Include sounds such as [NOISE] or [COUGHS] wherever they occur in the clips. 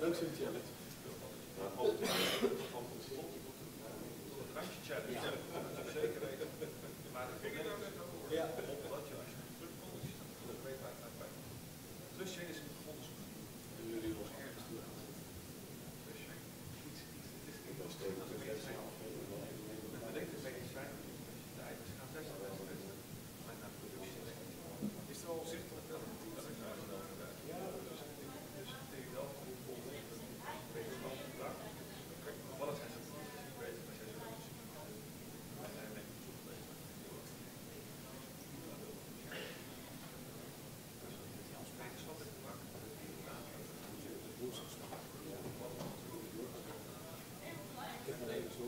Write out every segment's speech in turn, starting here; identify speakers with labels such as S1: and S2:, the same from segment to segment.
S1: Leuk, zo'n challenge.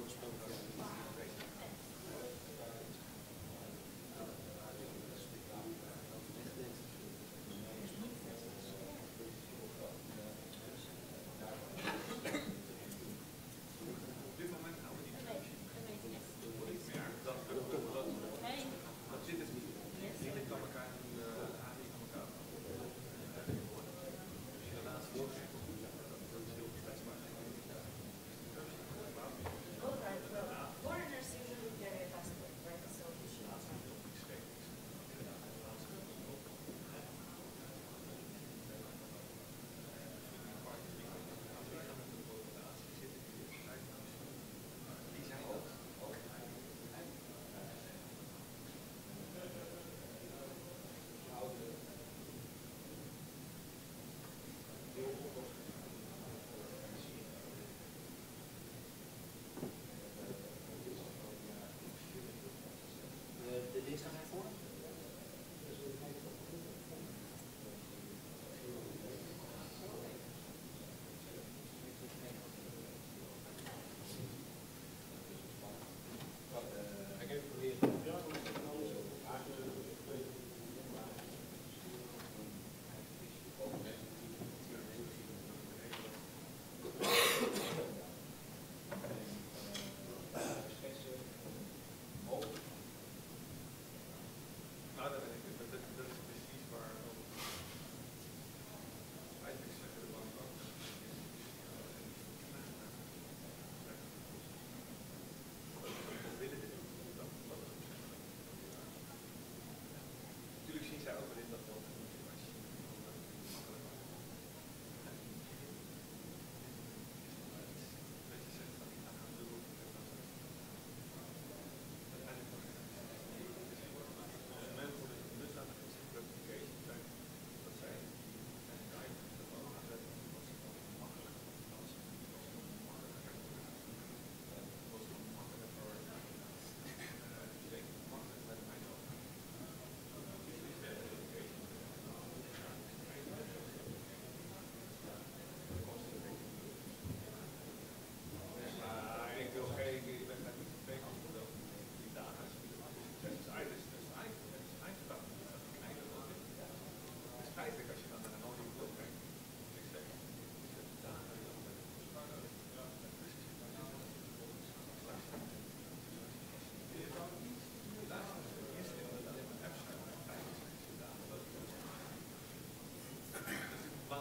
S1: was
S2: probably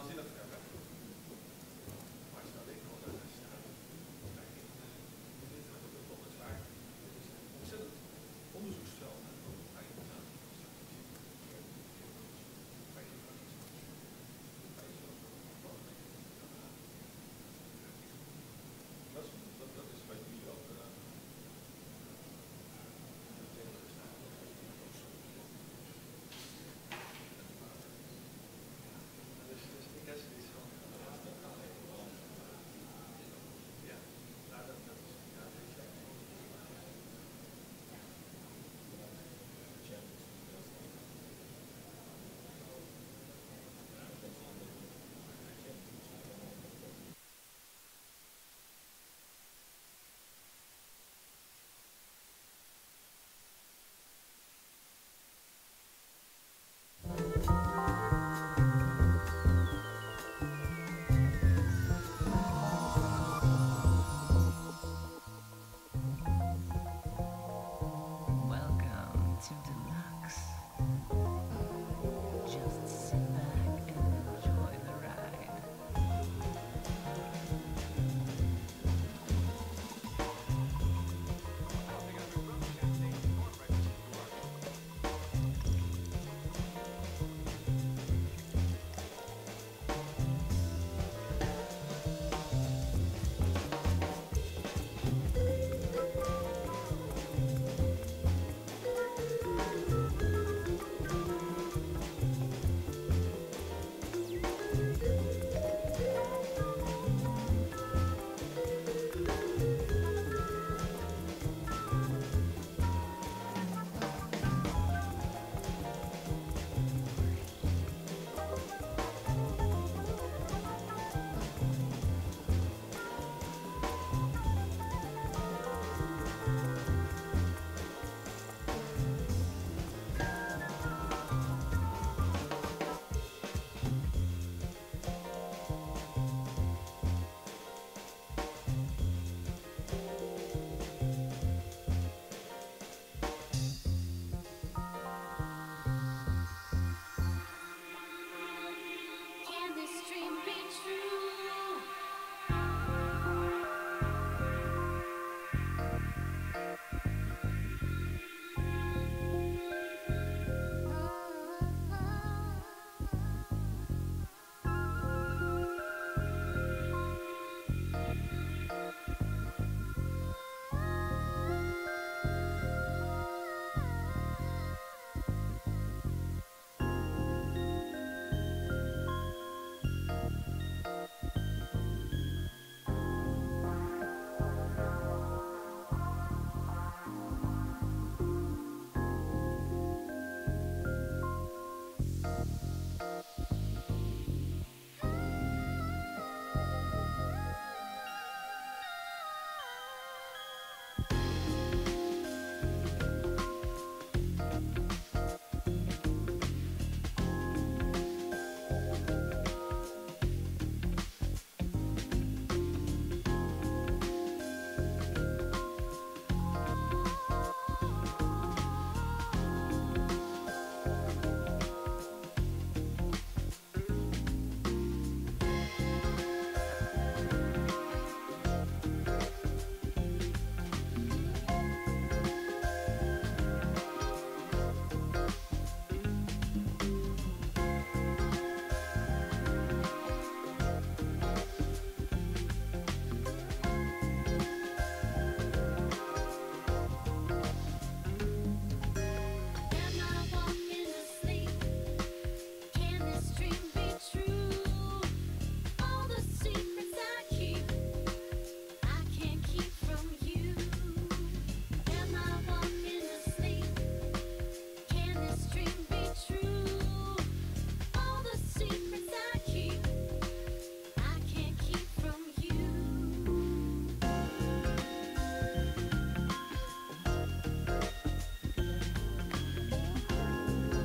S2: housing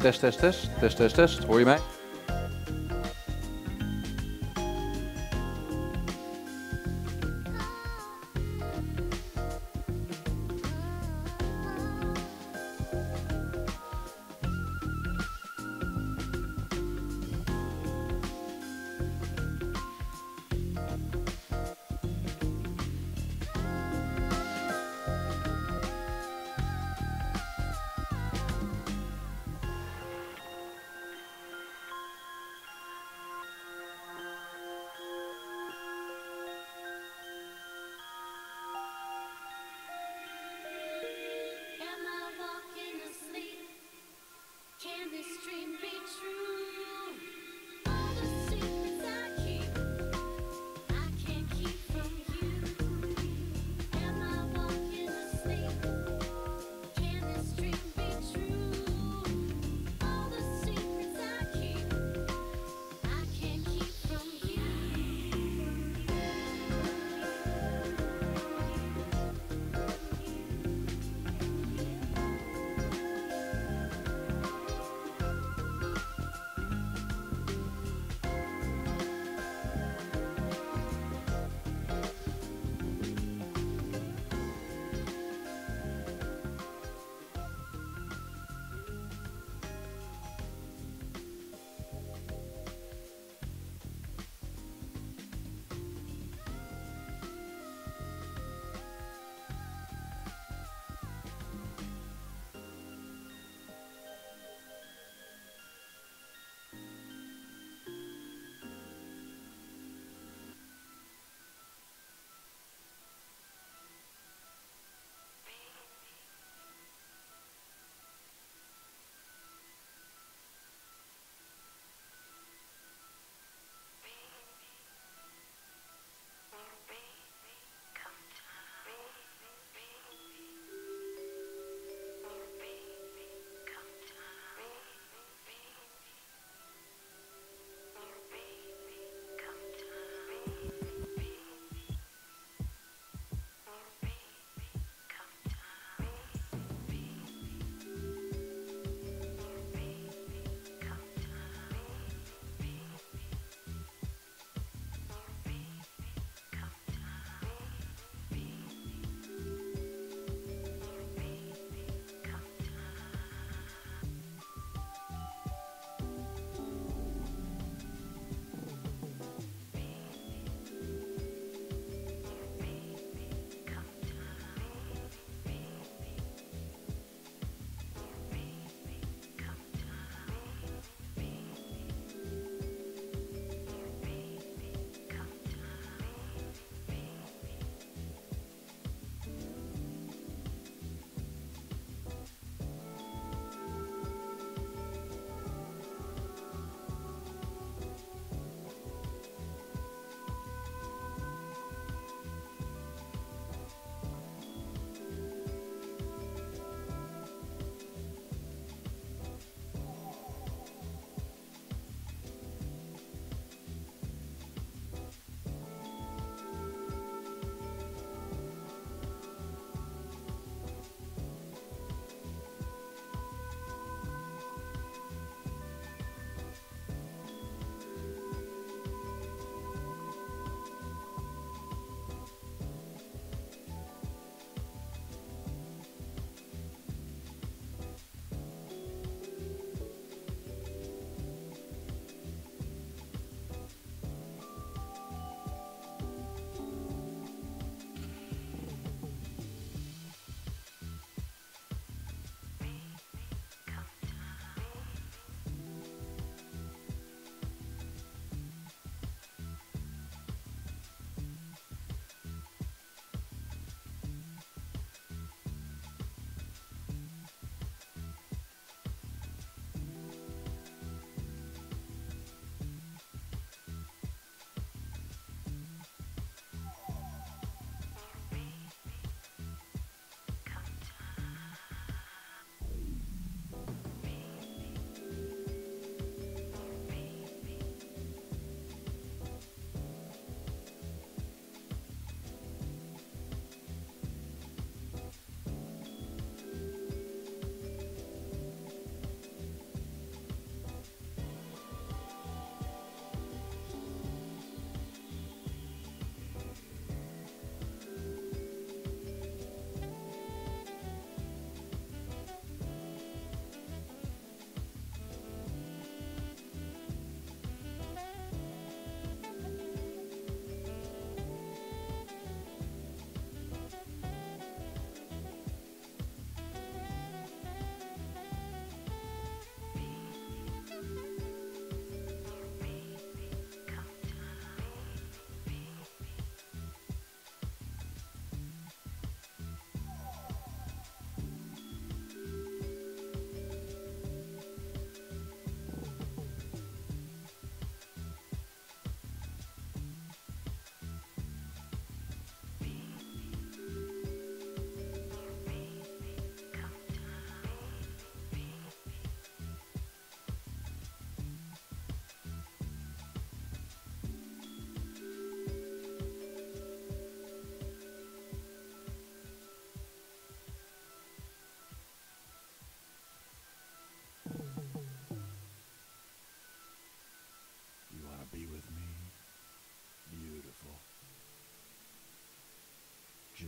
S3: Test, test, test. Test, test, test. Hoor je mij?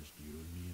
S4: Just you and me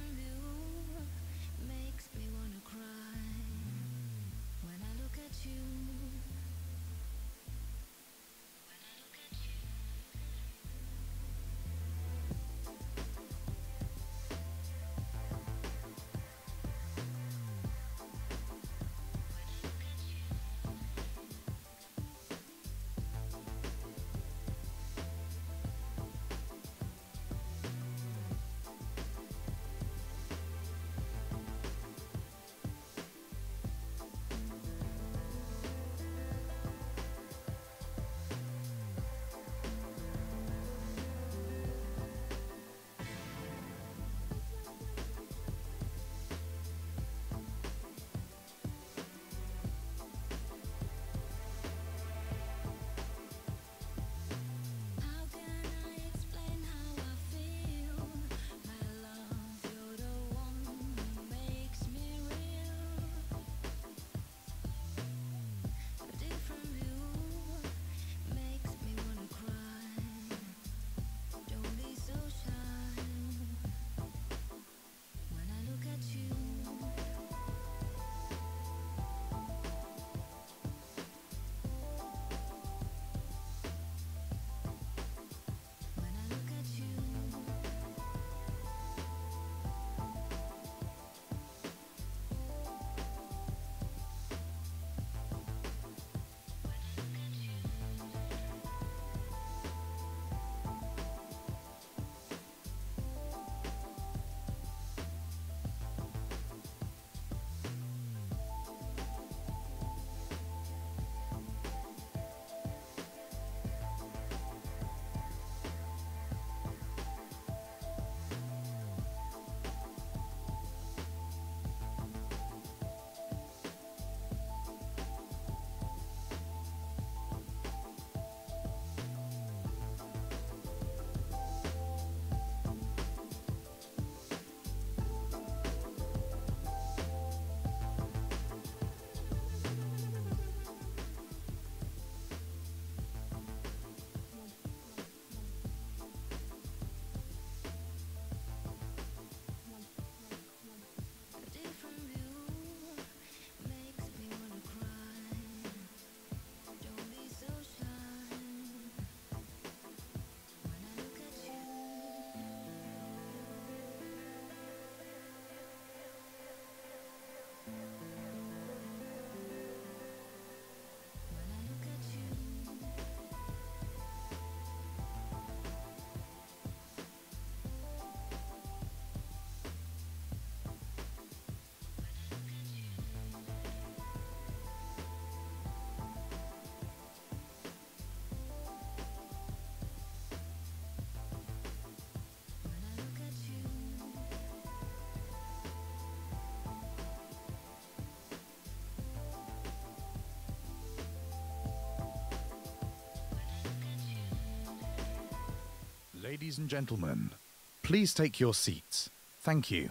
S4: Mm-hmm.
S5: Ladies and gentlemen, please take your seats. Thank you.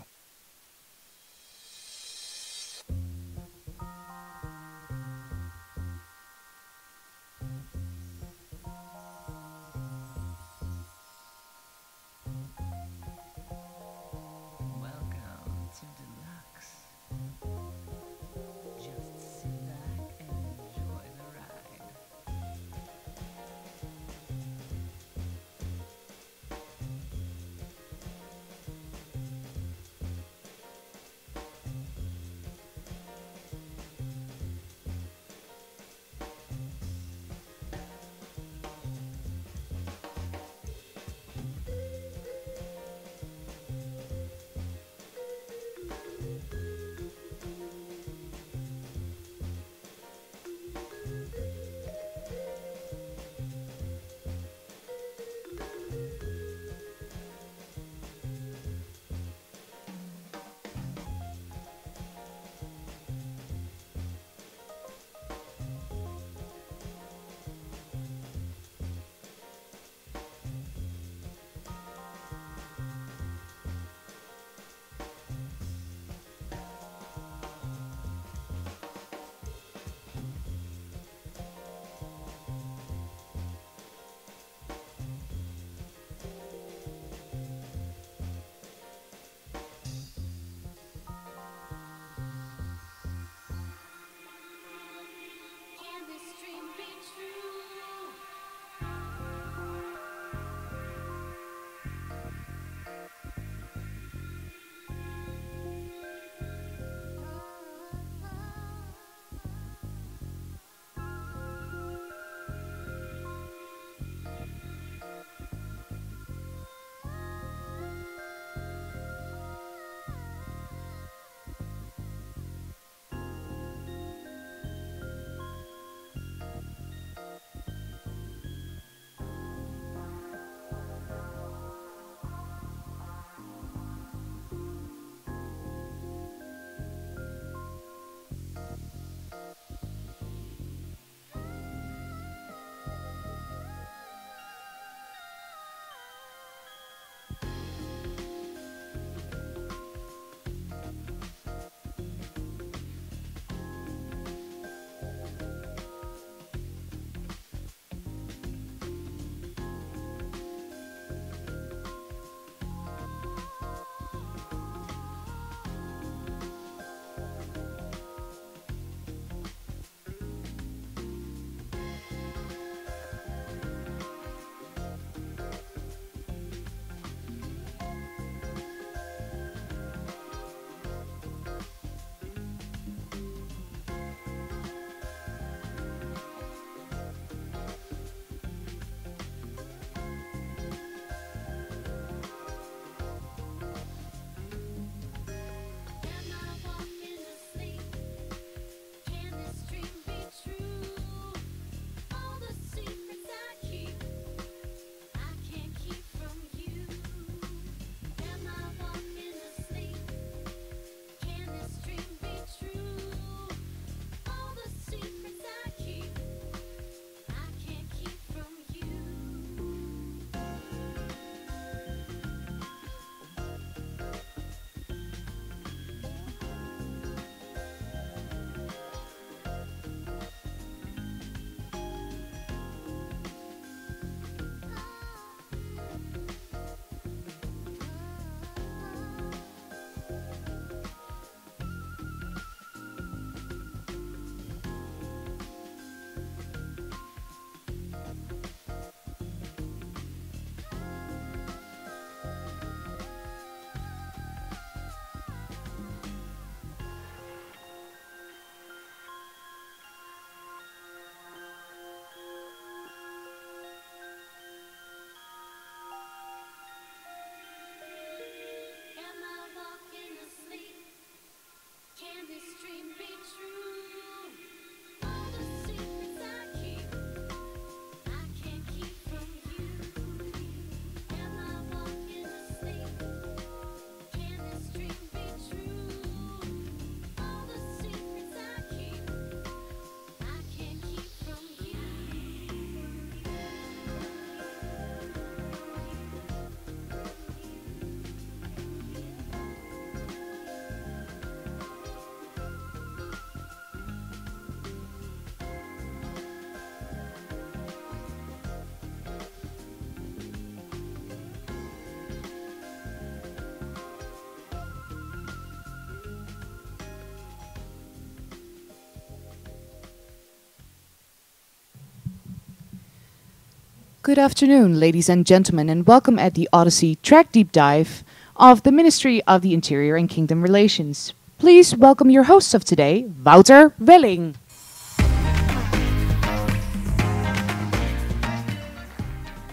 S6: Good afternoon, ladies and gentlemen, and welcome at the Odyssey Track Deep Dive of the Ministry of the Interior and Kingdom Relations. Please welcome your hosts of today, Wouter Welling.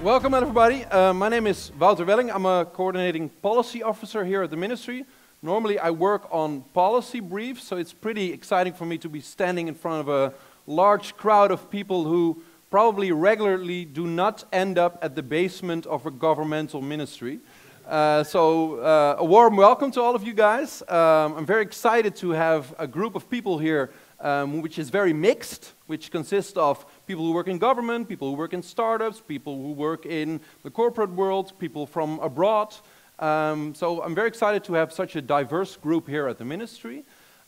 S3: Welcome, everybody. Uh, my name is Wouter Welling. I'm a coordinating policy officer here at the ministry. Normally, I work on policy briefs, so it's pretty exciting for me to be standing in front of a large crowd of people who probably regularly do not end up at the basement of a governmental ministry. Uh, so, uh, a warm welcome to all of you guys. Um, I'm very excited to have a group of people here um, which is very mixed, which consists of people who work in government, people who work in startups, people who work in the corporate world, people from abroad. Um, so I'm very excited to have such a diverse group here at the ministry.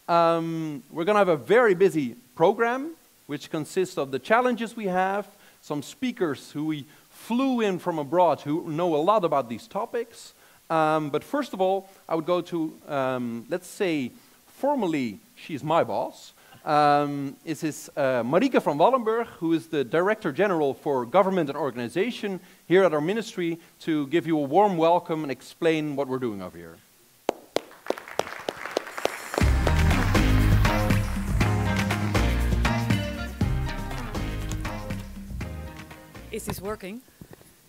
S3: Um, we're going to have a very busy program, which consists of the challenges we have, some speakers who we flew in from abroad who know a lot about these topics. Um, but first of all, I would go to, um, let's say, formally, she's my boss um, is his, uh, Marieke van Wallenburg, who is the Director General for Government and Organization here at our ministry, to give you a warm welcome and explain what we're doing over here.
S7: This working?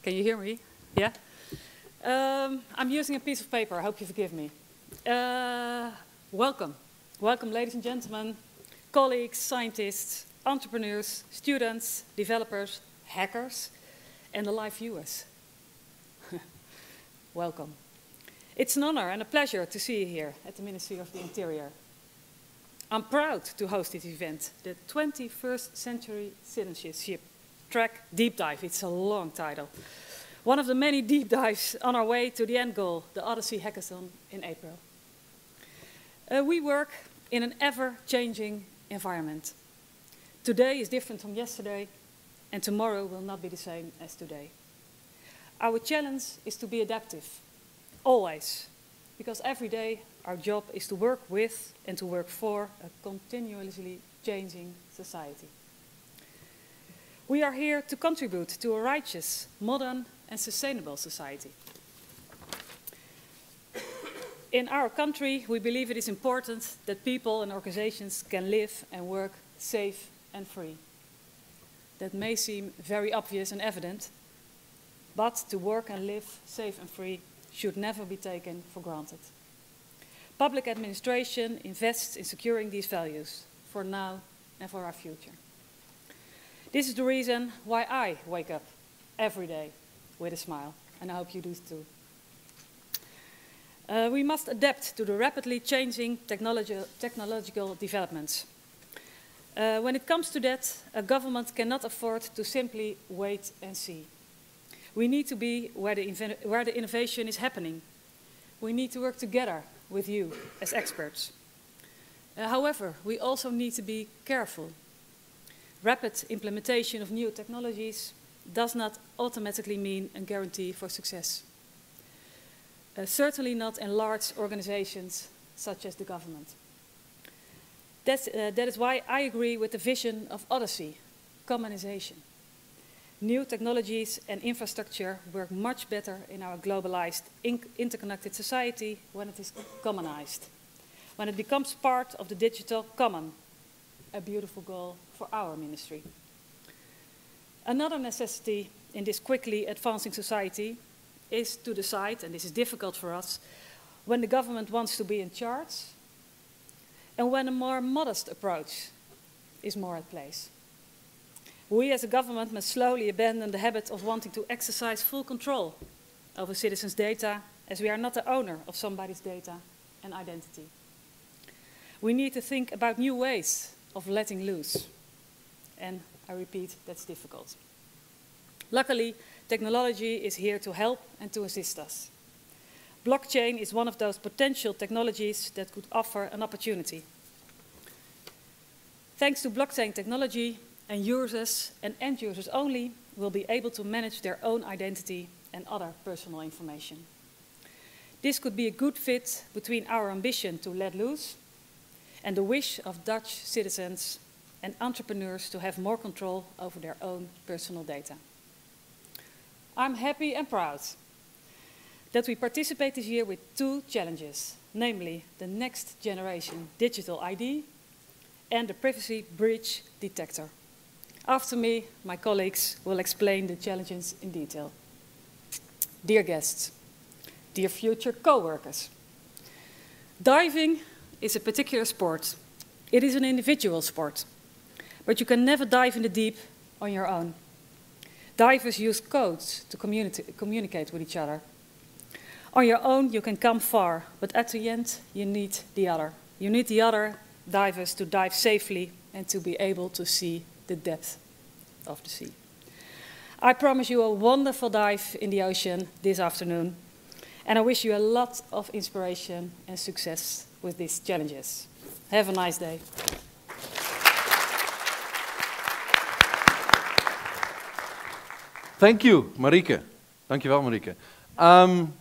S7: Can you hear me? Yeah? Um, I'm using a piece of paper. I hope you forgive me. Uh, welcome. Welcome, ladies and gentlemen, colleagues, scientists, entrepreneurs, students, developers, hackers, and the live viewers. [LAUGHS] Welcome. It's an honor and a pleasure to see you here at the Ministry of the Interior. I'm proud to host this event, the 21st Century Citizenship Track Deep Dive. It's a long title. One of the many deep dives on our way to the end goal, the Odyssey Hackathon in April. Uh, we work in an ever-changing environment. Today is different from yesterday, and tomorrow will not be the same as today. Our challenge is to be adaptive, always, because every day our job is to work with and to work for a continuously changing society. We are here to contribute to a righteous, modern, and sustainable society. In our country, we believe it is important that people and organizations can live and work safe and free. That may seem very obvious and evident, but to work and live safe and free should never be taken for granted. Public administration invests in securing these values for now and for our future. This is the reason why I wake up every day with a smile, and I hope you do too. Uh, we must adapt to the rapidly changing technologi technological developments. Uh, when it comes to that, a government cannot afford to simply wait and see. We need to be where the, where the innovation is happening. We need to work together with you as experts. Uh, however, we also need to be careful. Rapid implementation of new technologies does not automatically mean a guarantee for success. Uh, certainly not in large organizations such as the government. That's, uh, that is why I agree with the vision of Odyssey, commonization. New technologies and infrastructure work much better in our globalized, in interconnected society when it is commonized, when it becomes part of the digital common, a beautiful goal for our ministry. Another necessity in this quickly advancing society is to decide, and this is difficult for us, when the government wants to be in charge and when a more modest approach is more at place. We as a government must slowly abandon the habit of wanting to exercise full control over citizens' data as we are not the owner of somebody's data and identity. We need to think about new ways of letting loose. And I repeat, that's difficult. Luckily, Technology is here to help and to assist us. Blockchain is one of those potential technologies that could offer an opportunity. Thanks to blockchain technology, and users and end users only will be able to manage their own identity and other personal information. This could be a good fit between our ambition to let loose and the wish of Dutch citizens and entrepreneurs to have more control over their own personal data. I'm happy and proud that we participate this year with two challenges, namely the next generation digital ID and the privacy breach detector. After me, my colleagues will explain the challenges in detail. Dear guests, dear future co-workers, diving is a particular sport. It is an individual sport, but you can never dive in the deep on your own. Divers use codes to communi- communicate with each other. On your own, you can come far, but at the end, you need the other. You need the other divers to dive safely and to be able to see the depth of the sea. I promise you a wonderful dive in the ocean this afternoon, and I wish you a lot of inspiration and success with these challenges. Have a nice day.
S3: Thank you, Marieke. Dankjewel, Marieke. Um,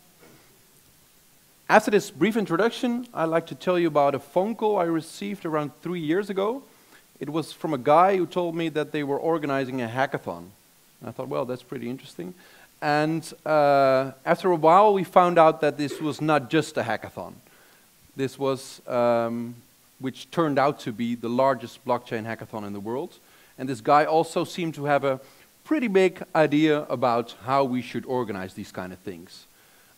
S3: after this brief introduction, I'd like to tell you about a phone call I received around three years ago. It was from a guy who told me that they were organizing a hackathon. And I thought, well, that's pretty interesting. And uh, after a while, we found out that this was not just a hackathon. This was, um, which turned out to be the largest blockchain hackathon in the world. And this guy also seemed to have a pretty big idea about how we should organize these kind of things.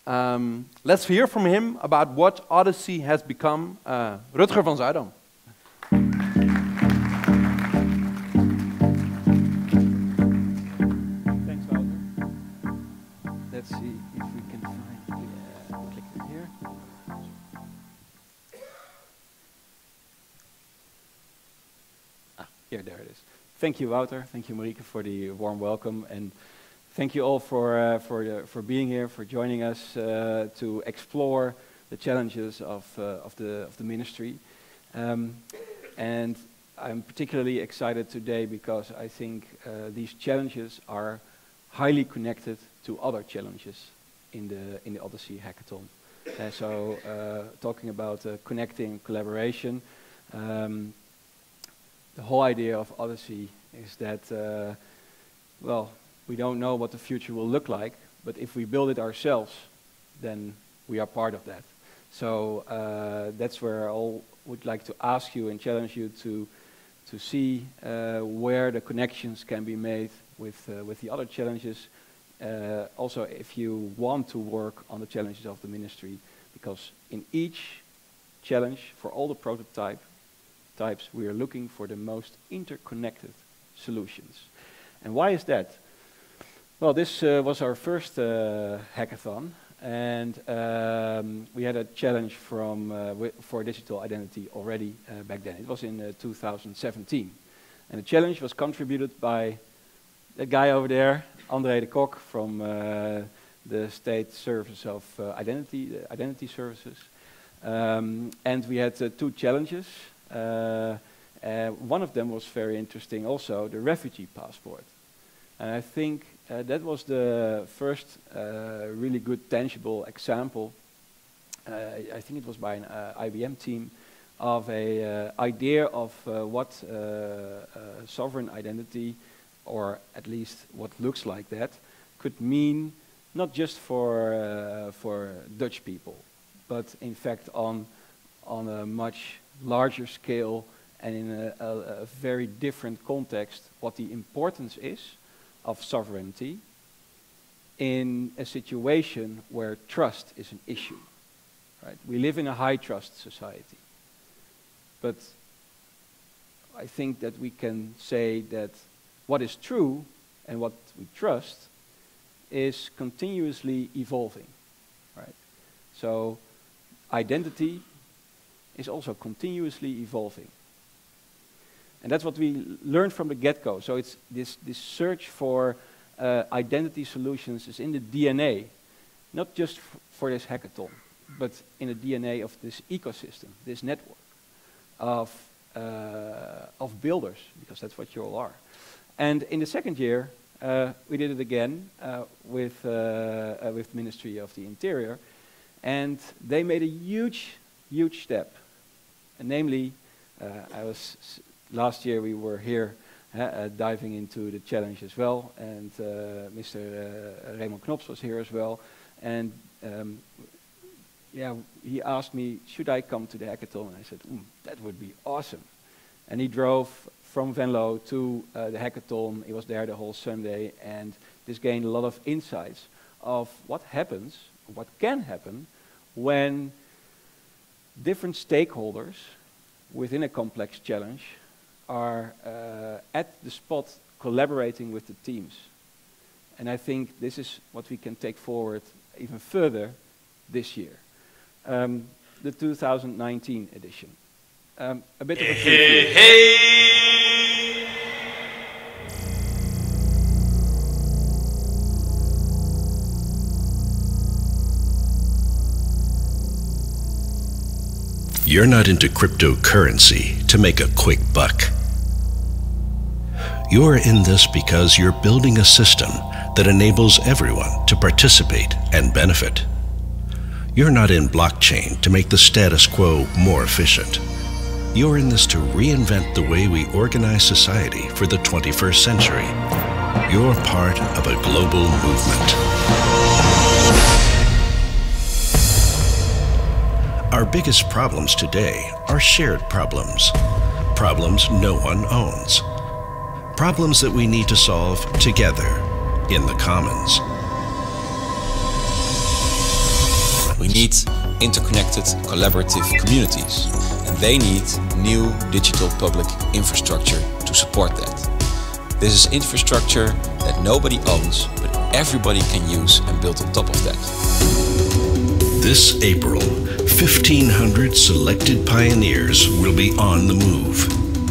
S3: Um, let's hear from him about what Odyssey has become. Uh, Rutger van Zuidam.
S8: Thank you, Wouter. Thank you, Marieke, for the warm welcome, and thank you all for uh, for for being here, for joining us uh, to explore the challenges of uh, of the of the ministry. Um, and I'm particularly excited today because I think uh, these challenges are highly connected to other challenges in the in the Odyssey hackathon. Uh, so uh, talking about uh, connecting collaboration, um, the whole idea of Odyssey is that uh, well we don't know what the future will look like, but if we build it ourselves, then we are part of that. So uh, that's where I would like to ask you and challenge you to to see uh, where the connections can be made with uh, with the other challenges. Uh, also, if you want to work on the challenges of the ministry, because in each challenge for all the prototype types, we are looking for the most interconnected solutions. And why is that? Well, this uh, was our first uh, hackathon, and um, we had a challenge from uh, for digital identity already uh, back then. It was in uh, 2017, and the challenge was contributed by that guy over there, André de Kok from uh, the State Service of Identity, Identity Services, um, and we had two challenges. Uh, uh, one of them was very interesting, also the refugee passport, and I think uh, that was the first really good tangible example. I think it was by an IBM team of a idea of what sovereign identity, or at least what looks like that, could mean not just for uh, for Dutch people, but in fact on on a much larger scale and in a, a, a very different context, what the importance is of sovereignty in a situation where trust is an issue. Right? We live in a high trust society. But I think that we can say that what is true and what we trust is continuously evolving. Right? So identity is also continuously evolving. And that's what we learned from the get-go. So it's this, this search for uh, identity solutions is in the DNA, not just for this hackathon, but in the DNA of this ecosystem, this network of, uh, of builders, because that's what you all are. And in the second year, uh, we did it again uh, with, uh, uh, with Ministry of the Interior, and they made a huge, huge step. Namely, uh, I was last year we were here uh, uh, diving into the challenge as well. And uh, Mr. Uh, Raymond Knops was here as well. And um, yeah, he asked me, should I come to the hackathon? And I said, mm, that would be awesome. And he drove from Venlo to uh, the hackathon. He was there the whole Sunday, and this gained a lot of insights of what happens, what can happen, when different stakeholders within a complex challenge are uh, at the spot collaborating with the teams. And I think this is what we can take forward even further this year. Um, the 2019 edition. Um, a bit of a preview.
S9: You're not into cryptocurrency to make a quick buck. You're in this because you're building a system that enables everyone to participate and benefit. You're not in blockchain to make the status quo more efficient. You're in this to reinvent the way we organize society for the 21st century. You're part of a global movement. Our biggest problems today are shared problems. Problems no one owns. Problems that we need to solve together in the commons.
S10: We need interconnected, collaborative communities, and they need new digital public infrastructure to support that. This is infrastructure that nobody owns, but everybody can use and build on top of that.
S9: This April, 1,500 selected pioneers will be on the move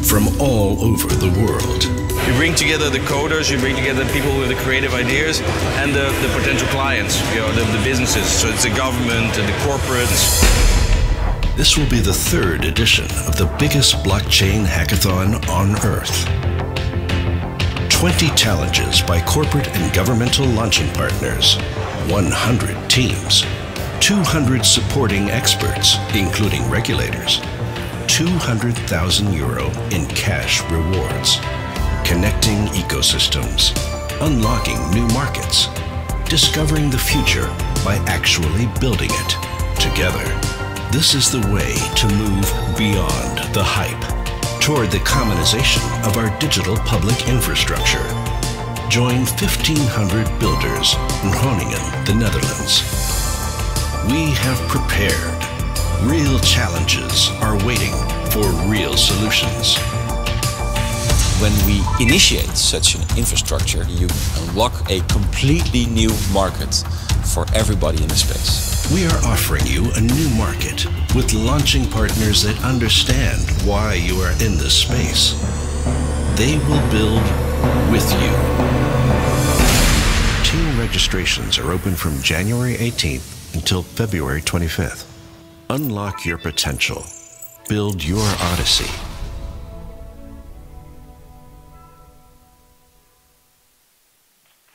S9: from all over the world.
S11: You bring together the coders, you bring together people with the creative ideas and the, the potential clients, you know, the, the businesses. So it's the government and the corporates.
S9: This will be the third edition of the biggest blockchain hackathon on Earth. 20 challenges by corporate and governmental launching partners, 100 teams, 200 supporting experts, including regulators, 200,000 euro in cash rewards, connecting ecosystems, unlocking new markets, discovering the future by actually building it together. This is the way to move beyond the hype toward the commonization of our digital public infrastructure. Join 1,500 builders in Groningen, the Netherlands. We have prepared. Real challenges are waiting for real solutions.
S10: When we initiate such an infrastructure, you unlock a completely new market for everybody in the space.
S9: We are offering you a new market with launching partners that understand why you are in this space. They will build with you. Team registrations are open from January 18th until February 25th. Unlock your potential. Build your odyssey.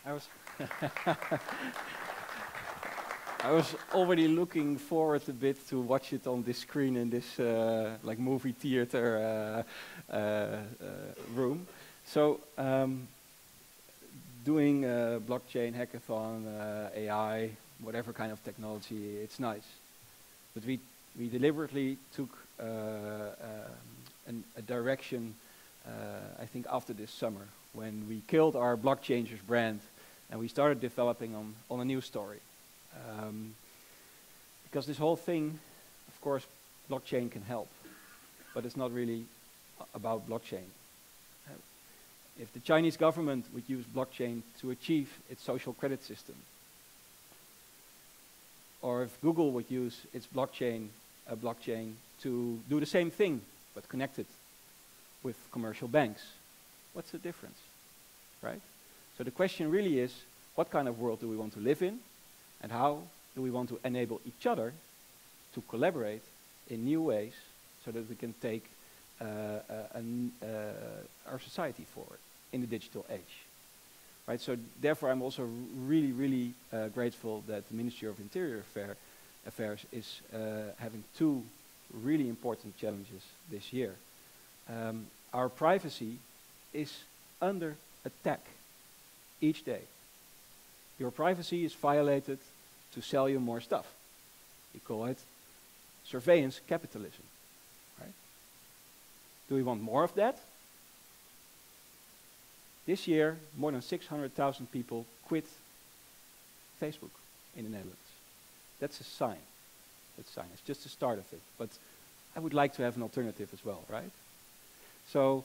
S8: I was [LAUGHS] I was already looking forward a bit to watch it on this screen in this uh, like movie theater uh, uh, uh room. So um, doing blockchain hackathon, uh, AI, whatever kind of technology, it's nice. But we we deliberately took uh, um, an, a direction, I think, after this summer when we killed our Blockchangers brand and we started developing on, on a new story. Um, because this whole thing, of course, blockchain can help, but it's not really about blockchain. Uh, if the Chinese government would use blockchain to achieve its social credit system, or if Google would use its blockchain, uh, blockchain to do the same thing, but connected with commercial banks, what's the difference, right? So the question really is, what kind of world do we want to live in? And how do we want to enable each other to collaborate in new ways so that we can take uh, uh, uh, our society forward in the digital age? Right, so therefore I'm also really, really uh, grateful that the Ministry of Interior Affair, Affairs is uh, having two really important challenges this year. Um, our privacy is under attack each day. Your privacy is violated to sell you more stuff. We call it surveillance capitalism. Right? Do we want more of that? This year, more than 600,000 people quit Facebook in the Netherlands. That's a sign. That's a sign. It's just the start of it. But I would like to have an alternative as well, right? So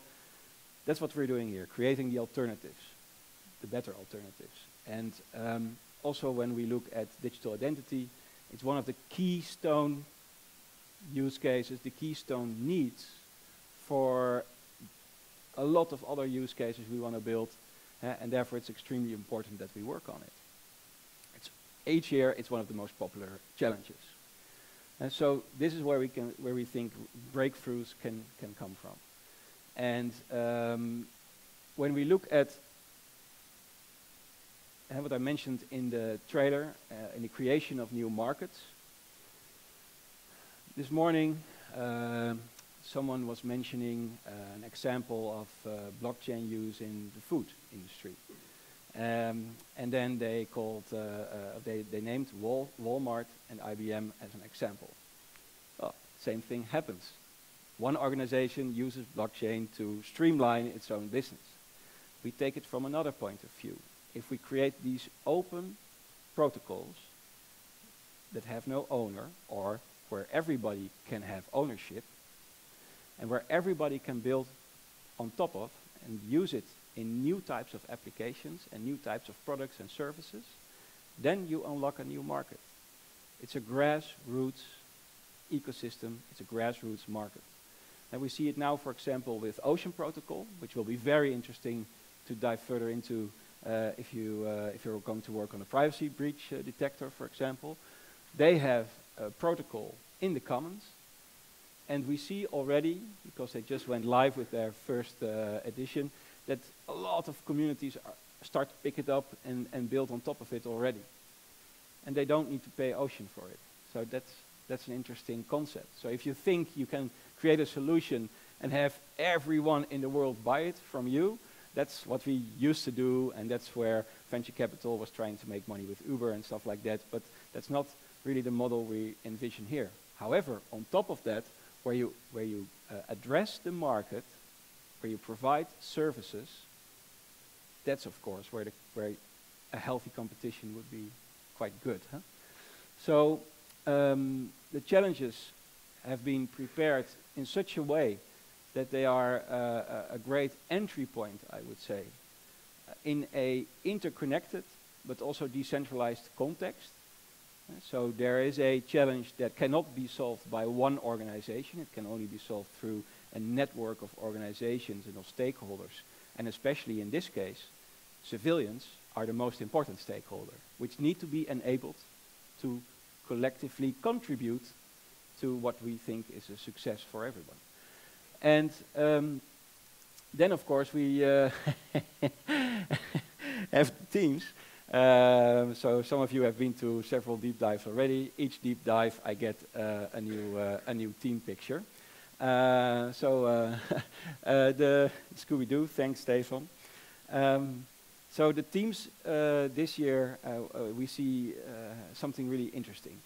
S8: that's what we're doing here, creating the alternatives, the better alternatives. And um, also when we look at digital identity, it's one of the keystone use cases, the keystone needs for a lot of other use cases we want to build, uh, and therefore it's extremely important that we work on it. It's each year it's one of the most popular challenges. And so this is where we can where we think breakthroughs can can come from. And um, when we look at uh, what I mentioned in the trailer, uh, in the creation of new markets, this morning uh, someone was mentioning uh, an example of uh, blockchain use in the food industry. Um, and then they called, uh, they, they named Wal Walmart and IBM as an example. Well, same thing happens. One organization uses blockchain to streamline its own business. We take it from another point of view. If we create these open protocols that have no owner, or where everybody can have ownership, and where everybody can build on top of and use it in new types of applications and new types of products and services, then you unlock a new market. It's a grassroots ecosystem, it's a grassroots market. And we see it now, for example, with Ocean Protocol, which will be very interesting to dive further into uh, if, you, uh, if you're going to work on a privacy breach uh, detector, for example. They have a protocol in the commons and we see already, because they just went live with their first uh, edition, that a lot of communities start to pick it up and, and build on top of it already. And they don't need to pay Ocean for it. So that's, that's an interesting concept. So if you think you can create a solution and have everyone in the world buy it from you, that's what we used to do, and that's where venture capital was trying to make money with Uber and stuff like that. But that's not really the model we envision here. However, on top of that, where you, where you uh, address the market, where you provide services, that's of course where, the, where a healthy competition would be quite good. Huh? So um, the challenges have been prepared in such a way that they are uh, a great entry point, I would say, uh, in a interconnected but also decentralized context so there is a challenge that cannot be solved by one organization. It can only be solved through a network of organizations and of stakeholders. And especially in this case, civilians are the most important stakeholder, which need to be enabled to collectively contribute to what we think is a success for everyone. And um, then, of course, we uh, [LAUGHS] have teams um, so some of you have been to several deep dives already. Each deep dive, I get uh, a new uh, a new team picture. Uh, so uh, [LAUGHS] uh, the Scooby-Doo, thanks Stefan. Um, so the teams uh, this year, we see something really interesting.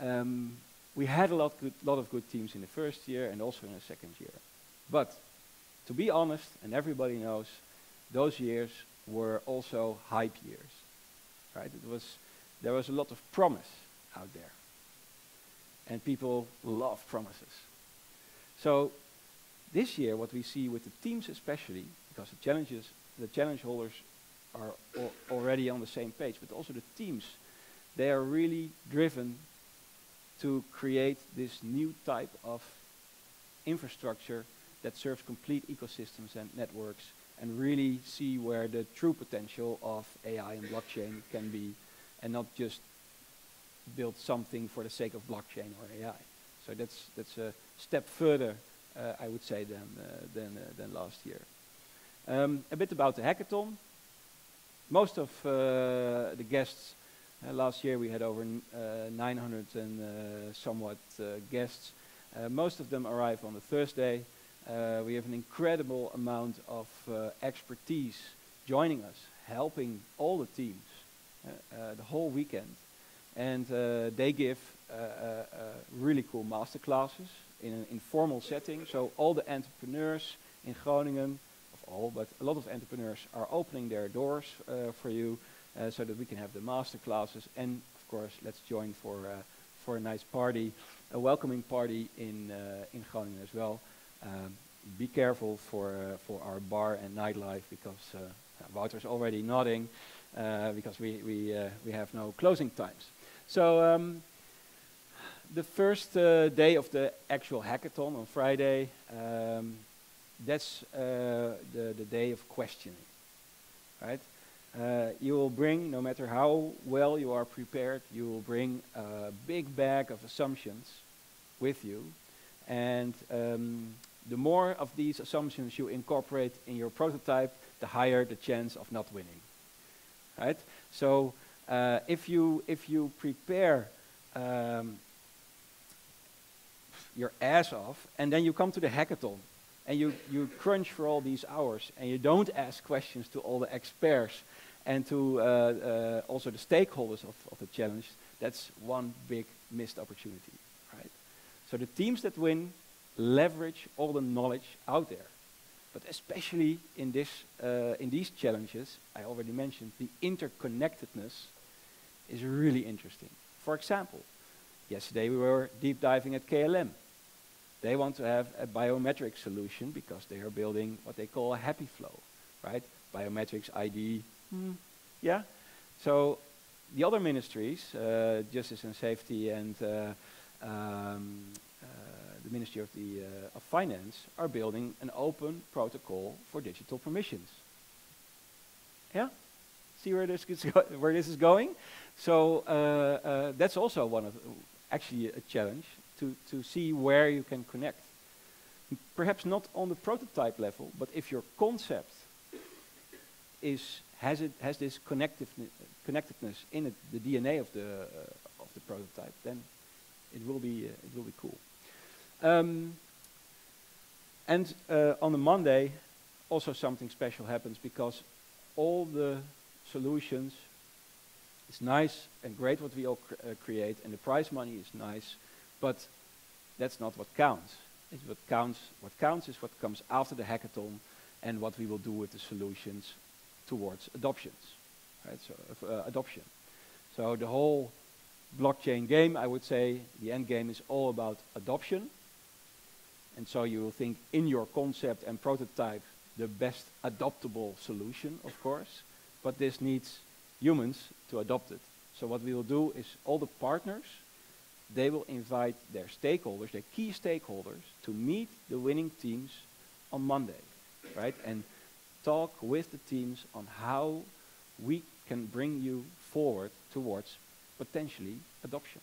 S8: Um, we had a lot, good, lot of good teams in the first year and also in the second year. But to be honest, and everybody knows, those years were also hype years. Right? It was, there was a lot of promise out there. And people love promises. So this year, what we see with the teams especially, because the challenges, the challenge holders are al already on the same page, but also the teams, they are really driven to create this new type of infrastructure that serves complete ecosystems and networks and really see where the true potential of AI and blockchain can be and not just build something for the sake of blockchain or AI. So that's, that's a step further, uh, I would say, than, uh, than, uh, than last year. Um, a bit about the hackathon. Most of uh, the guests, uh, last year we had over uh, 900 and somewhat guests. most of them arrive on the Thursday, Uh, we have an incredible amount of uh, expertise joining us, helping all the teams uh, uh, the whole weekend. And uh, they give uh, really cool master classes in an informal setting. So all the entrepreneurs in Groningen, of all, but a lot of entrepreneurs are opening their doors for you so that we can have the master classes. And of course, let's join for, for a nice party, a welcoming party in, in Groningen as well. Um, be careful for, uh, for our bar and nightlife because uh, Wouter's already nodding uh, because we, we, uh, we have no closing times. So um, the first day of the actual hackathon on Friday, um, that's the, the day of questioning, right? Uh, you will bring, no matter how well you are prepared, you will bring a big bag of assumptions with you. And um, the more of these assumptions you incorporate in your prototype, the higher the chance of not winning, right? So uh, if you if you prepare um, your ass off and then you come to the hackathon and you you crunch for all these hours and you don't ask questions to all the experts and to uh, uh, also the stakeholders of, of the challenge, that's one big missed opportunity? So the teams that win leverage all the knowledge out there. But especially in, this, uh, in these challenges, I already mentioned, the interconnectedness is really interesting. For example, yesterday we were deep diving at KLM. They want to have a biometric solution because they are building what they call a happy flow, right? Biometrics, ID, hmm, yeah. So the other ministries, uh, Justice and Safety and uh, um, the Ministry of, the, uh, of Finance, are building an open protocol for digital permissions. Yeah? See where this is, [LAUGHS] where this is going? So uh, uh, that's also one of, actually a challenge to, to see where you can connect. Perhaps not on the prototype level, but if your concept is, has, it, has this connectedness in it, the DNA of the, uh, of the prototype, then it will be, uh, it will be cool. Um, and uh, on the Monday, also something special happens because all the solutions, it's nice and great what we all cr uh, create, and the prize money is nice, but that's not what counts. It's what counts. What counts is what comes after the hackathon, and what we will do with the solutions towards adoptions, right? So uh, adoption. So the whole blockchain game, I would say, the end game is all about adoption. And so you will think in your concept and prototype the best adoptable solution, of course, but this needs humans to adopt it. So what we will do is all the partners, they will invite their stakeholders, their key stakeholders, to meet the winning teams on Monday, right? And talk with the teams on how we can bring you forward towards potentially adoption.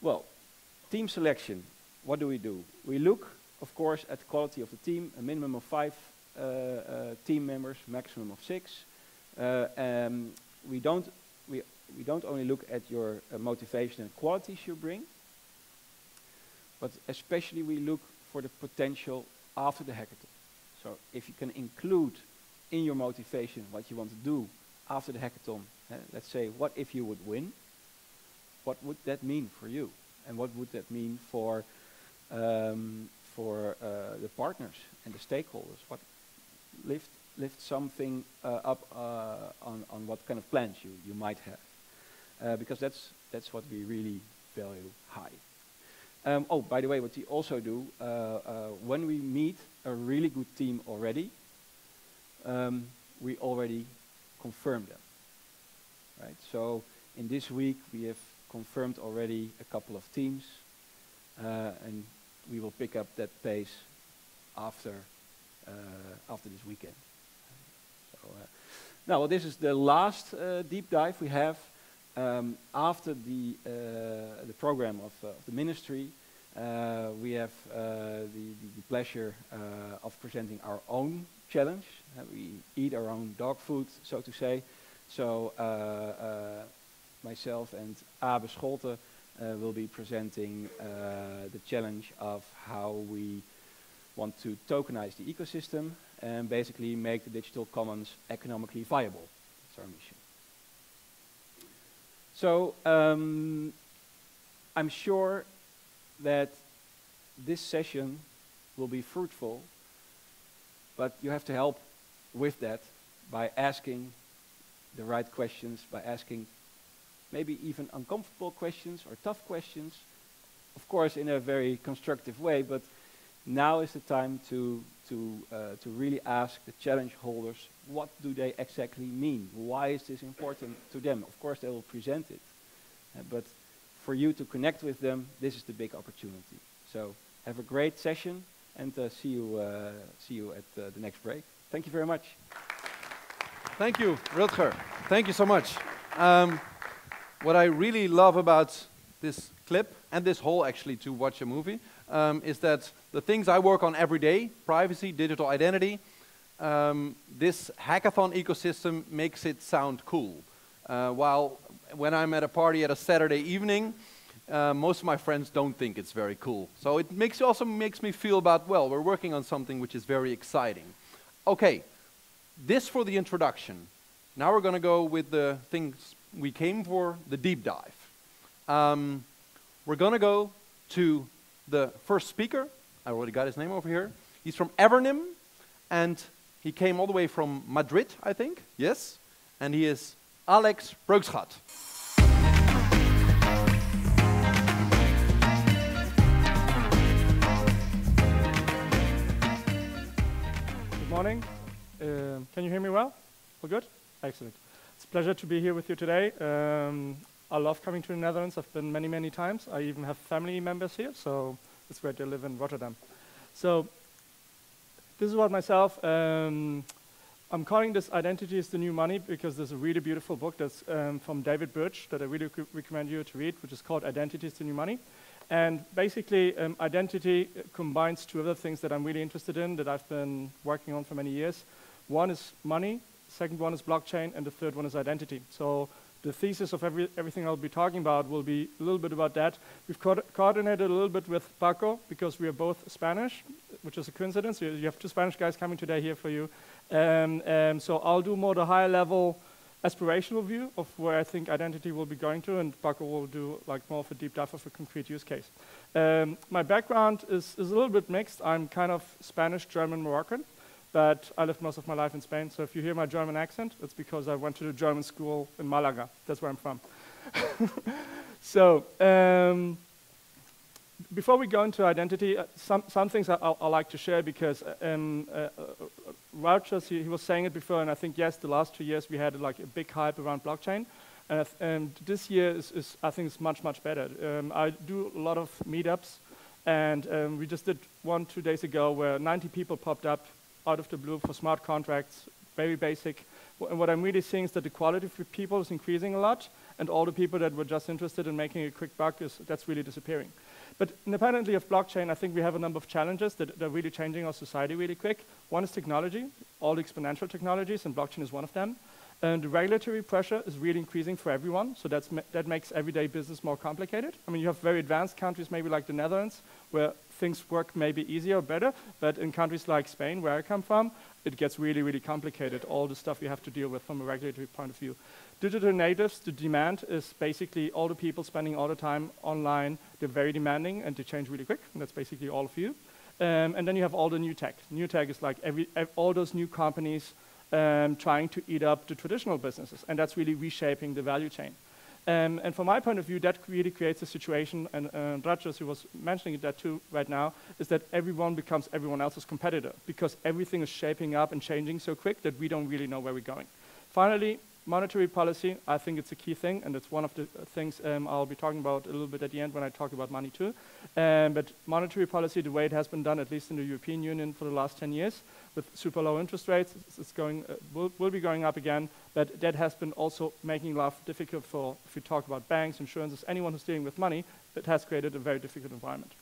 S8: Well, team selection, what do we do? We look, of course, at the quality of the team, a minimum of five uh, uh, team members, maximum of six. Uh, um, we don't we we don't only look at your uh, motivation and qualities you bring, but especially we look for the potential after the hackathon. So if you can include in your motivation what you want to do after the hackathon, uh, let's say, what if you would win? What would that mean for you? And what would that mean for um, for uh, the partners and the stakeholders? What lift lift something uh, up uh, on on what kind of plans you you might have, uh, because that's that's what we really value high. Um, oh, by the way, what we also do when we meet a really good team already, um, we already confirm them. Right. So in this week we have confirmed already a couple of teams, uh, and we will pick up that pace after uh, after this weekend. So, uh, now, this is the last uh, deep dive we have um, after the uh, the program of, uh, the ministry. we have the, the, pleasure of presenting our own challenge. we eat our own dog food, so to say. So myself and Abe Scholte uh, will be presenting uh, the challenge of how we want to tokenize the ecosystem and basically make the digital commons economically viable. That's our mission. So um, I'm sure that this session will be fruitful, but you have to help with that by asking the right questions, by asking maybe even uncomfortable questions or tough questions, of course in a very constructive way, but now is the time to, to, uh, to really ask the challenge holders, what do they exactly mean? Why is this important to them? Of course they will present it, uh, but for you to connect with them, this is the big opportunity. So have a great session and uh, see, you, uh, see you at uh, the next break. Thank you very much.
S3: Thank you, Rutger. Thank you so much. Um, what I really love about this clip and this whole actually to watch a movie um, is that the things I work on every day, privacy, digital identity, um, this hackathon ecosystem makes it sound cool. Uh, while when I'm at a party at a Saturday evening, uh, most of my friends don't think it's very cool. So it makes also makes me feel about, well, we're working on something which is very exciting. Okay, this for the introduction. Now we're going to go with the things we came for, the deep dive. Um, we're going to go to the first speaker. I already got his name over here. He's from Evernym, and he came all the way from Madrid, I think. Yes? And he is Alex Preukschat.
S12: Good morning. Uh, can you hear me well? All good? Excellent. Pleasure to be here with you today. Um, I love coming to the Netherlands. I've been many, many times. I even have family members here, so it's great to live in Rotterdam. So this is about myself. Um, I'm calling this Identity is the New Money because there's a really beautiful book that's um, from David Birch that I really recommend you to read, which is called Identity is the New Money. And basically, um, identity combines two other things that I'm really interested in that I've been working on for many years. One is money, second one is blockchain, and the third one is identity. So the thesis of every, everything I'll be talking about will be a little bit about that. We've co coordinated a little bit with Paco because we are both Spanish, which is a coincidence. You, you have two Spanish guys coming today here for you. Um, um, so I'll do more the high level aspirational view of where I think identity will be going to, and Paco will do like more of a deep dive of a concrete use case. Um, my background is, is a little bit mixed. I'm kind of Spanish, German, Moroccan, but I lived most of my life in Spain. So if you hear my German accent, it's because I went to the German school in Malaga. That's where I'm from. [LAUGHS] so um, before we go into identity, uh, some, some things I, I, like to share because uh, um, uh, uh, he, he, was saying it before, and I think, yes, the last two years we had like a big hype around blockchain. And, and this year is, is, I think, is much, much better. Um, I do a lot of meetups, and um, we just did one two days ago where 90 people popped up out of the blue for smart contracts, very basic. And what I'm really seeing is that the quality of people is increasing a lot, and all the people that were just interested in making a quick buck, is, that's really disappearing. But independently of blockchain, I think we have a number of challenges that, that are really changing our society really quick. One is technology, all the exponential technologies, and blockchain is one of them. And the regulatory pressure is really increasing for everyone, so that's ma that makes everyday business more complicated. I mean, you have very advanced countries, maybe like the Netherlands, where things work maybe easier or better, but in countries like Spain, where I come from, it gets really, really complicated, all the stuff you have to deal with from a regulatory point of view. Digital natives, the demand is basically all the people spending all the time online, they're very demanding and they change really quick, and that's basically all of you. Um, and then you have all the new tech. New tech is like every, all those new companies um, trying to eat up the traditional businesses, and that's really reshaping the value chain. Um, and from my point of view, that really creates a situation, and uh, Rutgers, who was mentioning that too right now, is that everyone becomes everyone else's competitor because everything is shaping up and changing so quick that we don't really know where we're going. Finally, monetary policy, I think it's a key thing, and it's one of the things um, I'll be talking about a little bit at the end when I talk about money too. Um, but monetary policy, the way it has been done, at least in the European Union for the last 10 years, with super low interest rates. It's going, uh, will, will be going up again, but that has been also making life difficult for, if we talk about banks, insurances, anyone who's dealing with money, that has created a very difficult environment.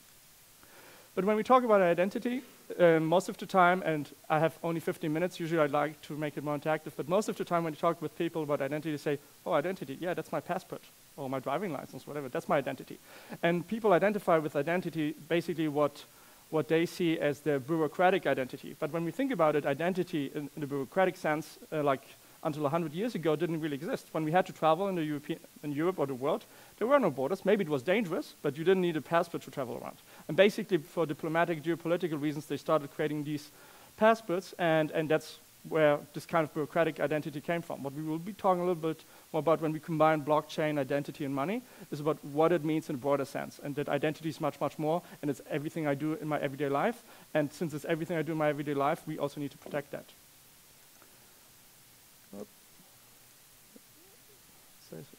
S12: But when we talk about identity, um, most of the time, and I have only 15 minutes, usually I'd like to make it more interactive, but most of the time when you talk with people about identity, they say, oh, identity, yeah, that's my passport, or my driving license, whatever, that's my identity. And people identify with identity basically what, what they see as their bureaucratic identity. But when we think about it, identity in, in the bureaucratic sense, uh, like until 100 years ago, didn't really exist. When we had to travel in, the European, in Europe or the world, there were no borders. Maybe it was dangerous, but you didn't need a passport to travel around. And basically, for diplomatic, geopolitical reasons, they started creating these passports, and, and that's where this kind of bureaucratic identity came from. What we will be talking a little bit more about when we combine blockchain, identity, and money is about what it means in a broader sense, and that identity is much, much more, and it's everything I do in my everyday life. And since it's everything I do in my everyday life, we also need to protect that.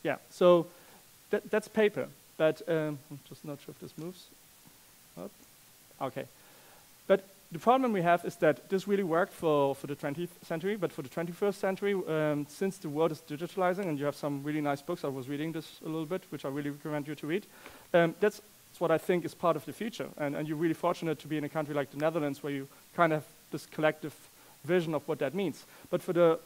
S12: Yeah, so that, that's paper, but um, I'm just not sure if this moves. Okay. But the problem we have is that this really worked for, for the 20th century, but for the 21st century, um, since the world is digitalizing, and you have some really nice books, I was reading this a little bit, which I really recommend you to read, um, that's, that's what I think is part of the future. And, and you're really fortunate to be in a country like the Netherlands where you kind of have this collective vision of what that means. But for the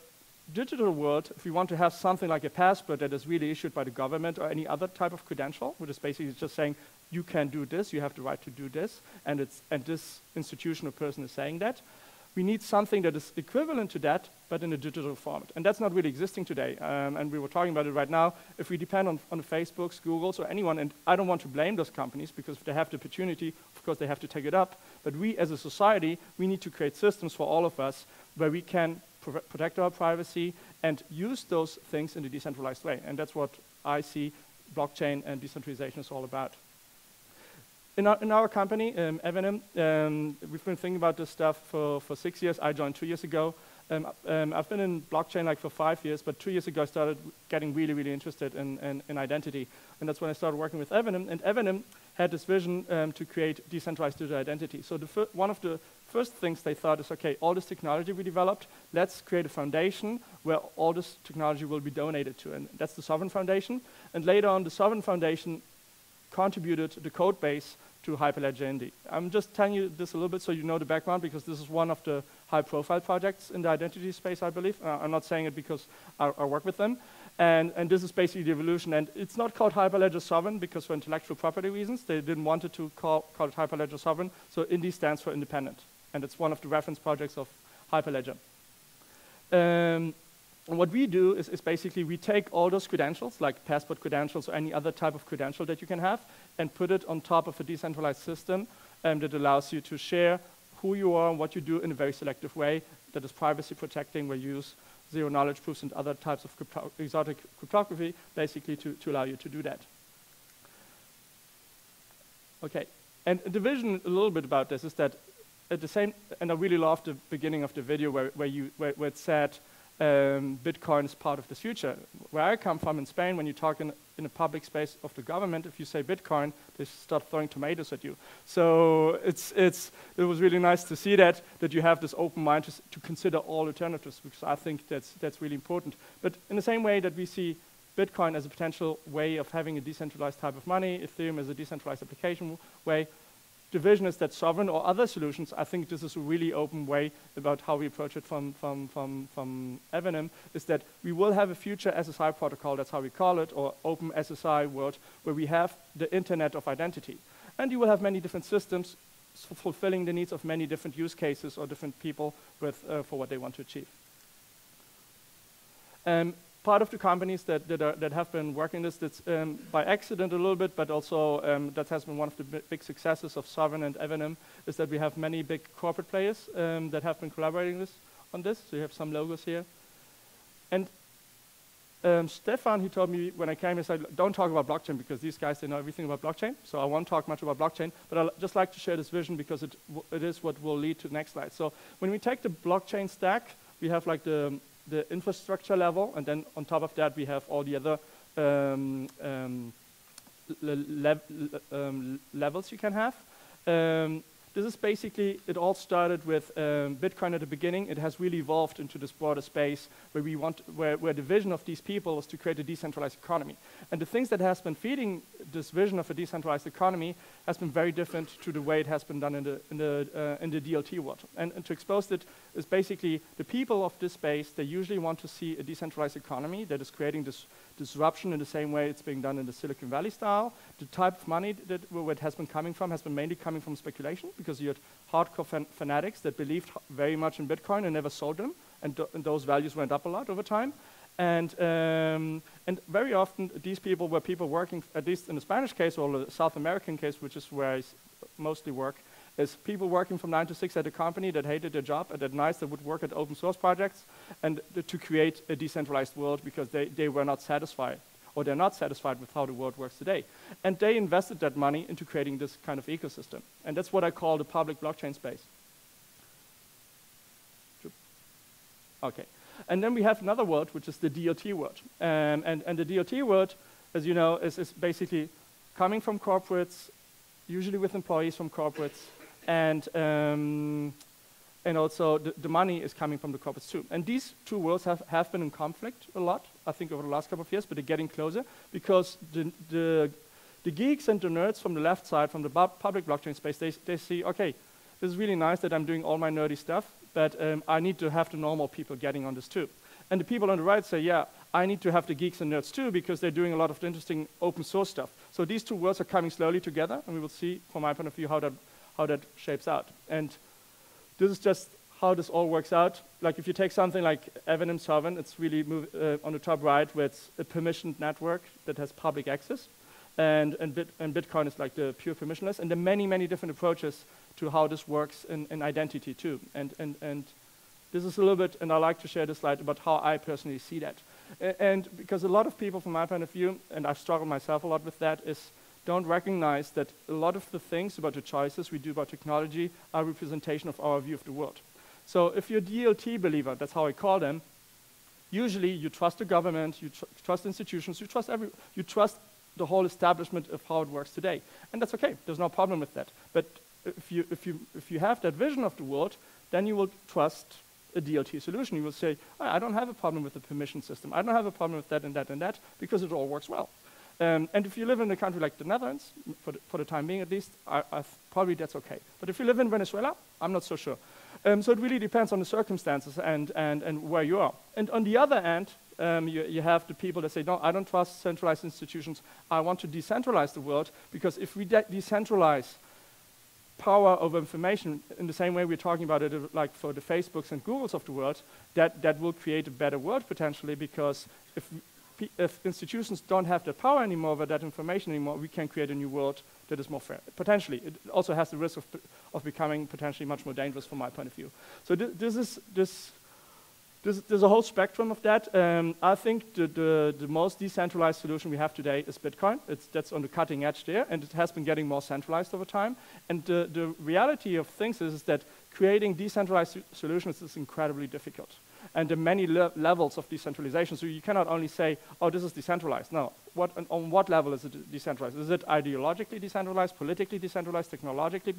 S12: digital world, if we want to have something like a passport that is really issued by the government or any other type of credential, which is basically just saying you can do this, you have the right to do this, and, it's, and this institution or person is saying that, we need something that is equivalent to that, but in a digital format. And that's not really existing today. Um, and we were talking about it right now. If we depend on, on Facebooks, Googles, or anyone, and I don't want to blame those companies because if they have the opportunity, of course, they have to take it up. But we, as a society, we need to create systems for all of us where we can protect our privacy and use those things in a decentralized way. And that's what I see blockchain and decentralization is all about. In our, in our company, um, um, we've been thinking about this stuff for, for six years. I joined two years ago. Um, um, I've been in blockchain like for five years, but two years ago I started getting really, really interested in, in, in identity. And that's when I started working with Evernym. And Evernym had this vision um, to create decentralized digital identity. So one of the first things they thought is, okay, all this technology we developed, let's create a foundation where all this technology will be donated to. And that's the Sovrin Foundation. And later on, the Sovrin Foundation contributed the code base to Hyperledger. I'm just telling you this a little bit so you know the background because this is one of the high profile projects in the identity space, I believe. Uh, I'm not saying it because I, I work with them. And, and, this is basically the evolution. And it's not called Hyperledger Sovrin because for intellectual property reasons, they didn't want it to call, call it Hyperledger Sovrin. So Indy stands for independent and it's one of the reference projects of Hyperledger. Um, and what we do is, is, basically we take all those credentials, like passport credentials or any other type of credential that you can have, and put it on top of a decentralized system um, that allows you to share who you are and what you do in a very selective way that is privacy protecting, We use zero knowledge proofs and other types of crypto exotic cryptography, basically to, to allow you to do that. Okay, and the vision a little bit about this is that at the same, and I really loved the beginning of the video where, where, you, where, where it said um, Bitcoin is part of the future. Where I come from in Spain, when you talk in, in a public space of the government, if you say Bitcoin, they start throwing tomatoes at you. So it's, it's, it was really nice to see that, that you have this open mind to, to consider all alternatives, because I think that's, that's really important. But in the same way that we see Bitcoin as a potential way of having a decentralized type of money, Ethereum as a decentralized application way, the vision is that Sovrin or other solutions, I think this is a really open way about how we approach it from, from, from, from Evernym, is that we will have a future SSI protocol, that's how we call it, or open SSI world, where we have the internet of identity. And you will have many different systems fulfilling the needs of many different use cases or different people with, uh, for what they want to achieve. Um, part of the companies that, that, are, that have been working this that's um, by accident a little bit, but also um, that has been one of the big successes of Sovrin and Evernym, is that we have many big corporate players um, that have been collaborating this, on this. So you have some logos here. And um, Stefan, he told me when I came, he said, don't talk about blockchain because these guys, they know everything about blockchain. So I won't talk much about blockchain, but I'd just like to share this vision because it, it is what will lead to the next slide. So when we take the blockchain stack, we have like the the infrastructure level, and then on top of that we have all the other um, um, le um, levels you can have. Um, this is basically, it all started with um, Bitcoin at the beginning. It has really evolved into this broader space where we want, where, where the vision of these people was to create a decentralized economy. And the things that has been feeding this vision of a decentralized economy has been very different to the way it has been done in the, in the, uh, in the DLT world. And, and to expose it is basically the people of this space, they usually want to see a decentralized economy that is creating this disruption in the same way it's being done in the Silicon Valley style. The type of money that where it has been coming from has been mainly coming from speculation because you had hardcore fan fanatics that believed very much in Bitcoin and never sold them, and, and those values went up a lot over time. And, um, and very often these people were people working, at least in the Spanish case or the South American case, which is where I mostly work, is people working from 9 to 6 at a company that hated their job and at night they would work at open source projects and to create a decentralized world because they, they were not satisfied or they're not satisfied with how the world works today. And they invested that money into creating this kind of ecosystem. And that's what I call the public blockchain space. Okay. And then we have another word, which is the DLT word. Um, and, and the DLT word, as you know, is, is basically coming from corporates, usually with employees from corporates, and, um, and also the, the, money is coming from the corporates too. And these two worlds have, have been in conflict a lot, I think, over the last couple of years, but they're getting closer because the, the, the geeks and the nerds from the left side, from the public blockchain space, they, they see, okay, this is really nice that I'm doing all my nerdy stuff, but um, I need to have the normal people getting on this too. And the people on the right say, yeah, I need to have the geeks and nerds too because they're doing a lot of interesting open source stuff. So these two worlds are coming slowly together, and we will see, from my point of view, how that, how that shapes out. And this is just how this all works out. Like if you take something like Evan 7 it's really move, uh, on the top right where it's a permissioned network that has public access. And, and, Bit, and Bitcoin is like the pure permissionless. And there are many, many different approaches to how this works in, in identity too. And, and, and this is a little bit, and I like to share this slide about how I personally see that. And because a lot of people from my point of view, and I've struggled myself a lot with that, is don't recognize that a lot of the things about the choices we do about technology are representation of our view of the world. So if you're a DLT believer, that's how I call them, usually you trust the government, you tr trust institutions, you trust every, you trust the whole establishment of how it works today. And that's okay, there's no problem with that. But if you, if, you, if you have that vision of the world, then you will trust a DLT solution. You will say, I don't have a problem with the permission system. I don't have a problem with that and that and that because it all works well. Um, and if you live in a country like the Netherlands, for the, for the time being at least, I, I probably that's okay. But if you live in Venezuela, I'm not so sure. Um, so it really depends on the circumstances and, and, and where you are. And on the other hand, um, you, you, have the people that say, no, I don't trust centralized institutions. I want to decentralize the world because if we de decentralize power of information in the same way we're talking about it uh, like for the Facebooks and Googles of the world, that, that will create a better world potentially because if, if institutions don't have that power anymore over that information anymore, we can create a new world that is more fair. Potentially. It also has the risk of, of becoming potentially much more dangerous from my point of view. So th this is this there's, there's, a whole spectrum of that. Um, I think the, the, the, most decentralized solution we have today is Bitcoin. It's, that's on the cutting edge there, and it has been getting more centralized over time. And the, the reality of things is, is that creating decentralized solutions is incredibly difficult and the many le levels of decentralization. So you cannot only say, oh, this is decentralized. No, what, on what level is it decentralized? Is it ideologically decentralized, politically decentralized, technologically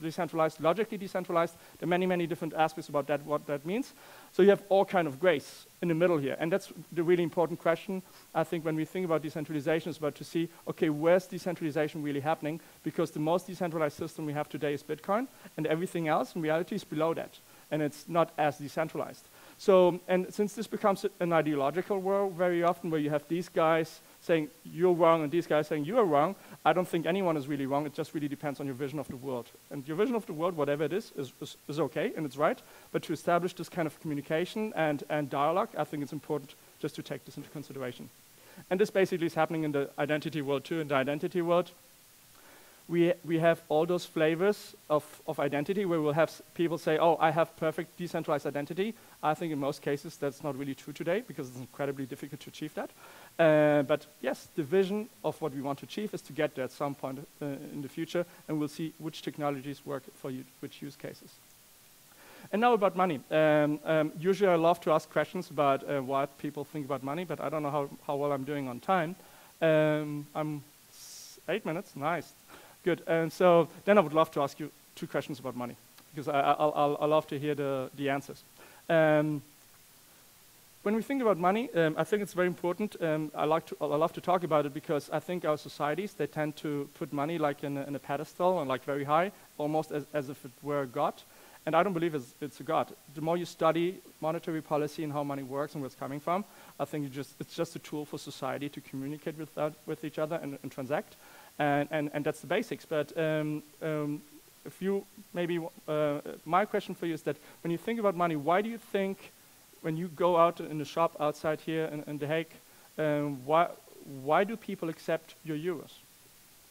S12: decentralized, logically decentralized? There are many, many different aspects about that, what that means. So you have all kind of grace in the middle here. And that's the really important question, I think, when we think about decentralization is about to see, okay, where's decentralization really happening? Because the most decentralized system we have today is Bitcoin, and everything else in reality is below that. And it's not as decentralized. So, and since this becomes an ideological world very often where you have these guys saying you're wrong and these guys saying you are wrong, I don't think anyone is really wrong. It just really depends on your vision of the world. And your vision of the world, whatever it is, is, is, is okay and it's right. But to establish this kind of communication and, and dialogue, I think it's important just to take this into consideration. And this basically is happening in the identity world too. In the identity world, we, we have all those flavors of, of identity where we'll have people say, oh, I have perfect decentralized identity. I think in most cases that's not really true today because it's incredibly difficult to achieve that. Uh, but yes, the vision of what we want to achieve is to get there at some point uh, in the future, and we'll see which technologies work for you, which use cases. And now about money. Um, um, usually I love to ask questions about uh, what people think about money, but I don't know how, how well I'm doing on time. Um, I'm eight minutes, nice. Good. And so then I would love to ask you two questions about money because I, will love to hear the, the answers. Um, when we think about money, um, I think it's very important. Um, I like to, I love to talk about it because I think our societies they tend to put money like in a, in a pedestal and like very high, almost as, as if it were a god. And I don't believe it's, it's a god. The more you study monetary policy and how money works and where it's coming from, I think just, it's just a tool for society to communicate with, that, with each other and, and transact. And, and, and that's the basics. But um, um, if you maybe, uh, my question for you is that when you think about money, why do you think when you go out in the shop outside here in, in The Hague, um, why, why do people accept your euros?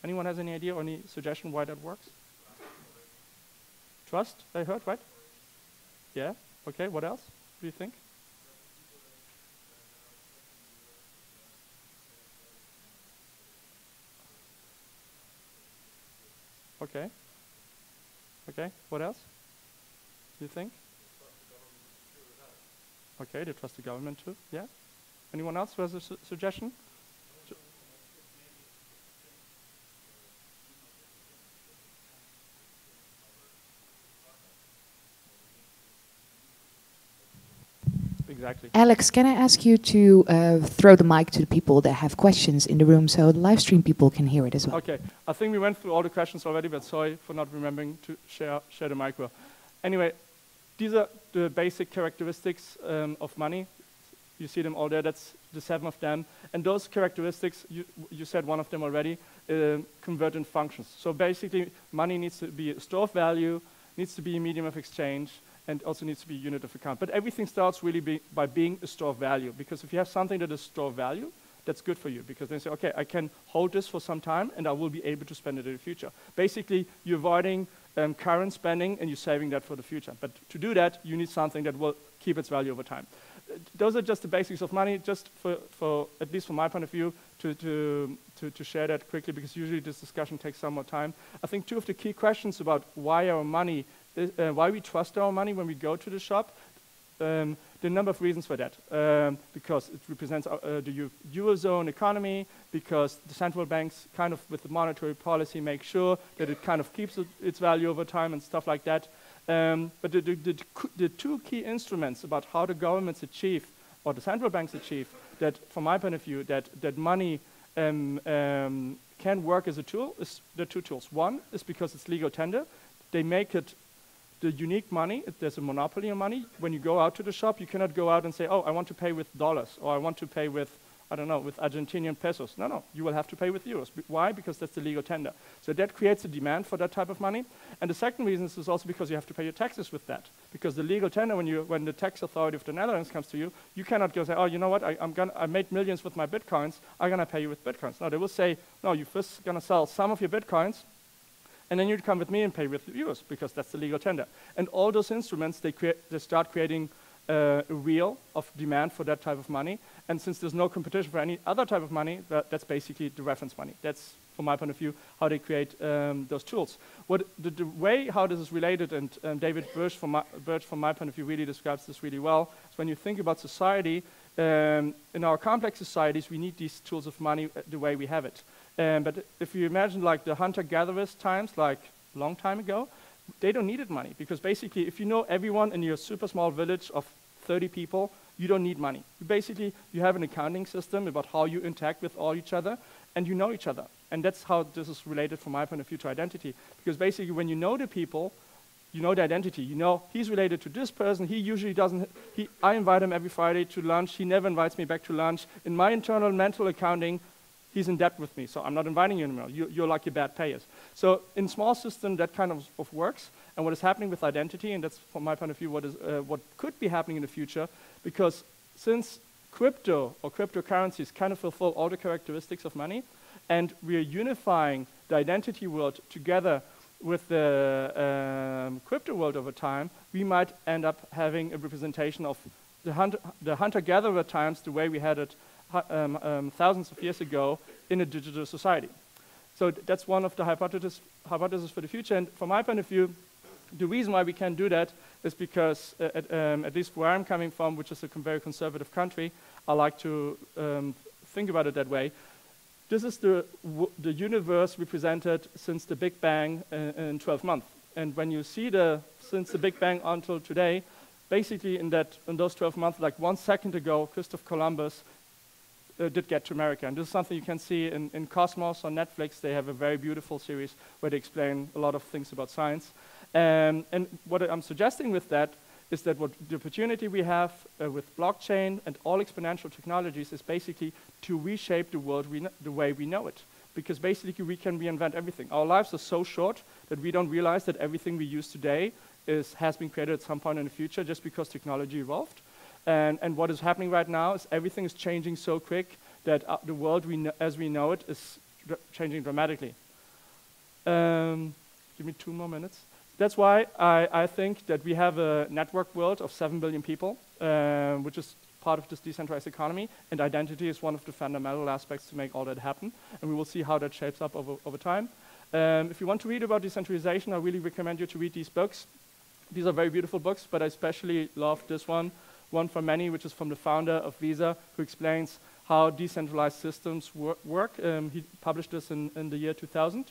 S12: Anyone has any idea or any suggestion why that works? Trust, I heard, right? Yeah, okay, what else do you think? Okay. Okay, what else? Do you think? Okay, they trust the government too. Yeah. Anyone else who has a su suggestion? Exactly.
S6: Alex, can I ask you to uh, throw the mic to the people that have questions in the room so the live stream people can hear it as well?
S12: Okay, I think we went through all the questions already, but sorry for not remembering to share, share the micro. Anyway, these are the basic characteristics um, of money. You see them all there, that's the seven of them. And those characteristics, you, you said one of them already, uh, convert in functions. So basically, money needs to be a store of value, needs to be a medium of exchange, and also needs to be a unit of account. But everything starts really be by being a store of value, because if you have something that is store of value, that's good for you, because then you say, okay, I can hold this for some time, and I will be able to spend it in the future. Basically, you're avoiding um, current spending, and you're saving that for the future. But to do that, you need something that will keep its value over time. Those are just the basics of money, just for, for at least from my point of view, to, to, to, to share that quickly, because usually this discussion takes some more time. I think two of the key questions about why our money, uh, why we trust our money when we go to the shop, um, there are a number of reasons for that. Um, because it represents uh, the Eurozone economy, because the central banks kind of with the monetary policy make sure that it kind of keeps it, its value over time and stuff like that. Um, but the, the, the, the two key instruments about how the governments achieve, or the central banks achieve, that from my point of view, that, that money um, um, can work as a tool is the two tools. One is because it's legal tender. They make it the unique money, there's a monopoly on money, when you go out to the shop, you cannot go out and say, oh, I want to pay with dollars, or I want to pay with, I don't know, with Argentinian pesos. No, no, you will have to pay with euros. Be- Why? Because that's the legal tender. So that creates a demand for that type of money. And the second reason is also because you have to pay your taxes with that. Because the legal tender, when, you, when the tax authority of the Netherlands comes to you, you cannot go say, oh, you know what, I, I'm gonna, I made millions with my bitcoins, I'm going to pay you with bitcoins. No, they will say, no, you're first going to sell some of your bitcoins, and then you'd come with me and pay with euros because that's the legal tender. And all those instruments, they, they start creating uh, a wheel of demand for that type of money. And since there's no competition for any other type of money, that, that's basically the reference money. That's, from my point of view, how they create um, those tools. What the, the way how this is related, and um, David Birch from, my, Birch, from my point of view, really describes this really well, is when you think about society, um, in our complex societies, we need these tools of money uh, the way we have it. Um, but if you imagine like the hunter-gatherers times, like a long time ago, they don't needed money because basically if you know everyone in your super small village of 30 people, you don't need money. Basically, you have an accounting system about how you interact with all each other and you know each other. And that's how this is related from my point of view to identity. Because basically when you know the people, you know the identity. You know he's related to this person. He usually doesn't. He, I invite him every Friday to lunch. He never invites me back to lunch. In my internal mental accounting, he's in debt with me, so I'm not inviting you anymore. You, you're like your bad payers. So in small system, that kind of, of works. And what is happening with identity, and that's from my point of view what is uh, what could be happening in the future, because since crypto or cryptocurrencies kind of fulfill all the characteristics of money, and we are unifying the identity world together with the um, crypto world over time, we might end up having a representation of the, hunt- the hunter-gatherer times the way we had it um, um, thousands of years ago in a digital society. So that's one of the hypotheses for the future. And from my point of view, the reason why we can't do that is because, uh, at, um, at least where I'm coming from, which is a very conservative country, I like to um, think about it that way. This is the, the universe represented since the Big Bang uh, in 12 months. And when you see the, since the Big Bang until today, basically in that in those 12 months, like one second ago, Christopher Columbus uh, did get to America. And this is something you can see in, in Cosmos on Netflix. They have a very beautiful series where they explain a lot of things about science. Um, and what I'm suggesting with that is that what the opportunity we have uh, with blockchain and all exponential technologies is basically to reshape the world the way we know it. Because basically we can reinvent everything. Our lives are so short that we don't realize that everything we use today is, has been created at some point in the future just because technology evolved. And, and what is happening right now is everything is changing so quick that uh, the world we as we know it is dr- changing dramatically. Um, give me two more minutes. That's why I, I think that we have a network world of 7 billion people, uh, which is part of this decentralized economy, and identity is one of the fundamental aspects to make all that happen. And we will see how that shapes up over, over time. Um, if you want to read about decentralization, I really recommend you to read these books. These are very beautiful books, but I especially love this one, one from many, which is from the founder of Visa, who explains how decentralized systems wor work. Um, he published this in, in the year 2000.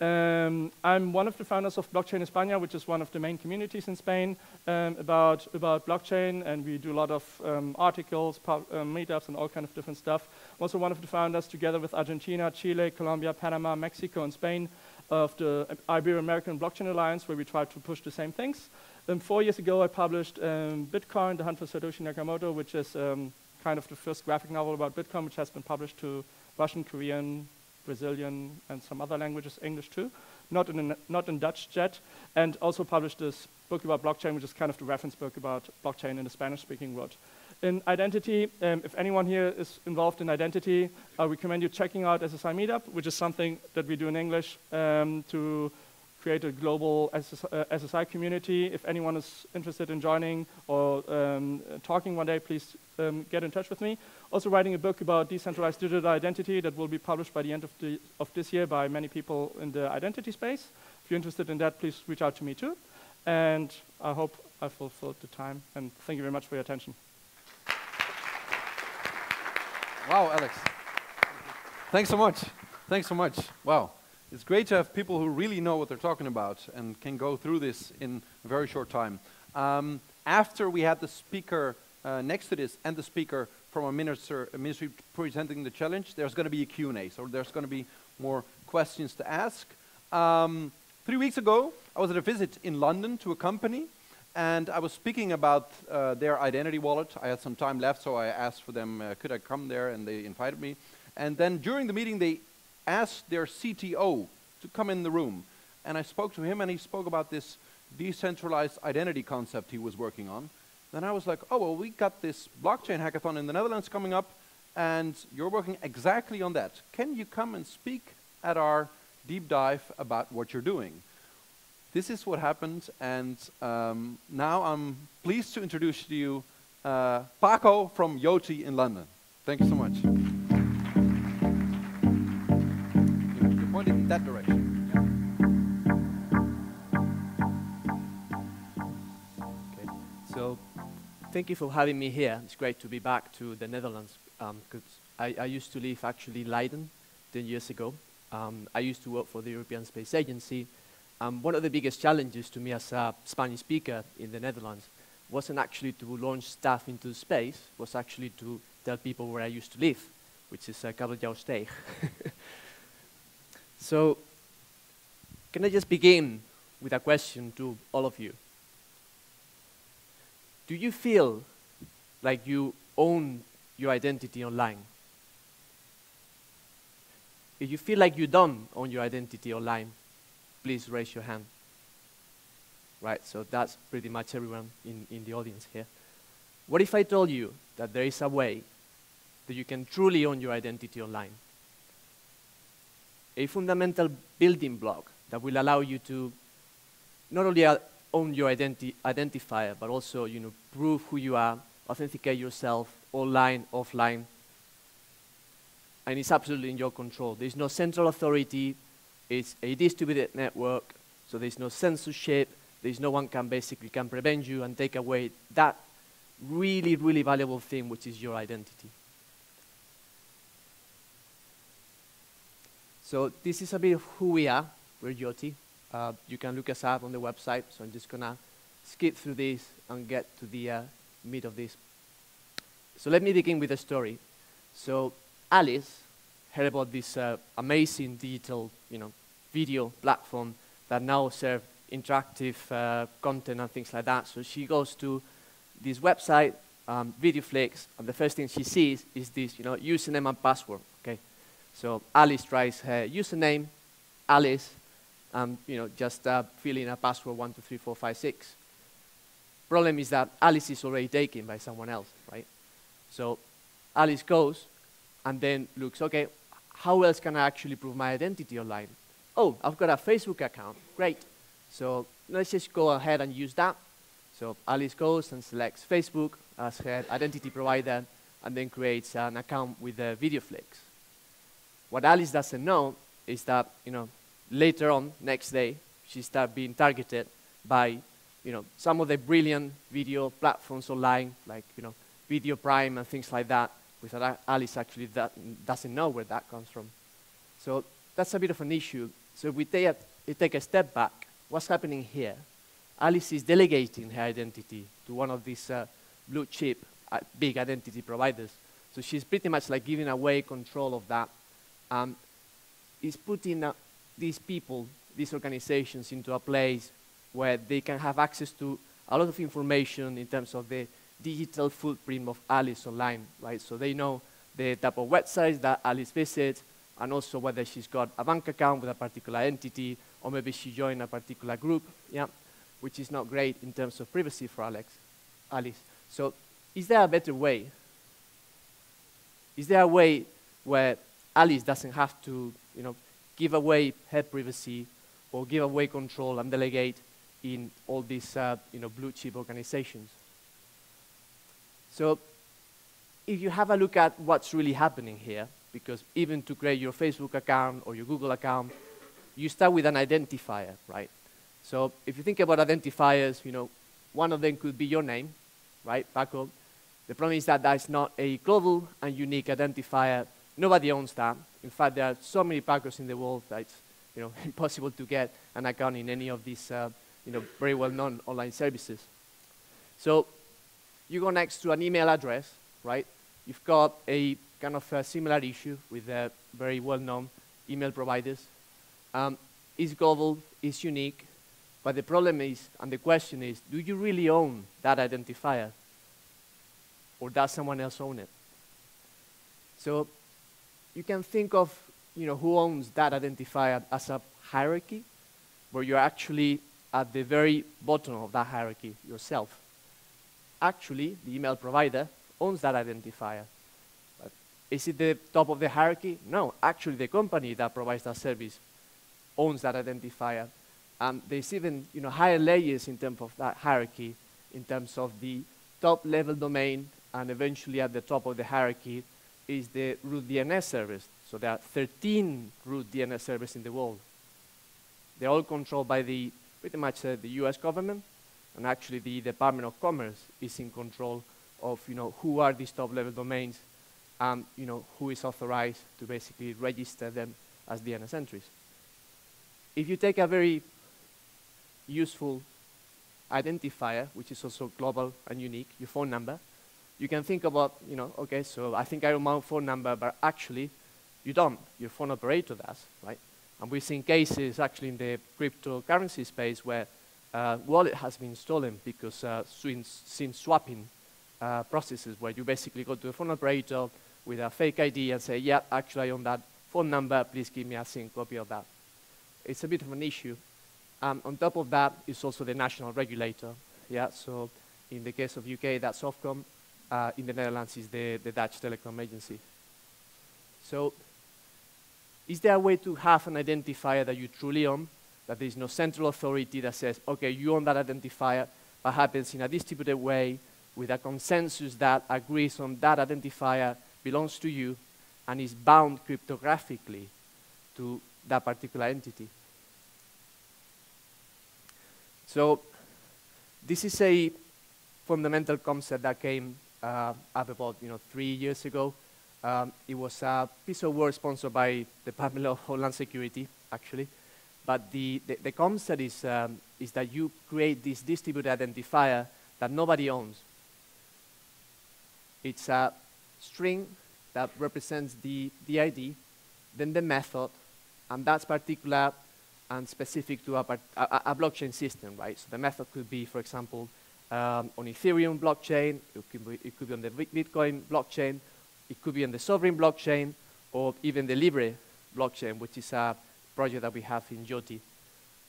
S12: Um, I'm one of the founders of Blockchain España, which is one of the main communities in Spain um, about, about blockchain, and we do a lot of um, articles, um, meetups, and all kind of different stuff. I'm also one of the founders, together with Argentina, Chile, Colombia, Panama, Mexico, and Spain, of the Ibero-American Blockchain Alliance, where we try to push the same things. Um, four years ago, I published um, Bitcoin, The Hunt for Satoshi Nakamoto, which is kind of the first graphic novel about Bitcoin, which has been published to Russian, Korean, Brazilian, and some other languages, English too, not in, not in Dutch yet, and also published this book about blockchain, which is kind of the reference book about blockchain in the Spanish-speaking world. In identity, um, if anyone here is involved in identity, I recommend you checking out SSI Meetup, which is something that we do in English um, to create a global uh, SSI community. If anyone is interested in joining or um, talking one day, please um, get in touch with me. Also writing a book about decentralized digital identity that will be published by the end of, the, of this year by many people in the identity space. If you're interested in that, please reach out to me too. And I hope I fulfilled the time. And thank you very much for your attention.
S3: Wow, Alex. Thanks so much. Thanks so much. Wow. It's great to have people who really know what they're talking about and can go through this in a very short time. Um, after we had the speaker uh, next to this and the speaker from a minister, a ministry presenting the challenge, there's going to be a Q&A. So there's going to be more questions to ask. Um, three weeks ago, I was at a visit in London to a company, and I was speaking about uh, their identity wallet. I had some time left, so I asked for them, uh, could I come there, and they invited me. And then during the meeting, they asked their CTO to come in the room. And I spoke to him, and he spoke about this decentralized identity concept he was working on. Then I was like, oh, well, we got this blockchain hackathon in the Netherlands coming up, and you're working exactly on that. Can you come and speak at our deep dive about what you're doing? This is what happened, and um, now I'm pleased to introduce to you uh, Paco from Yoti in London. Thank you so much. You're pointing in that direction.
S13: Okay. So, thank you for having me here. It's great to be back to the Netherlands um, I, I, used to live actually Leiden 10 years ago. Um, I used to work for the European Space Agency. Um, one of the biggest challenges to me as a Spanish speaker in the Netherlands wasn't actually to launch stuff into space, was actually to tell people where I used to live, which is uh, Kabeljauwsteeg. [LAUGHS] so, can I just begin with a question to all of you? Do you feel like you own your identity online? If you feel like you don't own your identity online, please raise your hand. Right, so that's pretty much everyone in, in the audience here. What if I told you that there is a way that you can truly own your identity online? A fundamental building block that will allow you to not only uh, own your identi identifier, but also you know, prove who you are, authenticate yourself online, offline, and it's absolutely in your control. There's no central authority, it's a distributed network, so there's no censorship, there's no one can basically can prevent you and take away that really, really valuable thing, which is your identity. So this is a bit of who we are. We're Yoti. Uh, you can look us up on the website, so I'm just gonna skip through this and get to the uh, meat of this. So let me begin with a story. So Alice heard about this uh, amazing digital, you know, video platform that now serve interactive uh, content and things like that. So she goes to this website, um, VideoFlix, and the first thing she sees is this, you know, username and password. Okay, so Alice tries her username, Alice, um, you know, just uh, fill in a password one two three four five six. Problem is that Alice is already taken by someone else, right? So Alice goes and then looks, okay, how else can I actually prove my identity online? Oh, I've got a Facebook account. Great. So let's just go ahead and use that. So Alice goes and selects Facebook as her identity provider and then creates an account with uh, VideoFlix. What Alice doesn't know is that, you know, later on, next day, she starts being targeted by, you know, some of the brilliant video platforms online, like, you know, Video Prime and things like that, without Alice actually that doesn't know where that comes from. So that's a bit of an issue. So if we take a, take a step back, what's happening here? Alice is delegating her identity to one of these uh, blue chip uh, big identity providers. So she's pretty much like giving away control of that. Um, is putting uh, these people, these organizations into a place where they can have access to a lot of information in terms of the digital footprint of Alice online, right? So they know the type of websites that Alice visits, and also whether she's got a bank account with a particular entity, or maybe she joined a particular group, yeah, which is not great in terms of privacy for Alex, Alice. So is there a better way? Is there a way where Alice doesn't have to, you know, give away her privacy or give away control and delegate in all these, uh, you know, blue chip organizations? So if you have a look at what's really happening here, because even to create your Facebook account or your Google account, you start with an identifier, right? So if you think about identifiers, you know, one of them could be your name, right, Paco. The problem is that that's not a global and unique identifier. Nobody owns that. In fact, there are so many Pacos in the world that it's, you know, [LAUGHS] impossible to get an account in any of these, uh, you know, very well-known online services. So you go next to an email address, right? You've got a kind of a similar issue with the very well-known email providers. Um, it's global, it's unique, but the problem is, and the question is, do you really own that identifier? Or does someone else own it? So you can think of you know, who owns that identifier as a hierarchy, where you're actually at the very bottom of that hierarchy yourself actually, the email provider owns that identifier. But is it the top of the hierarchy? No, actually the company that provides that service owns that identifier. And there's even you know, higher layers in terms of that hierarchy, in terms of the top level domain, and eventually at the top of the hierarchy is the root DNS service. So there are 13 root DNS servers in the world. They're all controlled by the, pretty much uh, the US government, and actually the Department of Commerce is in control of you know, who are these top-level domains and you know, who is authorized to basically register them as DNS entries. If you take a very useful identifier, which is also global and unique, your phone number, you can think about, you know, okay, so I think I know my phone number, but actually you don't. Your phone operator does, right? And we've seen cases actually in the cryptocurrency space where uh, wallet has been stolen because uh, SIM swapping uh, processes where you basically go to a phone operator with a fake ID and say, yeah, actually I own that phone number, please give me a SIM copy of that. It's a bit of an issue. Um, on top of that is also the national regulator. Yeah, so in the case of UK, that's Ofcom. Uh, in the Netherlands is the, the Dutch Telecom Agency. So is there a way to have an identifier that you truly own that there is no central authority that says, okay, you own that identifier, but happens in a distributed way with a consensus that agrees on that identifier belongs to you and is bound cryptographically to that particular entity. So this is a fundamental concept that came uh, up about you know, three years ago. Um, it was a piece of work sponsored by the Department of Homeland Security, actually. But the, the, the concept is, um, is that you create this distributed identifier that nobody owns. It's a string that represents the, the ID, then the method, and that's particular and specific to a, a, a blockchain system, right? So the method could be, for example, um, on Ethereum blockchain, it could, be, it could be on the Bitcoin blockchain, it could be on the Sovrin blockchain, or even the Libre blockchain, which is a project that we have in Yoti.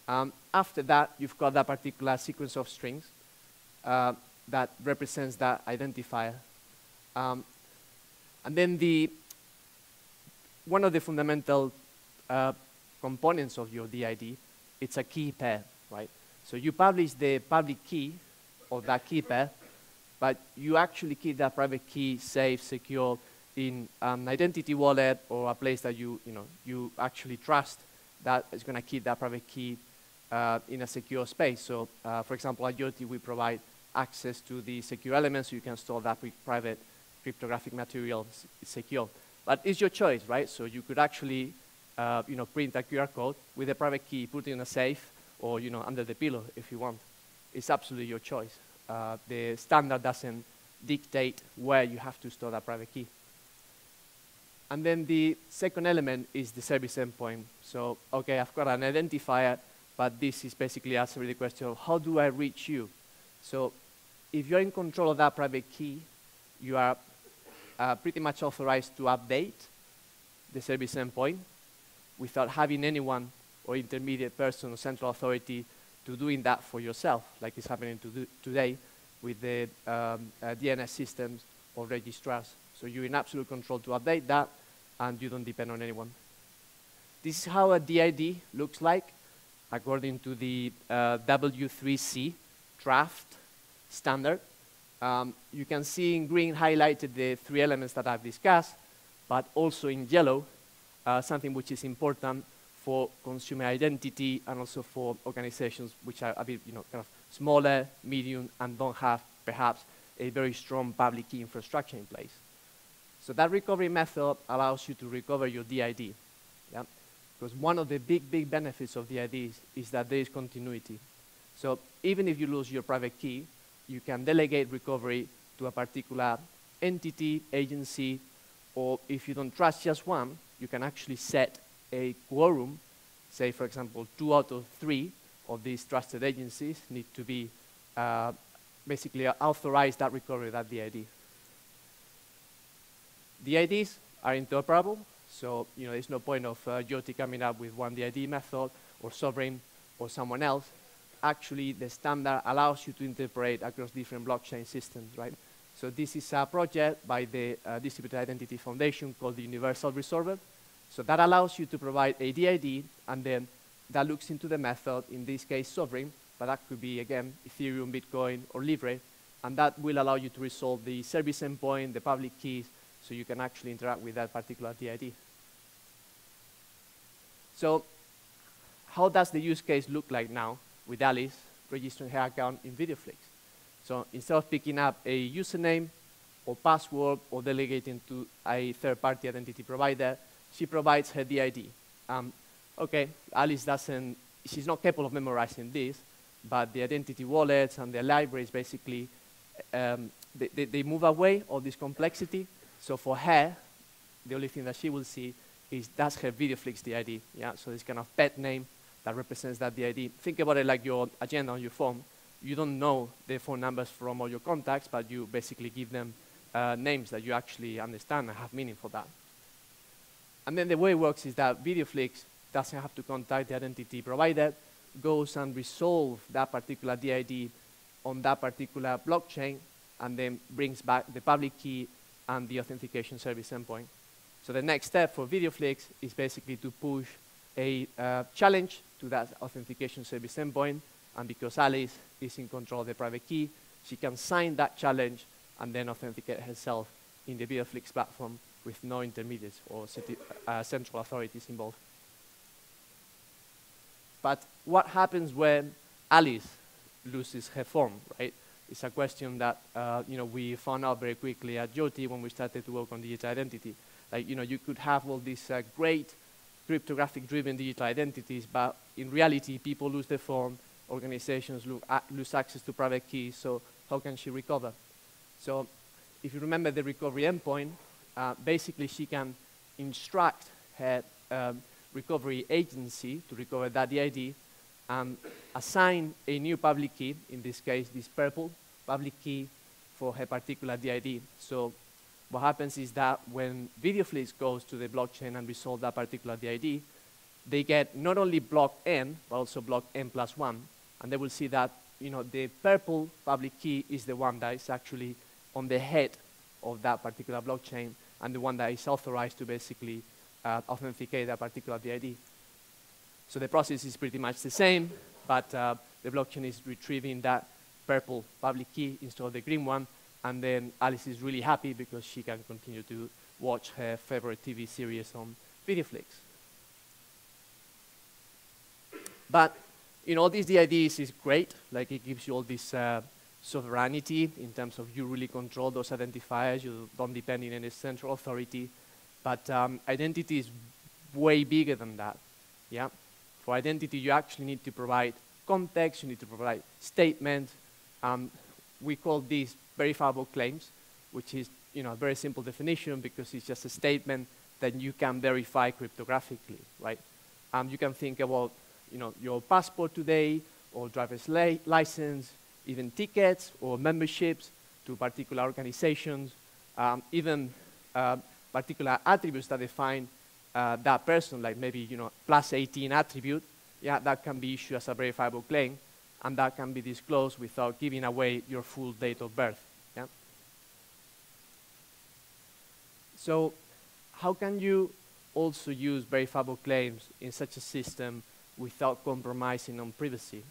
S13: Um, after that, you've got that particular sequence of strings uh, that represents that identifier. Um, and then the one of the fundamental uh, components of your DID, it's a key pair, right? So you publish the public key of that key pair, but you actually keep that private key safe, secure in an identity wallet or a place that you, you, know, you actually trust that is going to keep that private key uh, in a secure space. So, uh, for example, at Yoti, we provide access to the secure elements so you can store that private cryptographic material secure. But it's your choice, right? So you could actually, uh, you know, print a QR code with a private key, put it in a safe, or you know, under the pillow if you want. It's absolutely your choice. Uh, the standard doesn't dictate where you have to store that private key. And then the second element is the service endpoint. So, okay, I've got an identifier, but this is basically answering the question of how do I reach you? So, if you're in control of that private key, you are uh, pretty much authorized to update the service endpoint without having anyone or intermediate person or central authority to doing that for yourself, like is happening to today with the um, uh, DNS systems or registrars. So you're in absolute control to update that, and you don't depend on anyone. This is how a DID looks like according to the uh, W3C draft standard. Um, you can see in green highlighted the three elements that I've discussed, but also in yellow, uh, something which is important for consumer identity and also for organizations which are a bit, you know, kind of smaller, medium, and don't have perhaps a very strong public key infrastructure in place. So that recovery method allows you to recover your DID. Yeah? Because one of the big, big benefits of DID is, is that there is continuity. So even if you lose your private key, you can delegate recovery to a particular entity, agency, or if you don't trust just one, you can actually set a quorum, say for example, two out of three of these trusted agencies need to be uh, basically authorize that recovery, that DID. DIDs are interoperable, so you know there's no point of uh, Yoti coming up with one DID method or Sovrin or someone else. Actually, the standard allows you to interpret across different blockchain systems, right? So this is a project by the uh, Distributed Identity Foundation called the Universal Resolver. So that allows you to provide a DID, and then that looks into the method, in this case Sovrin, but that could be, again, Ethereum, Bitcoin, or Libre, and that will allow you to resolve the service endpoint, the public keys, so you can actually interact with that particular DID. So how does the use case look like now with Alice registering her account in VideoFlix? So instead of picking up a username or password or delegating to a third-party identity provider, she provides her DID. Um, okay, Alice doesn't, she's not capable of memorizing this, but the identity wallets and the libraries basically, um, they, they, they move away all this complexity. So for her, the only thing that she will see is that's her VideoFlix DID. Yeah, so this kind of pet name that represents that DID. Think about it like your agenda on your phone. You don't know the phone numbers from all your contacts, but you basically give them uh, names that you actually understand and have meaning for that. And then the way it works is that VideoFlix doesn't have to contact the identity provider, goes and resolve that particular DID on that particular blockchain, and then brings back the public key and the authentication service endpoint. So the next step for VideoFlix is basically to push a uh, challenge to that authentication service endpoint, and because Alice is in control of the private key, she can sign that challenge and then authenticate herself in the VideoFlix platform with no intermediates or uh, central authorities involved. But what happens when Alice loses her phone, right? It's a question that uh, you know we found out very quickly at Yoti when we started to work on digital identity. Like you know, you could have all these uh, great cryptographic-driven digital identities, but in reality, people lose their phone, organizations lo lose access to private keys, so how can she recover? So if you remember the recovery endpoint, uh, basically she can instruct her um, recovery agency to recover that DID and assign a new public key, in this case this purple public key for her particular DID. So what happens is that when VideoFlix goes to the blockchain and resolve that particular DID, they get not only block n, but also block n plus 1. And they will see that you know, the purple public key is the one that is actually on the head of that particular blockchain and the one that is authorized to basically uh, authenticate that particular DID. So the process is pretty much the same, but uh, the blockchain is retrieving that purple public key instead of the green one, and then Alice is really happy because she can continue to watch her favorite TV series on VideoFlix. But you know, all these DIDs is great, like it gives you all this uh, sovereignty in terms of you really control those identifiers, you don't depend on any central authority, but um, identity is way bigger than that, yeah? For identity, you actually need to provide context, you need to provide statement. Um, we call these verifiable claims, which is you know, a very simple definition because it's just a statement that you can verify cryptographically, right? Um, you can think about you know, your passport today, or driver's li license, even tickets or memberships to particular organizations, um, even uh, particular attributes that define uh, that person, like maybe you know plus 18 attribute, yeah, that can be issued as a verifiable claim, and that can be disclosed without giving away your full date of birth. Yeah. So, how can you also use verifiable claims in such a system without compromising on privacy?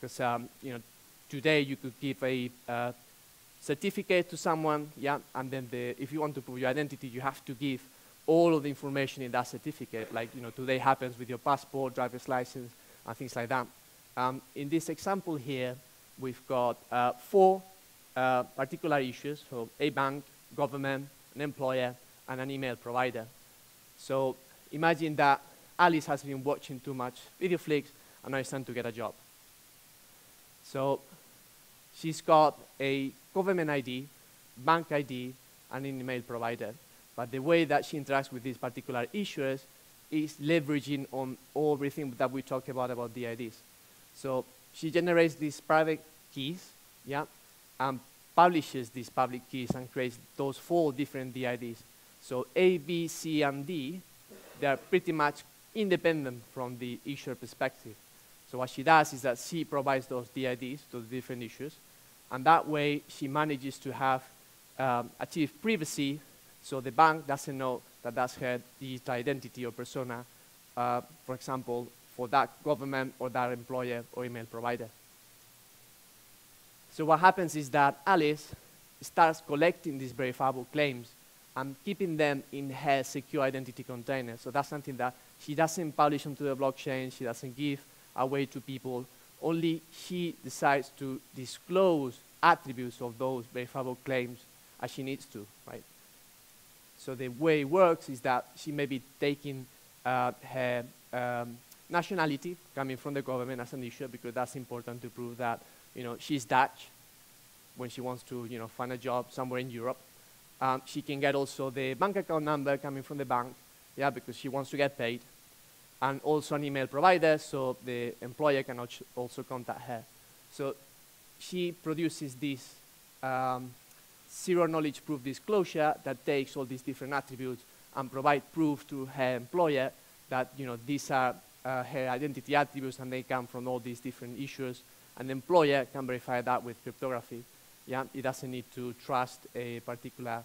S13: Because um, you know, today you could give a uh, certificate to someone, yeah, and then the, if you want to prove your identity, you have to give all of the information in that certificate, like you know, today happens with your passport, driver's license, and things like that. Um, in this example here, we've got uh, four uh, particular issues, so a bank, government, an employer, and an email provider. So imagine that Alice has been watching too much VideoFlix, and now it's time to get a job. So she's got a government ID, bank ID, and an email provider. But the way that she interacts with these particular issuers is leveraging on everything that we talked about about DIDs. So she generates these private keys, yeah, and publishes these public keys and creates those four different DIDs. So A, B, C, and D, they're pretty much independent from the issuer perspective. So what she does is that she provides those DIDs to the different issues, and that way she manages to have um, achieve privacy so the bank doesn't know that that's her digital identity or persona, uh, for example, for that government or that employer or email provider. So what happens is that Alice starts collecting these verifiable claims and keeping them in her secure identity container. So that's something that she doesn't publish onto the blockchain, she doesn't give away to people, only she decides to disclose attributes of those verifiable claims as she needs to, right? So the way it works is that she may be taking uh, her um, nationality coming from the government as an issue because that's important to prove that you know she's Dutch when she wants to you know find a job somewhere in Europe. Um, she can get also the bank account number coming from the bank, yeah, because she wants to get paid, and also an email provider so the employer can also contact her. So she produces this um, zero knowledge proof disclosure that takes all these different attributes and provide proof to her employer that you know these are uh, her identity attributes and they come from all these different issues and the employer can verify that with cryptography. Yeah, it doesn't need to trust a particular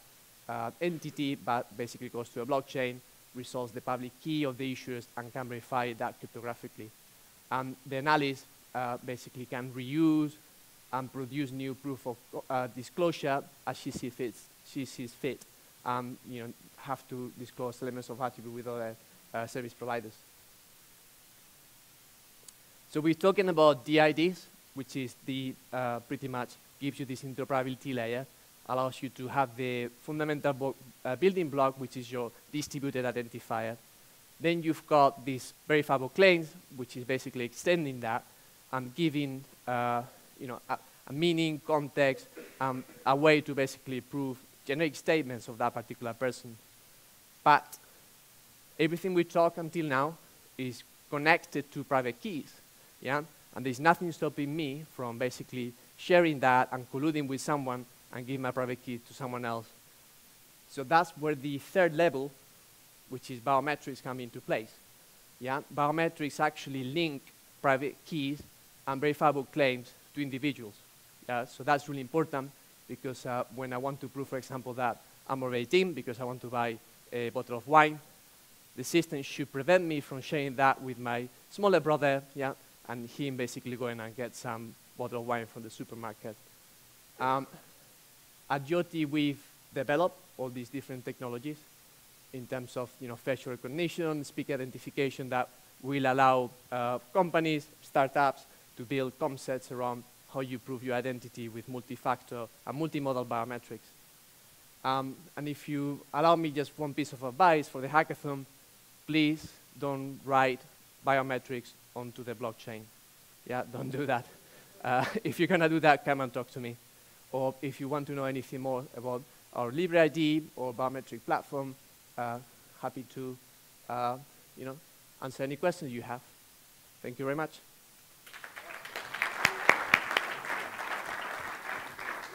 S13: uh, entity, but basically goes to a blockchain, resolves the public key of the issues, and can verify that cryptographically. And the analyst uh, basically can reuse and produce new proof of uh, disclosure as she sees fit. She sees fit, and you know have to disclose elements of attribute with other uh, service providers. So we're talking about DIDs, which is the uh, pretty much gives you this interoperability layer, allows you to have the fundamental uh, building block, which is your distributed identifier. Then you've got these verifiable claims, which is basically extending that and giving uh, you know, a, a meaning, context, um, a way to basically prove generic statements of that particular person. But everything we talk until now is connected to private keys, yeah? And there's nothing stopping me from basically sharing that and colluding with someone and giving my private key to someone else. So that's where the third level, which is biometrics, come into place. Yeah? Biometrics actually link private keys and verifiable claims to individuals. So that's really important because uh, when I want to prove, for example, that I'm over 18 because I want to buy a bottle of wine, the system should prevent me from sharing that with my smaller brother, yeah, and him basically going and get some bottle of wine from the supermarket. Um, at Yoti, we've developed all these different technologies in terms of you know, facial recognition, speaker identification that will allow uh, companies, startups to build concepts around how you prove your identity with multi-factor and multimodal biometrics. Um, and if you allow me just one piece of advice for the hackathon, please don't write biometrics onto the blockchain. Yeah, don't do that. Uh, [LAUGHS] if you're going to do that, come and talk to me. Or if you want to know anything more about our LibreID or biometric platform, uh, happy to uh, you know, answer any questions you have. Thank you very much.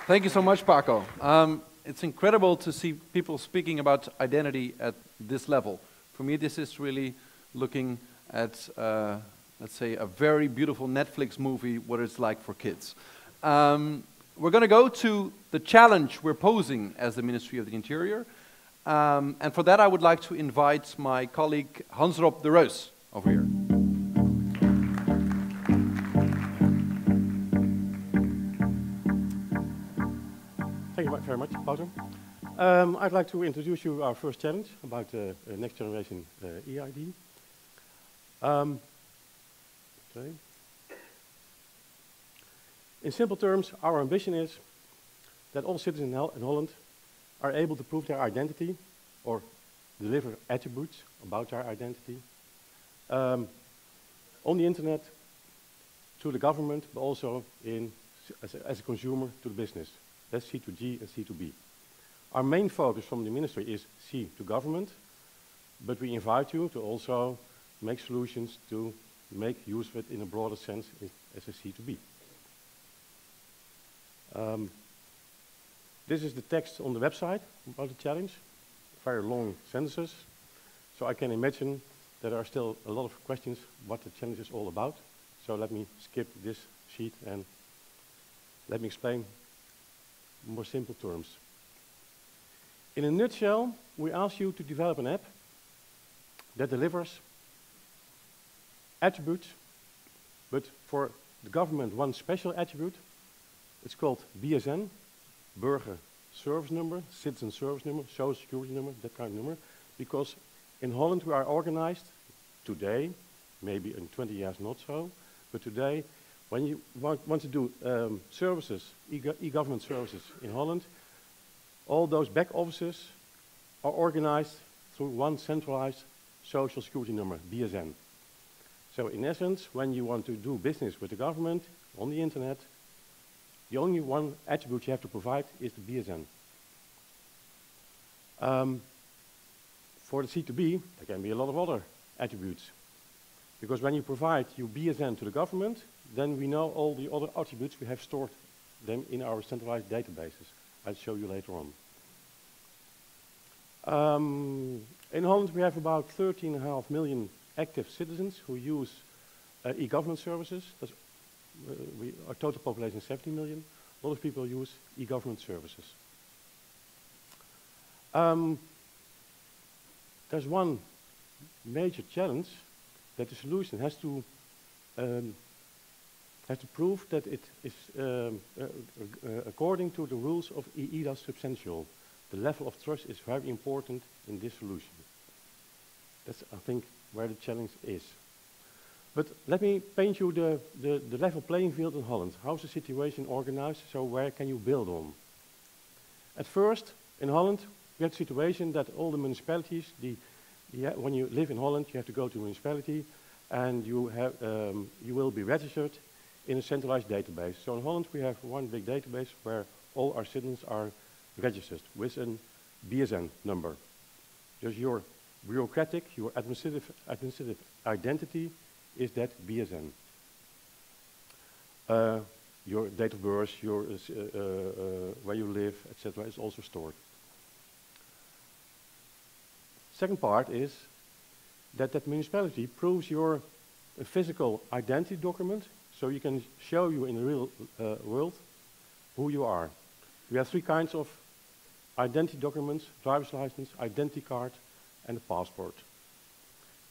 S3: Thank you so much, Paco. Um, it's incredible to see people speaking about identity at this level. For me, this is really looking at, uh, let's say, a very beautiful Netflix movie, what it's like for kids. Um, we're going to go to the challenge we're posing as the Ministry of the Interior. Um, and for that, I would like to invite my colleague Hans Rob de Reus over here.
S14: Very much, Wouter. Um, I'd like to introduce you our first challenge about uh, next generation uh, EID. Um, okay. In simple terms, our ambition is that all citizens in, in Holland are able to prove their identity or deliver attributes about their identity um, on the internet to the government, but also in, as, a, as a consumer to the business. That's C2G and C2B. Our main focus from the ministry is C to government, but we invite you to also make solutions to make use of it in a broader sense as a C2B. Um, this is the text on the website about the challenge, very long sentences. So I can imagine there are still a lot of questions what the challenge is all about. So let me skip this sheet and let me explain more simple terms. In a nutshell, we ask you to develop an app that delivers attributes, but for the government, one special attribute. It's called BSN, Burger Service Number, Citizen Service Number, Social Security Number, that kind of number, because in Holland we are organized today, maybe in 20 years not so, but today when you want, want to do um, services, e-government services in Holland, all those back offices are organized through one centralized social security number, BSN. So in essence, when you want to do business with the government on the internet, the only one attribute you have to provide is the BSN. Um, for the C2B, there can be a lot of other attributes. Because when you provide your BSN to the government, then we know all the other attributes. We have stored them in our centralized databases. I'll show you later on. Um, in Holland, we have about 13.5 million active citizens who use uh, e-government services. That's, uh, we, our total population is 70 million. A lot of people use e-government services. Um, there's one major challenge that the solution has to um, has to prove that it is um, uh, uh, according to the rules of eIDAS substantial. The level of trust is very important in this solution. That's, I think, where the challenge is. But let me paint you the, the, the level playing field in Holland. How's the situation organized? So where can you build on? At first, in Holland, we had a situation that all the municipalities, the, yeah, when you live in Holland, you have to go to a municipality and you, have, um, you will be registered in a centralized database. So in Holland, we have one big database where all our citizens are registered with a BSN number. Dus your bureaucratic, your administrative, administrative identity is that BSN. Uh, your date of birth, your, uh, uh, uh, where you live, etc. is also stored. Second part is that that municipality proves your physical identity document so you can show you in the real uh, world who you are. We have three kinds of identity documents, driver's license, identity card, and a passport.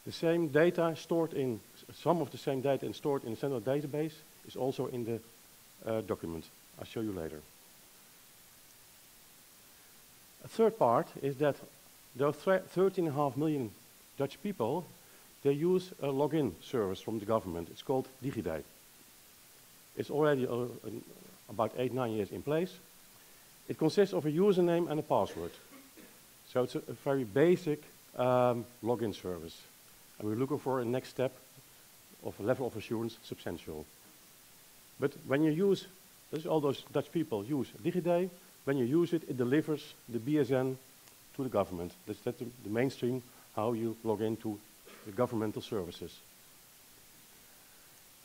S14: The same data stored in, some of the same data and stored in the central database is also in the uh, document. I'll show you later. A third part is that those 13.5 million Dutch people, they use a login service from the government. It's called DigiD. It's already uh, about eight, nine years in place. It consists of a username and a password. So it's a, a very basic um, login service. And we're looking for a next step of a level of assurance substantial. But when you use, this all those Dutch people use DigiD, when you use it, it delivers the BSN to the government. That's, that's the, the mainstream how you log into the governmental services.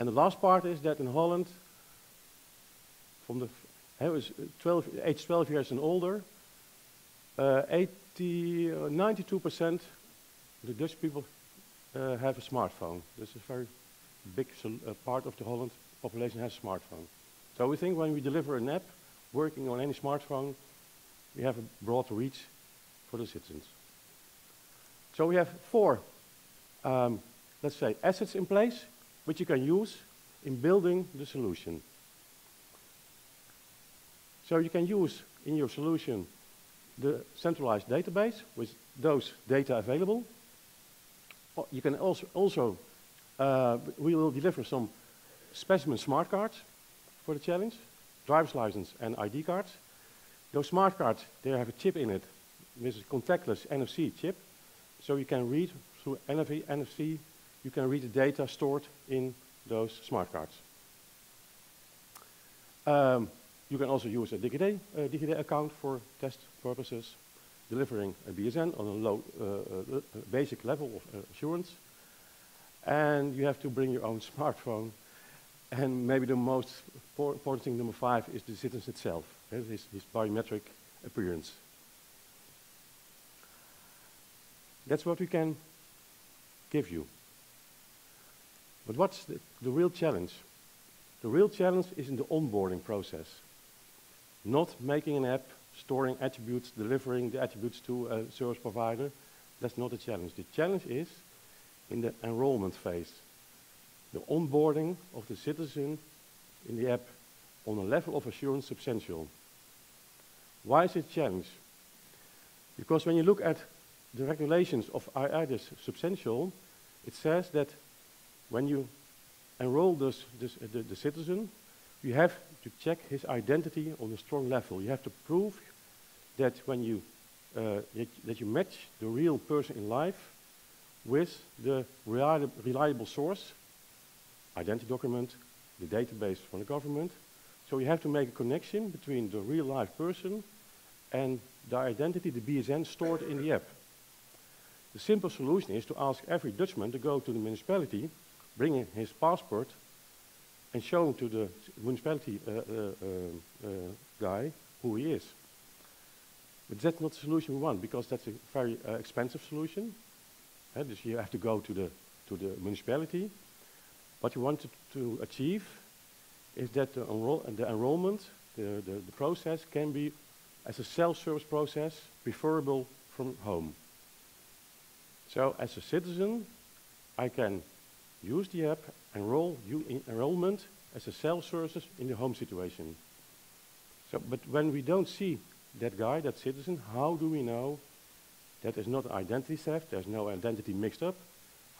S14: And the last part is that in Holland, from the was 12, age 12 years and older, uh, 80, uh, 92% the Dutch people uh, have a smartphone. This is a very big uh, part of the Holland population has a smartphone. So we think when we deliver an app working on any smartphone, we have a broad reach for the citizens. So we have four, um, let's say, assets in place which you can use in building the solution. So you can use in your solution the centralized database with those data available. You can also, also uh, we will deliver some specimen smart cards for the challenge, driver's license and ID cards. Those smart cards, they have a chip in it with a contactless NFC chip. So you can read through NFC, NFC, you can read the data stored in those smart cards. Um, you can also use a DigiD, uh, DigiD account for test purposes, delivering a BSN on a low, uh, uh, basic level of assurance. And you have to bring your own smartphone. And maybe the most important thing, number five, is the citizen itself, his, his biometric appearance. That's what we can give you. But what's the, the real challenge? The real challenge is in the onboarding process not making an app, storing attributes, delivering the attributes to a service provider. That's not a challenge. The challenge is in the enrollment phase, the onboarding of the citizen in the app on a level of assurance substantial. Why is it a challenge? Because when you look at the regulations of eIDAS substantial, it says that when you enroll this, this, uh, the, the citizen, you have to check his identity on a strong level. You have to prove that when you uh, that you match the real person in life with the reliable, reliable source, identity document, the database from the government. So you have to make a connection between the real life person and the identity, the BSN stored in the app. The simple solution is to ask every Dutchman to go to the municipality, bring in his passport and show to the municipality uh, uh, uh, guy who he is. But that's not the solution we want because that's a very expensive solution. Uh, you have to go to the, to the municipality. What you want to, to achieve is that the, enroll the enrollment, the, the, the process can be as a self-service process, preferable from home. So as a citizen, I can use the app, enroll you enrollment as a self-service in the home situation. So, but when we don't see that guy, that citizen, how do we know that is not identity theft, there's no identity mixed up?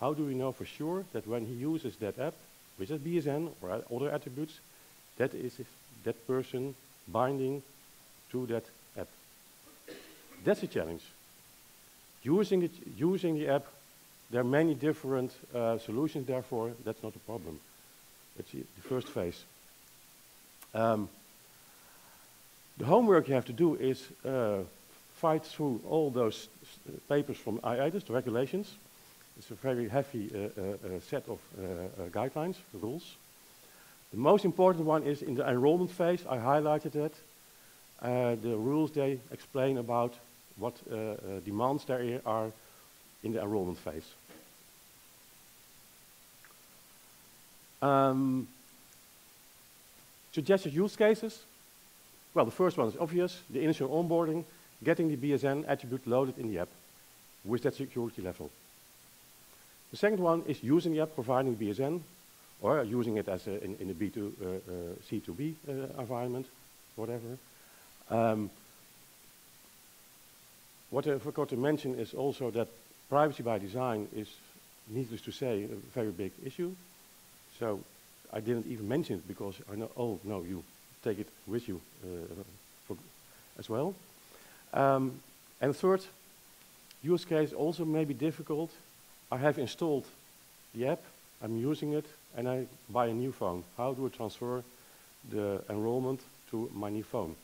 S14: How do we know for sure that when he uses that app, with a BSN or other attributes, that is that person binding to that app? That's a challenge. Using, it, using the app, there are many different uh, solutions, therefore, that's not a problem. It's the first phase. Um, the homework you have to do is uh, fight through all those papers from eIDAS, the regulations. It's a very heavy uh, uh, uh, set of uh, guidelines, rules. The most important one is in the enrollment phase, I highlighted that. The rules they explain about what demands there are in the enrollment phase. Um, suggested use cases. Well, the first one is obvious, the initial onboarding, getting the BSN attribute loaded in the app with that security level. The second one is using the app, providing BSN, or using it as a, in, in a B2, uh, uh, C2B uh, environment, whatever. Um, what I forgot to mention is also that privacy by design is, needless to say, a very big issue. So I didn't even mention it because I know, oh, no, you take it with you uh, as well. Um, and third, use case also may be difficult. I have installed the app, I'm using it, and I buy a new phone. How do I transfer the enrollment to my new phone?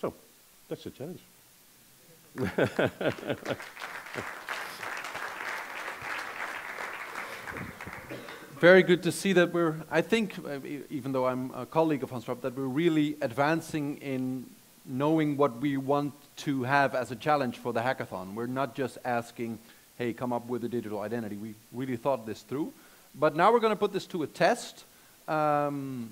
S14: So, that's the challenge. [LAUGHS]
S3: Very good to see that we're, I think, uh, even though I'm a colleague of Hans Rob, that we're really advancing in knowing what we want to have as a challenge for the hackathon. We're not just asking, hey, come up with a digital identity. We really thought this through. But now we're going to put this to a test. Um,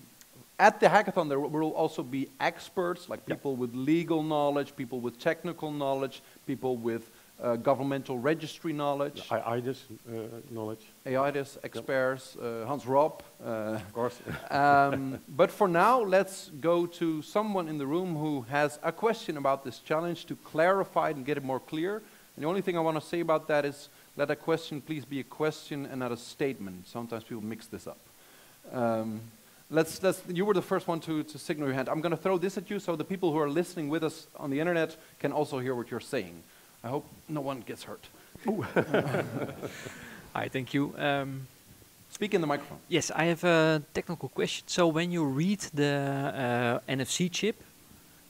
S3: at the hackathon, there will also be experts, like people with legal knowledge, people with technical knowledge, people with uh, governmental registry knowledge.
S14: eIDAS uh, knowledge.
S3: eIDAS experts, uh, Hans Rob. Uh,
S14: of course. [LAUGHS]
S3: um, but for now, let's go to someone in the room who has a question about this challenge to clarify it and get it more clear. And the only thing I want to say about that is let a question please be a question and not a statement. Sometimes people mix this up. Um, let's, let's, you were the first one to, to signal your hand. I'm going to throw this at you so the people who are listening with us on the internet can also hear what you're saying. I hope no one gets hurt. [LAUGHS]
S15: Hi, thank you. Um,
S3: Speak in the microphone.
S15: Yes, I have a technical question. So when you read the uh, NFC chip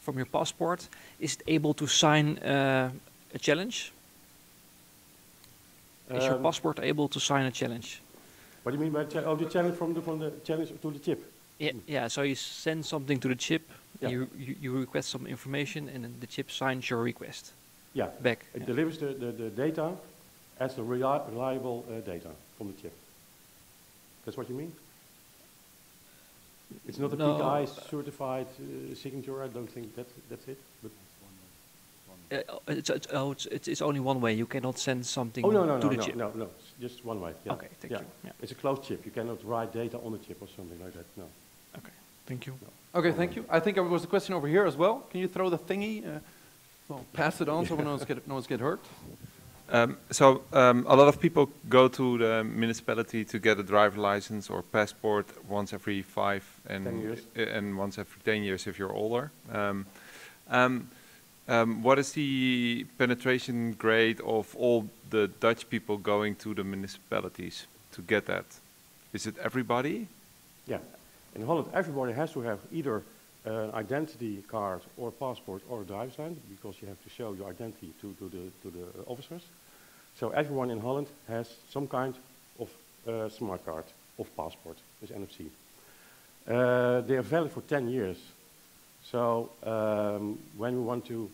S15: from your passport, is it able to sign uh, a challenge? is your
S14: Um,
S15: passport able to sign a challenge?
S14: What do you mean by cha- oh, the challenge from the, from the challenge to the chip?
S15: Yeah, yeah. So you send something to the chip,
S14: Yeah.
S15: you, you you request some information, and then the chip signs your request.
S14: Yeah.
S15: Back.
S14: It
S15: yeah.
S14: delivers the, the, the data as the reli- reliable uh, data from the chip. That's what you mean? It's not a
S15: No.
S14: PKI certified uh, signature. I don't think that, that's it. But
S15: Uh, it's, it's, oh, it's, it's, only one way. You cannot send something
S14: oh no no
S15: to
S14: no
S15: the
S14: no,
S15: chip.
S14: no no it's just one way. Yeah.
S15: Okay, thank
S14: yeah.
S15: you. Yeah.
S14: It's a closed chip. You cannot write data on the chip or something like that. No.
S15: Okay, thank you.
S3: Okay, thank you. I think there was a question over here as well. Can you throw the thingy? Uh, well, pass it on so no one's get, no one's get hurt.
S16: Um, so um, a lot of people go to the municipality to get a driver license or passport once every five and
S14: Ten years.
S16: and once every ten years if you're older. Um, um, what is the penetration grade of all the Dutch people going to the municipalities to get that? Is it everybody?
S14: Yeah. In Holland, everybody has to have either an identity card or passport or a driver's license because you have to show your identity to, to, the, to the officers. So everyone in Holland has some kind of uh, smart card of passport with NFC. Uh, they are valid for 10 years. So um, when we want to,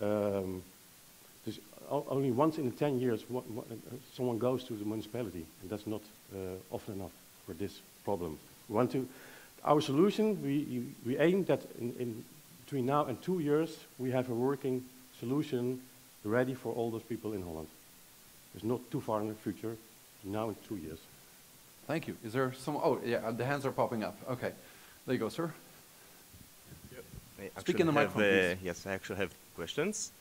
S14: um, only once in 10 years one, one, someone goes to the municipality, and that's not uh, often enough for this problem. We want to, our solution, we, we aim that in, in between now and two years, we have a working solution ready for all those people in Holland. It's not too far in the future, now in two years.
S3: Thank you. Is there some? Oh, yeah, the hands are popping up. Okay, there you go, sir.
S17: I
S3: Speak in the
S17: actually have,
S3: microphone,
S17: uh,
S3: please.
S17: Yes, I actually have questions.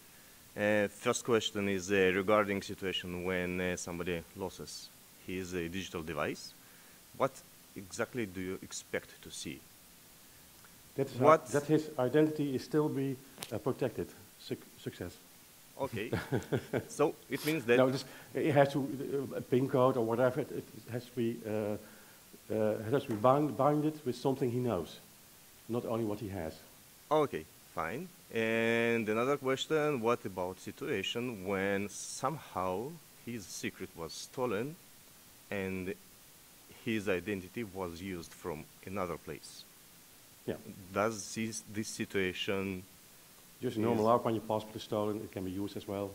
S17: Uh, first question is uh, regarding situation when uh, somebody loses his uh, digital device. What exactly do you expect to see?
S14: That, is
S17: What-
S14: that his identity is still be uh, protected. suc success.
S17: Okay. [LAUGHS] so it means that
S14: no, this, it has to uh, a PIN code or whatever. It, it has to be uh, uh, has to be bound, bounded with something he knows, not only what he has.
S17: Okay, fine. And another question: What about situation when somehow his secret was stolen, and his identity was used from another place?
S14: Yeah.
S17: Does this, this situation
S14: Just normal out when your passport is stolen, it can be used as well.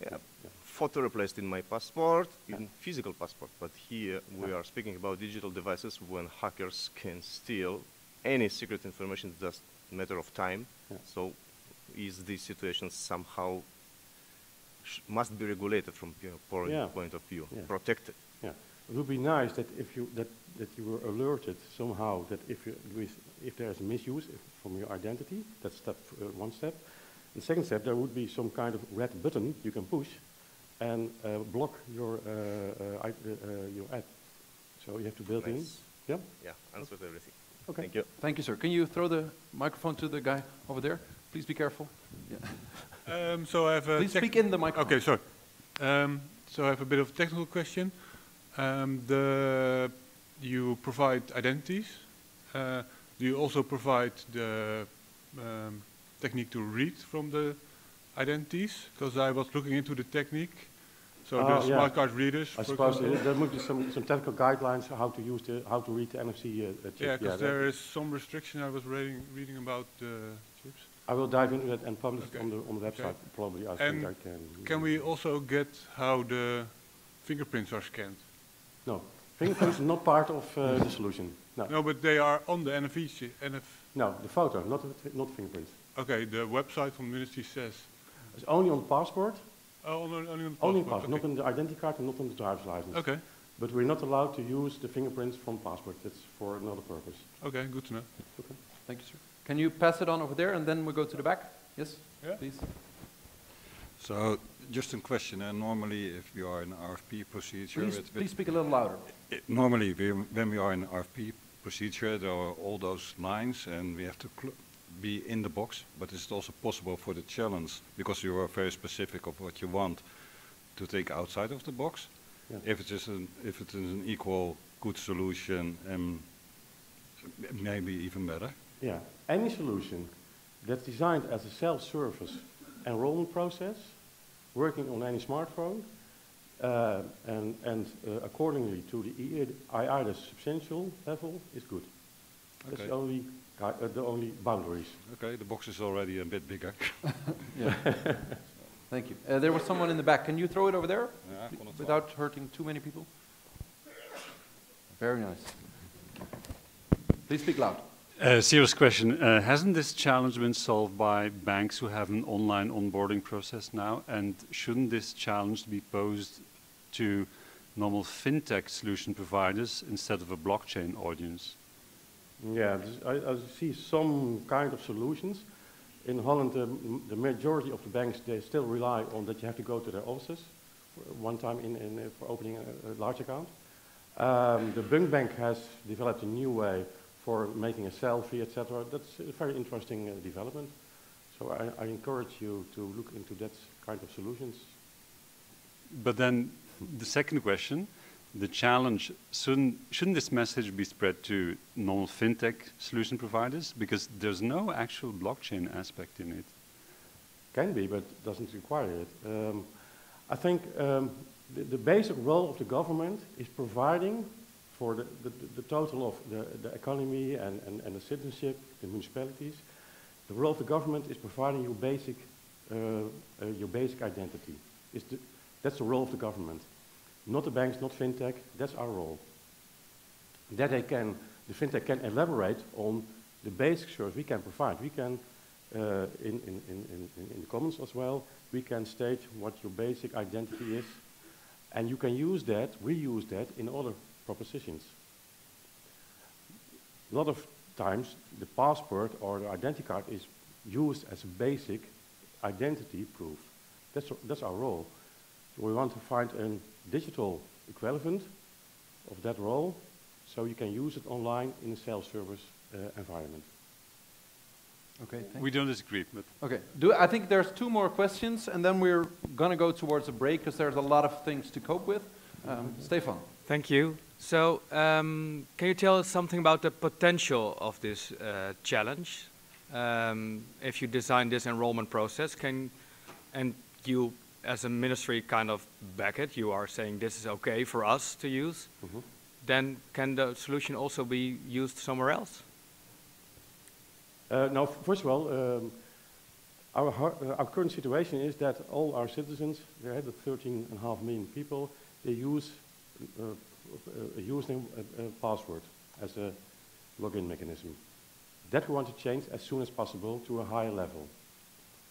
S17: Yeah. Photo replaced in my passport, in physical passport, but here we are speaking about digital devices when hackers can steal any secret information, just matter of time. So is this situation somehow sh- must be regulated from your point,
S14: Yeah.
S17: point of view,
S14: Yeah.
S17: protected?
S14: Yeah, it would be nice that if you that that you were alerted somehow that if you with, if there is misuse if, from your identity, that's step uh, one step. The second step, there would be some kind of red button you can push and uh, block your uh, uh, uh, uh, your app. So you have to build in.
S17: Nice.
S14: Yeah.
S17: Yeah, answered everything.
S14: Okay.
S17: Thank you.
S3: Thank you, sir. Can you throw the microphone to the guy over there? Please be careful. Yeah. [LAUGHS]
S18: Um, so I have a
S3: Please speak in the microphone.
S18: Okay, sorry. Um, so I have a bit of a technical question. Um, the you provide identities. Uh, do you also provide the um, technique to read from the identities? Because I was looking into the technique. So
S14: Ah,
S18: the
S14: yeah.
S18: smart card readers.
S14: I suppose there, must be some, some technical guidelines how to use the how to read the NFC uh, uh, chip.
S18: Yeah, because
S14: that-
S18: there is some restriction. I was reading reading about the chips.
S14: I will dive into that and publish it on the on the
S18: Okay.
S14: website. Probably, I
S18: and
S14: think I can.
S18: Can we also get how the fingerprints are scanned?
S14: No, fingerprints are not part of uh, the solution. No.
S18: No, but they are on the NFC. NF.
S14: No, the photo, not the not fingerprints.
S18: Okay, the website from the ministry says.
S14: It's only on the passport.
S18: Oh, only, only on the
S14: Only on
S18: passport,
S14: passport, not
S18: okay.
S14: on the identity card and not on the driver's license.
S18: Okay.
S14: But we're not allowed to use the fingerprints from passport. That's for another purpose.
S18: Okay, good to know.
S14: Okay.
S3: Thank you, sir. Can you pass it on over there and then we go to the back? Yes?
S18: Yeah.
S3: Please.
S19: So just a question, uh, normally if we are in RFP procedure...
S3: Please,
S19: with- with-
S3: please speak a little louder.
S19: I- Normally, we- when we are in RFP procedure, there are all those lines, and we have to cl- be in the box, but is it also possible for the challenge, because you are very specific of what you want, to take outside of the box?
S14: Yeah.
S19: If it is an, if it is an equal good solution, and maybe even better?
S14: Yeah, any solution that's designed as a self-service enrollment process, working on any smartphone, uh, and, and uh, accordingly to the E IIDAS substantial level is good. That's
S19: Okay.
S14: the only, the only boundaries.
S19: Okay, the box is already a bit bigger. [LAUGHS]
S3: Yeah. Thank you. Uh, there was someone in the back. Can you throw it over there?
S19: Yeah, I kon
S3: Without hurting too many people? Very nice. Please speak loud.
S20: A serious question. Uh, hasn't this challenge been solved by banks who have an online onboarding process now? And shouldn't this challenge be posed to normal fintech solution providers instead of a blockchain audience?
S14: Yeah, I, I see some kind of solutions. In Holland, the majority of the banks, they still rely on that you have to go to their offices one time in, in, uh, for opening a, a large account. Um, the bunq Bank has developed a new way for making a selfie, etc. That's a very interesting uh, development. So I, I encourage you to look into that kind of solutions.
S20: But then the second question, the challenge, shouldn't, shouldn't this message be spread to normal fintech solution providers? Because there's no actual blockchain aspect in it.
S14: Can be, but doesn't require it. Um, I think um, the, the basic role of the government is providing for the, the, the total of the, the economy and, and, and the citizenship, the municipalities. The role of the government is providing you basic, uh, uh, your basic identity. The, that's the role of the government. Not the banks, not fintech, that's our role. That they can, the fintech can elaborate on the basic service we can provide. We can uh, in, in, in, in, the comments as well, we can state what your basic identity is, and you can use that, reuse that in other propositions. A lot of times, the passport or the identity card is used as a basic identity proof. That's, that's our role. So we want to find a digital equivalent of that role, so you can use it online in a self-service uh, environment.
S3: Okay, thank
S20: We don't disagree, but
S3: Okay, do, I think there's two more questions, and then we're gonna go towards a break, because there's a lot of things to cope with. Um, Stefan?
S21: Thank you. So, um, can you tell us something about the potential of this uh, challenge? Um, if you design this enrollment process, can and you, as a ministry, kind of back it. You are saying this is okay for us to use.
S14: Mhm.
S21: Then can the solution also be used somewhere else?
S14: Uh, now, first of all, um, our, uh, our current situation is that all our citizens, they have the 13.5 million people, they use uh, a username, a password as a login mechanism. That we want to change as soon as possible to a higher level.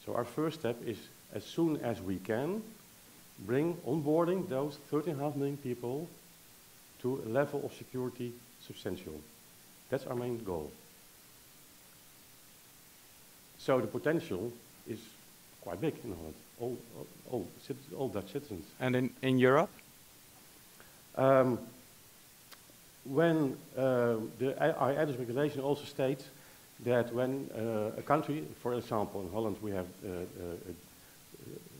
S14: So our first step is, as soon as we can, bring onboarding those 13.5 million people to a level of security substantial. That's our main goal. So the potential is quite big in Holland. All, all, all, all Dutch citizens.
S21: And in, in Europe?
S14: Um, when uh, the I- eIDAS regulation also states that when uh, a country, for example, in Holland we have uh, uh, uh, uh, di- uh,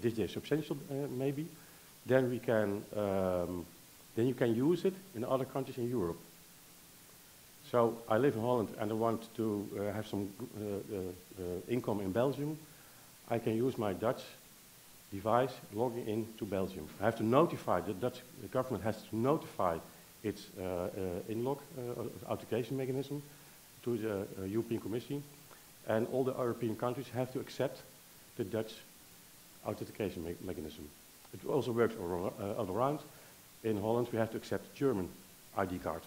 S14: this day substantial uh, maybe, then we can, um, then you can use it in other countries in Europe. So I live in Holland and I want to uh, have some uh, uh, uh, income in Belgium. I can use my Dutch device logging in to Belgium. I have to notify, the Dutch government has to notify its uh, uh, inlog uh, authentication mechanism to the uh, European Commission. And all the European countries have to accept the Dutch authentication me mechanism. It also works all, uh, all around. In Holland, we have to accept German ID card.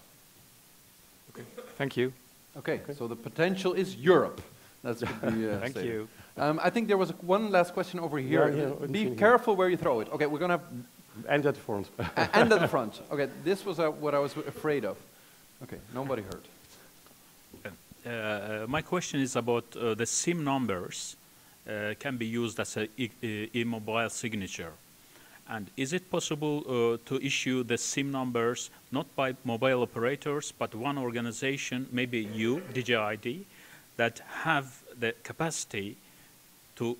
S21: Okay, thank you.
S3: Okay, so the potential is Europe. That's what we, uh, [LAUGHS]
S21: Thank
S3: stated.
S21: you.
S3: Um, I think there was a, one last question over here.
S14: Yeah, yeah, in
S3: Be
S14: here.
S3: careful where you throw it. Okay, we're gonna.
S14: And at the front. [LAUGHS]
S3: A- and at the front. Okay, this was uh, what I was afraid of. Okay, nobody heard.
S22: Uh, uh, my question is about uh, the SIM numbers uh, can be used as a e- e- e-mobile signature. And is it possible uh, to issue the SIM numbers not by mobile operators, but one organization, maybe you, DigiD, that have the capacity to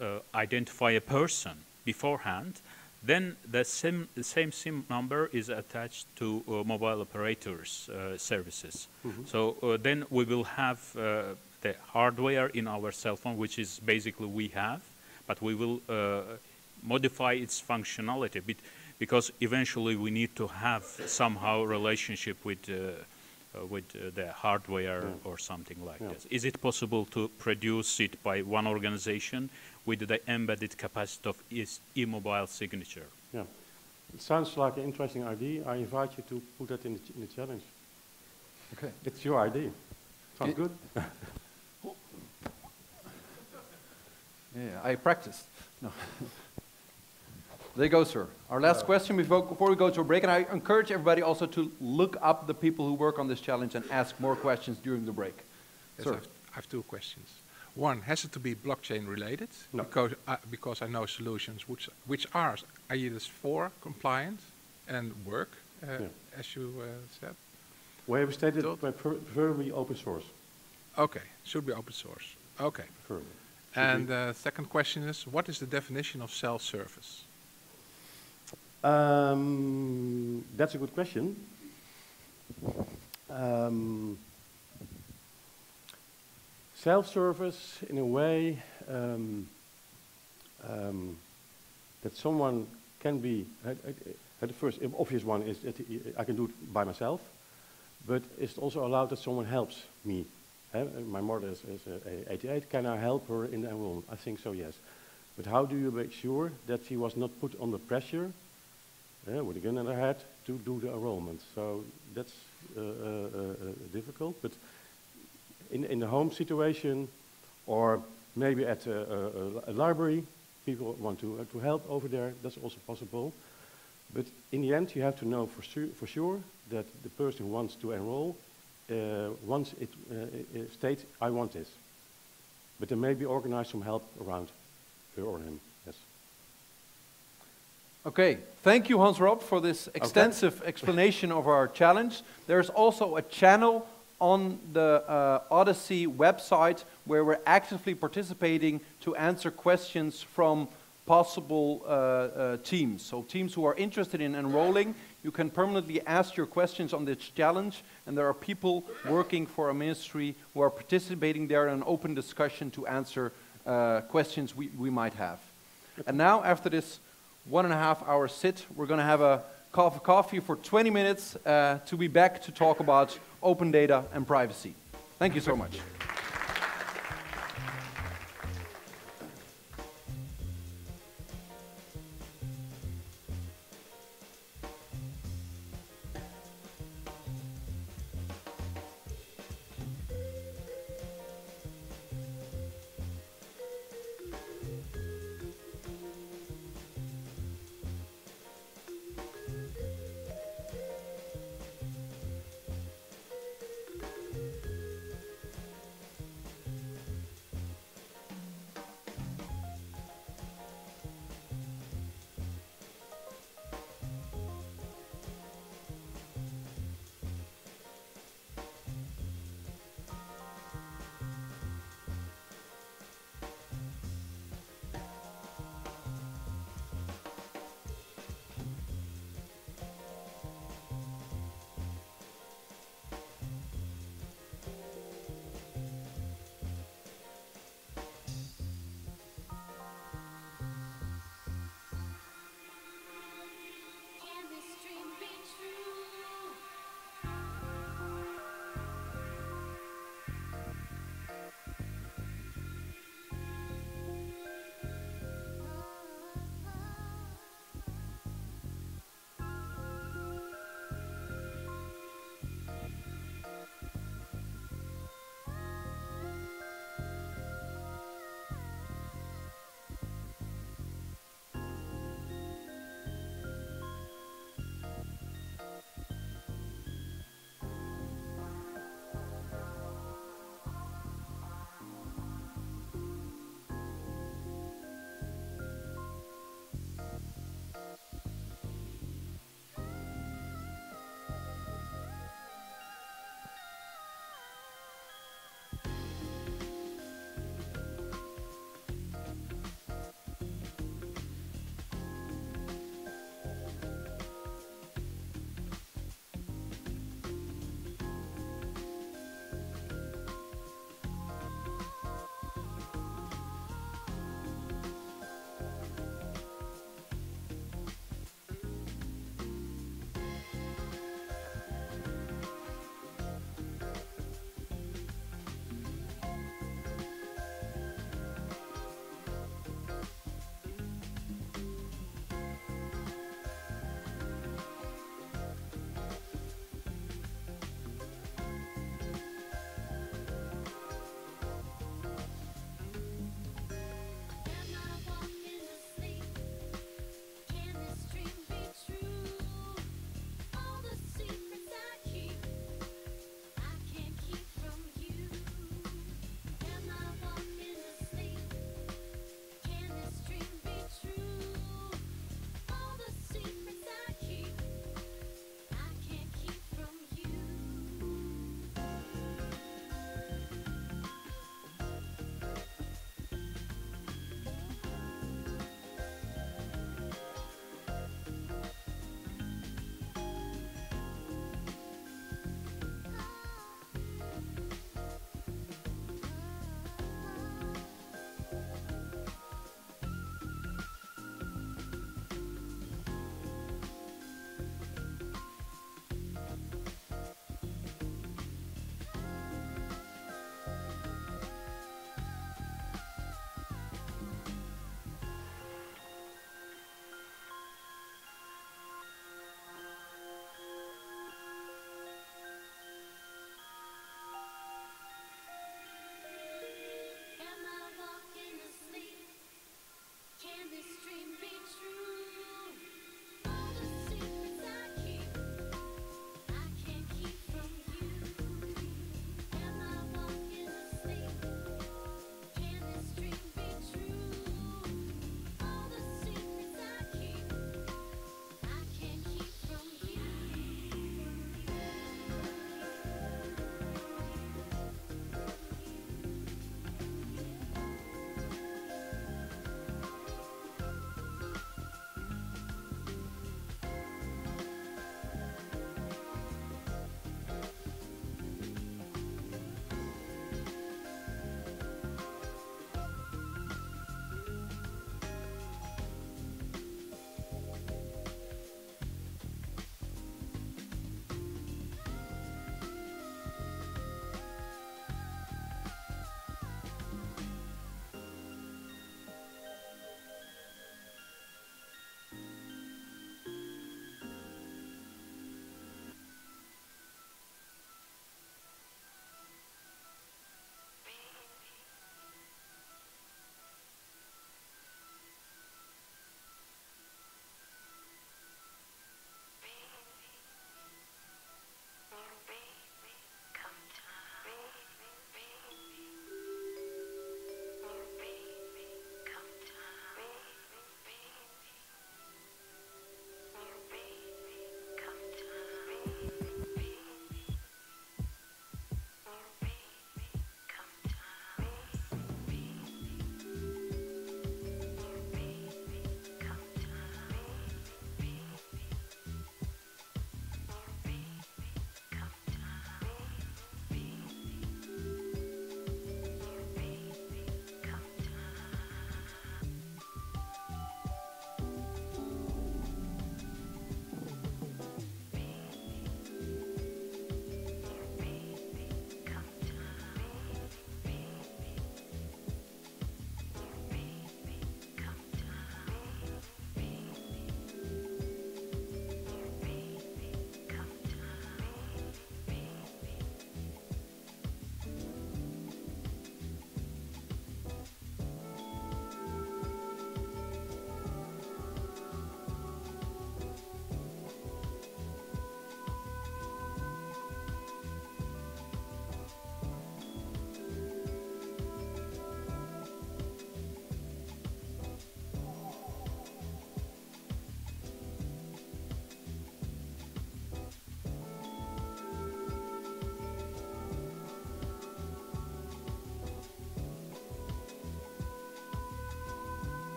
S22: uh, identify a person beforehand, then the same, the same SIM number is attached to uh, mobile operators' uh, services.
S23: Mhm.
S22: So uh, then we will have uh, the hardware in our cell phone, which is basically we have, but we will uh, modify its functionality bit, because eventually we need to have somehow relationship with uh, uh, with uh, the hardware
S14: Yeah.
S22: or something like
S14: Yeah.
S22: this. Is it possible to produce it by one organization with the embedded capacity of is e-mobile signature?
S14: Yeah. It sounds like an interesting idea. I invite you to put that in the, ch- in the challenge.
S3: Okay.
S14: It's your idea. Sounds
S3: It-
S14: good. [LAUGHS]
S3: Yeah, I practiced. No. there you go, sir. Our last
S1: Uh,
S3: question before, we go to a break, and I encourage everybody also to look up the people who work on this challenge and ask more questions during the break.
S2: Yes,
S3: sir.
S2: I have, I have two questions. One, has it to be blockchain related?
S14: No.
S2: Because, I because I know solutions which, which are eIDAS 4 compliant and work, uh,
S14: Yeah.
S2: as you uh, said.
S14: We have stated prefer- preferably open source.
S2: Okay, should be open source. Okay.
S14: Preferably.
S2: And the second question is, what is the definition of self-service?
S14: Um, that's a good question. Um, self-service, in a way, um, um, that someone can be. Uh, uh, uh, the first obvious one is that I can do it by myself, but it's also allowed that someone helps me. Uh, my mother is, is uh, 88. Can I help her in the enrollment? I think so, yes. But how do you make sure that she was not put under pressure uh, with a gun in her head to do the enrollment? So that's uh, difficult. But in, in the home situation, or maybe at a, a, a library, people want to, to help over there, that's also possible. But in the end, you have to know for, su- for sure that the person who wants to enroll uh, wants it, uh, i- i- states, I want this. But there may be organized some help around her or him, yes.
S3: Okay, thank you, Hans Rob, for this extensive explanation of our challenge. There's also a channel on the uh, Odyssey website where we're actively participating to answer questions from possible uh, uh, teams. So teams who are interested in enrolling, you can permanently ask your questions on this challenge, and there are people working for a ministry who are participating there in an open discussion to answer uh, questions we, we might have. And now, after this one and a half hour sit, we're going to have a cup of coffee for 20 minutes uh, to be back to talk about open data and privacy. Thank you so much.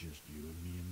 S24: just you and me and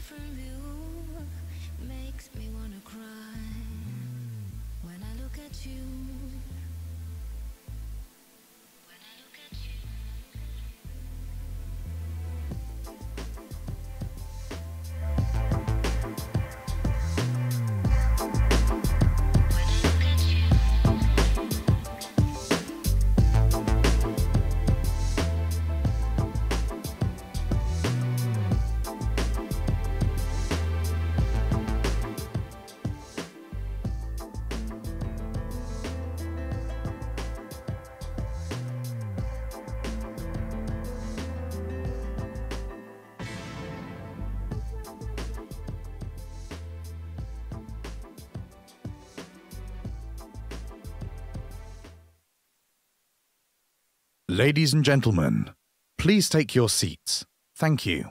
S24: from view makes me wanna cry when I look at you.
S5: Ladies and gentlemen, please take your seats. Thank you.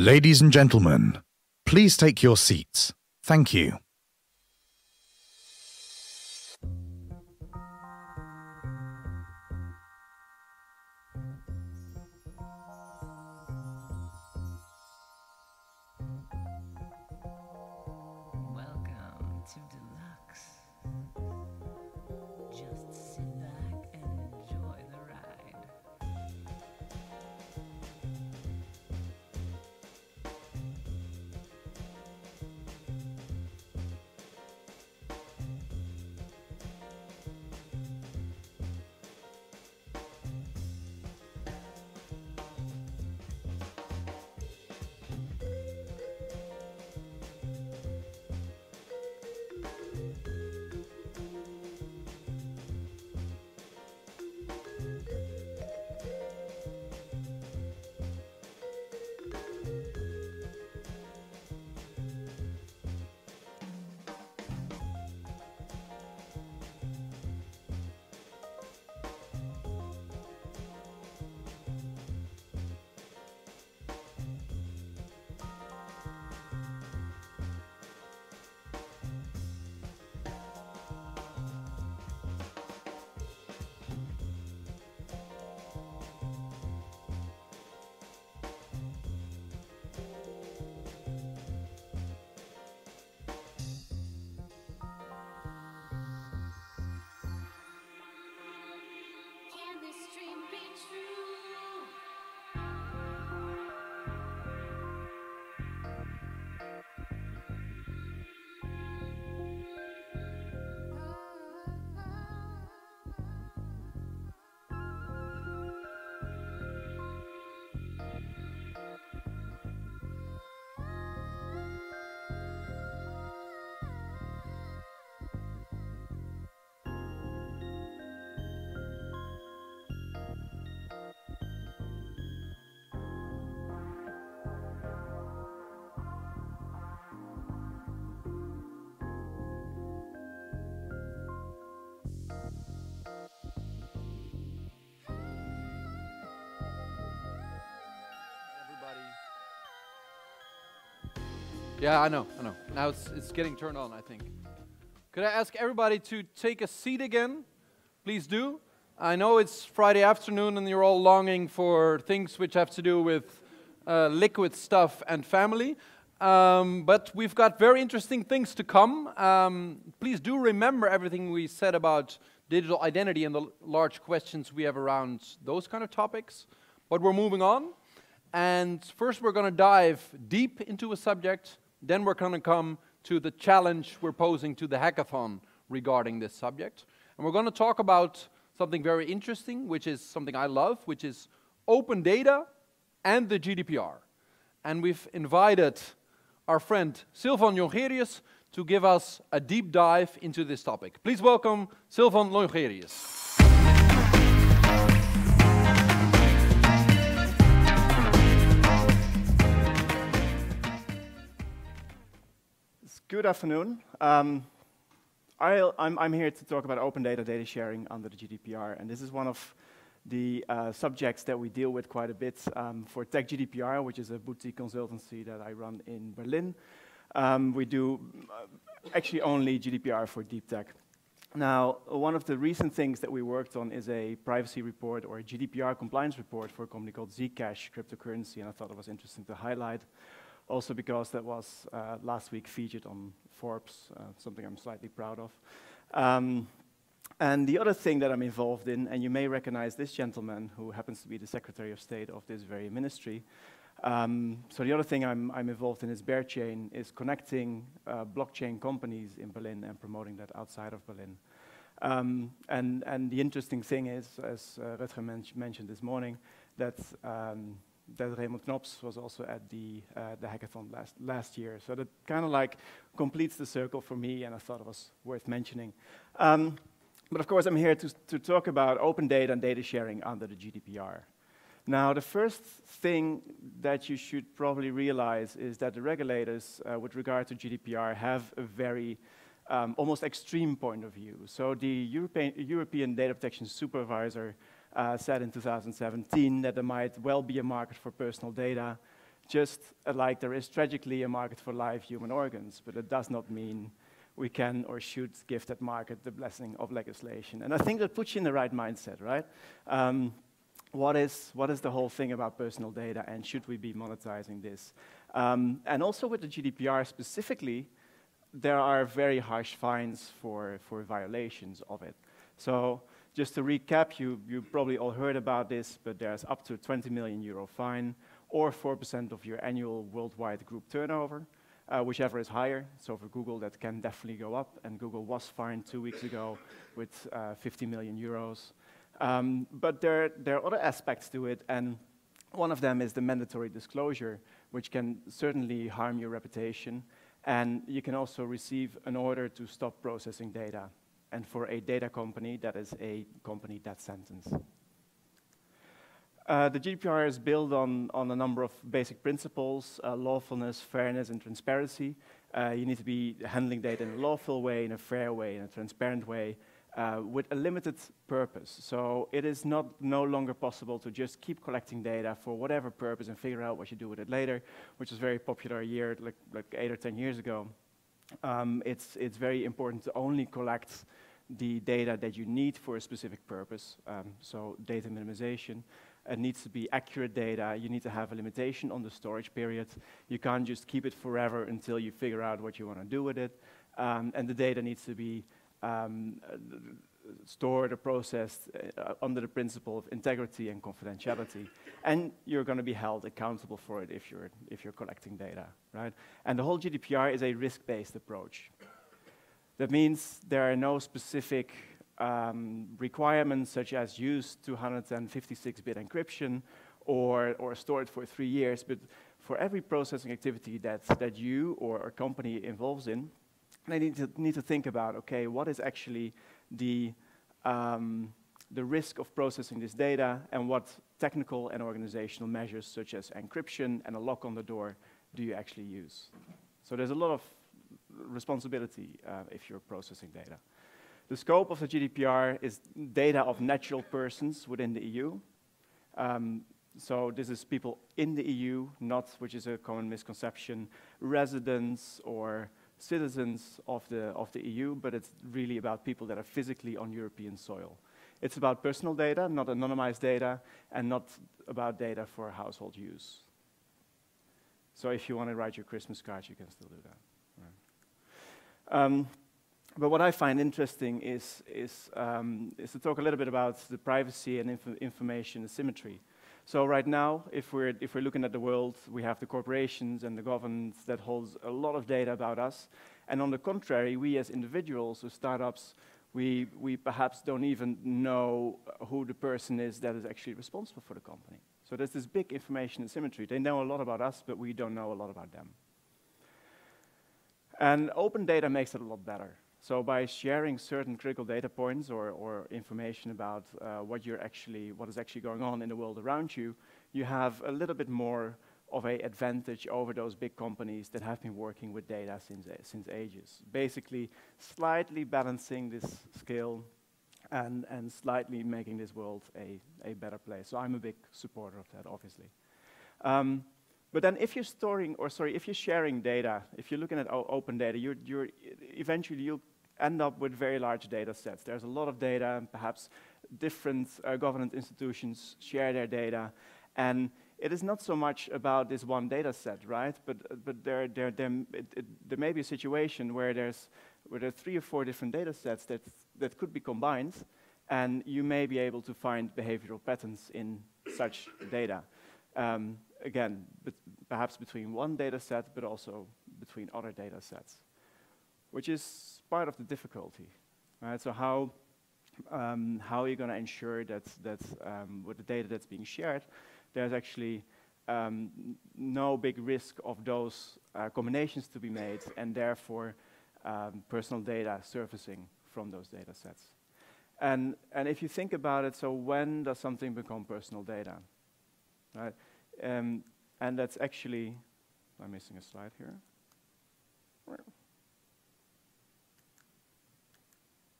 S5: Ladies and gentlemen, please take your seats. Thank you.
S3: Yeah, I know, I know. Now it's, it's getting turned on, I think. Could I ask everybody to take a seat again? Please do. I know it's Friday afternoon and you're all longing for things which have to do with uh, liquid stuff and family. Um, but we've got very interesting things to come. Um, please do remember everything we said about digital identity and the large questions we have around those kind of topics. But we're moving on. And first, we're going to dive deep into a subject. Then, we're going to come to the challenge we're posing to the hackathon regarding this subject. And we're going to talk about something very interesting, which is something I love, which is open data and the GDPR. And we've invited our friend Silvan Jongerius to give us a deep dive into this topic. Please welcome Silvan Jongerius.
S25: Good afternoon. Um, i am here to talk about open data data sharing under the GDPR, and this is one of the uh, subjects that we deal with quite a bit um, for TechGDPR, which is a boutique consultancy that I run in Berlin. Um, we do uh, actually only GDPR for deep tech. Now, one of the recent things that we worked on is a privacy report or a GDPR compliance report for a company called Zcash cryptocurrency, and I thought it was interesting to highlight. Also because that was uh, last week featured on Forbes, uh, something I'm slightly proud of. Um, and the other thing that I'm involved in, and you may recognize this gentleman who happens to be the Secretary of State of this very ministry. Um, so the other thing I'm, I'm, involved in is BearChain, is connecting uh, blockchain companies in Berlin and promoting that outside of Berlin. Um, and, and, the interesting thing is, as uh, Rutger men mentioned this morning, that um, that Raymond Knops was also at the, uh, the hackathon last, last year. So that kind of like completes the circle for me, and I thought it was worth mentioning. Um, but of course, I'm here to, to talk about open data and data sharing under the GDPR. Now, the first thing that you should probably realize is that the regulators, uh, with regard to GDPR, have a very um, almost extreme point of view. So the European, European Data Protection Supervisor uh, said in 2017 that there might well be a market for personal data, just like there is tragically a market for live human organs, but it does not mean we can or should give that market the blessing of legislation. And I think that puts you in the right mindset, right? Um, what is, what is the whole thing about personal data and should we be monetizing this? Um, and also with the GDPR specifically, there are very harsh fines for, for violations of it. So just to recap, you, you probably all heard about this, but there's up to 20 million euro fine or 4% of your annual worldwide group turnover, uh, whichever is higher. So for Google, that can definitely go up, and Google was fined two weeks ago with uh, 50 million euros. Um, but there, there are other aspects to it, and one of them is the mandatory disclosure, which can certainly harm your reputation. And you can also receive an order to stop processing data and for a data company, that is a company death sentence. Uh, the GDPR is built on, on a number of basic principles, uh, lawfulness, fairness, and transparency. Uh, you need to be handling data in a lawful way, in a fair way, in a transparent way, uh, with a limited purpose. So it is not no longer possible to just keep collecting data for whatever purpose and figure out what you do with it later, which was very popular a year, like, like eight or 10 years ago um, it's, it's very important to only collect the data that you need for a specific purpose. Um, so data minimization. It needs to be accurate data. You need to have a limitation on the storage period. You can't just keep it forever until you figure out what you want to do with it. Um, and the data needs to be um, stored or processed uh, under the principle of integrity and confidentiality. And you're going to be held accountable for it if you're, if you're collecting data, right? And the whole GDPR is a risk-based approach. That means there are no specific um, requirements such as use 256-bit encryption or, or store it for three years, but for every processing activity that, that you or a company involves in, they need to, need to think about, okay, what is actually the, um, the risk of processing this data and what technical and organizational measures such as encryption and a lock on the door do you actually use. So there's a lot of responsibility uh, if you're processing data. The scope of the GDPR is data of natural persons within the EU. Um, so this is people in the EU, not, which is a common misconception, residents or citizens of the, of the EU, but it's really about people that are physically on European soil. It's about personal data, not anonymized data, and not about data for household use. So if you want to write your Christmas cards, you can still do that. Um, but what I find interesting is, is, um, is to talk a little bit about the privacy and inf information asymmetry. So right now, if we're, if we're looking at the world, we have the corporations and the governments that holds a lot of data about us. And on the contrary, we as individuals or startups, we, we perhaps don't even know who the person is that is actually responsible for the company. So there's this big information asymmetry. They know a lot about us, but we don't know a lot about them. And open data makes it a lot better. So by sharing certain critical data points or, or information about uh, what you're actually, what is actually going on in the world around you, you have a little bit more of an advantage over those big companies that have been working with data since, since ages. Basically, slightly balancing this scale and, and slightly making this world a, a better place. So I'm a big supporter of that, obviously. Um, but then if you're storing, or sorry, if you're sharing data, if you're looking at open data, you're, you're eventually you'll end up with very large data sets. There's a lot of data, and perhaps different uh, government institutions share their data. And it is not so much about this one data set, right? But, but there, there, there, it, it, there may be a situation where, there's, where there are three or four different data sets that, that could be combined, and you may be able to find behavioral patterns in such data. Um, again, perhaps between one data set, but also between other data sets, which is part of the difficulty. Right? So how, um, how are you going to ensure that, that um, with the data that's being shared, there's actually um, no big risk of those uh, combinations to be made, and therefore um, personal data surfacing from those data sets. And, and if you think about it, so when does something become personal data? Right? Um, and that's actually, I'm missing a slide here.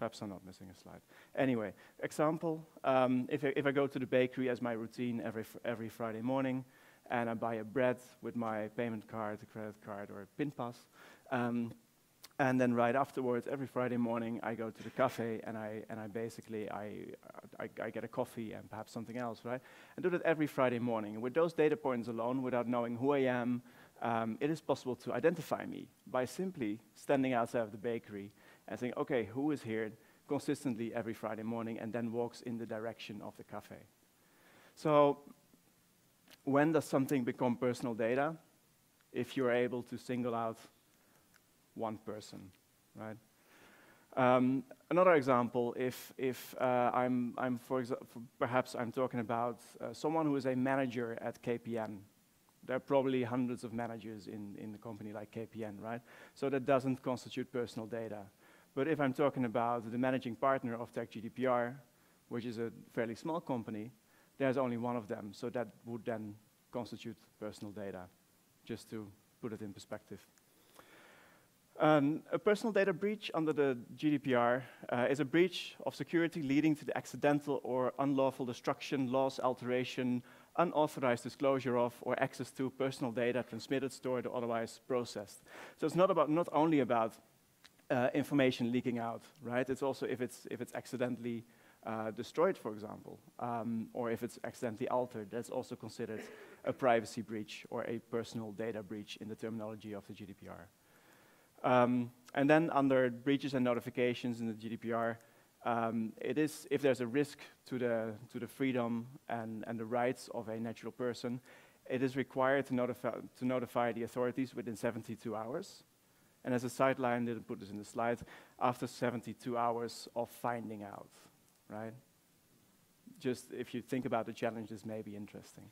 S25: Perhaps I'm not missing a slide. Anyway, example, um, if, I, if I go to the bakery as my routine every, every Friday morning, and I buy a bread with my payment card, a credit card, or a PIN pass, um, and then right afterwards, every Friday morning, I go to the cafe and I, and I basically, I, I, I, get a coffee and perhaps something else, right? And do that every Friday morning. With those data points alone, without knowing who I am, um, it is possible to identify me by simply standing outside of the bakery and saying, okay, who is here consistently every Friday morning and then walks in the direction of the cafe. So when does something become personal data? If you're able to single out one person, right? Um, another example, if, if uh, I'm, I'm for example, perhaps I'm talking about uh, someone who is a manager at KPN. There are probably hundreds of managers in, in a company like KPN, right? So that doesn't constitute personal data. But if I'm talking about the managing partner of TechGDPR, which is a fairly small company, there's only one of them. So that would then constitute personal data, just to put it in perspective. Um, a personal data breach under the GDPR uh, is a breach of security leading to the accidental or unlawful destruction, loss, alteration, unauthorized disclosure of, or access to personal data transmitted, stored, or otherwise processed. So it's not, about, not only about uh, information leaking out, right? It's also if it's, if it's accidentally uh, destroyed, for example, um, or if it's accidentally altered, that's also considered a privacy breach or a personal data breach in the terminology of the GDPR. Um, and then under breaches and notifications in the GDPR, um, it is if there's a risk to the to the freedom and, and the rights of a natural person, it is required to notify to notify the authorities within 72 hours. And as a sideline, didn't put this in the slide, after 72 hours of finding out, right? Just if you think about the challenge, this may be interesting.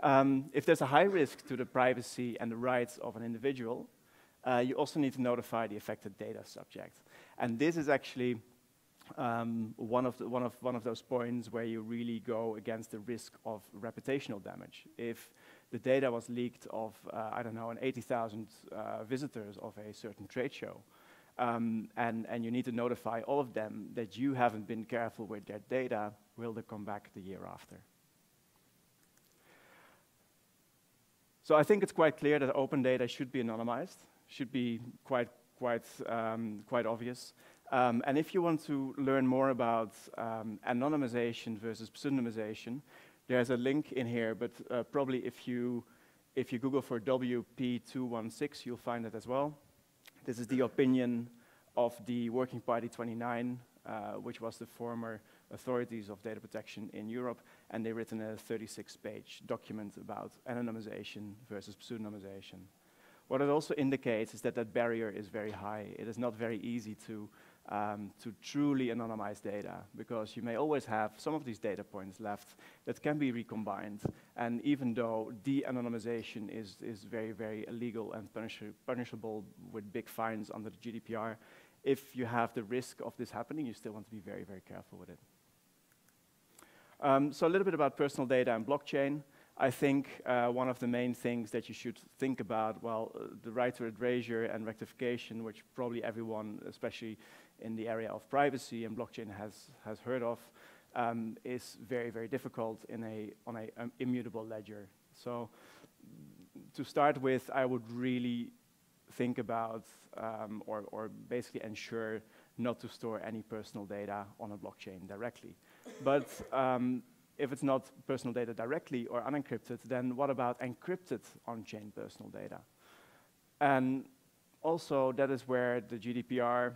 S25: Um, if there's a high risk to the privacy and the rights of an individual, uh, you also need to notify the affected data subject. And this is actually um, one, of the, one, of, one of those points where you really go against the risk of reputational damage. If the data was leaked of, uh, I don't know, an 80,000 uh, visitors of a certain trade show, um, and, and you need to notify all of them that you haven't been careful with their data, will they come back the year after? So I think it's quite clear that open data should be anonymized, should be quite, quite, um, quite obvious. Um, and if you want to learn more about um, anonymization versus pseudonymization, there's a link in here, but uh, probably if you, if you Google for WP216, you'll find it as well. This is the opinion of the Working Party 29, uh, which was the former authorities of data protection in Europe, and they've written a 36-page document about anonymization versus pseudonymization. What it also indicates is that that barrier is very high. It is not very easy to, um, to truly anonymize data because you may always have some of these data points left that can be recombined. And even though de-anonymization is, is very, very illegal and punish punishable with big fines under the GDPR, if you have the risk of this happening, you still want to be very, very careful with it. Um, so a little bit about personal data and blockchain. I think uh, one of the main things that you should think about, well, uh, the right to erasure and rectification, which probably everyone, especially in the area of privacy and blockchain, has, has heard of, um, is very, very difficult in a, on an um, immutable ledger. So to start with, I would really think about um, or, or basically ensure not to store any personal data on a blockchain directly. But um, if it's not personal data directly or unencrypted, then what about encrypted on-chain personal data? And also, that is where the GDPR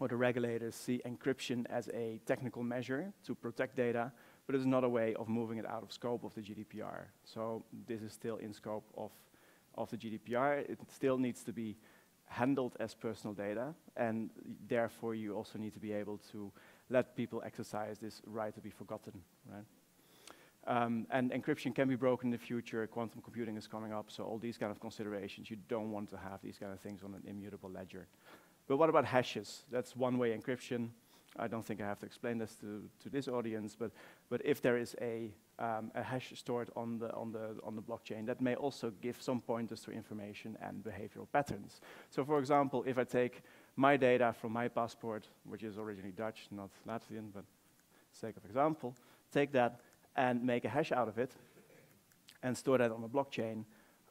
S25: or the regulators see encryption as a technical measure to protect data, but it's not a way of moving it out of scope of the GDPR. So this is still in scope of, of the GDPR. It still needs to be handled as personal data, and therefore you also need to be able to let people exercise this right to be forgotten, right? Um, and encryption can be broken in the future, quantum computing is coming up, so all these kind of considerations, you don't want to have these kind of things on an immutable ledger. But what about hashes? That's one-way encryption. I don't think I have to explain this to, to this audience, but, but if there is a, um, a hash stored on the, on, the, on the blockchain, that may also give some pointers to information and behavioral patterns. So for example, if I take my data from my passport, which is originally Dutch, not Latvian, but sake of example, take that and make a hash out of it and store that on a blockchain,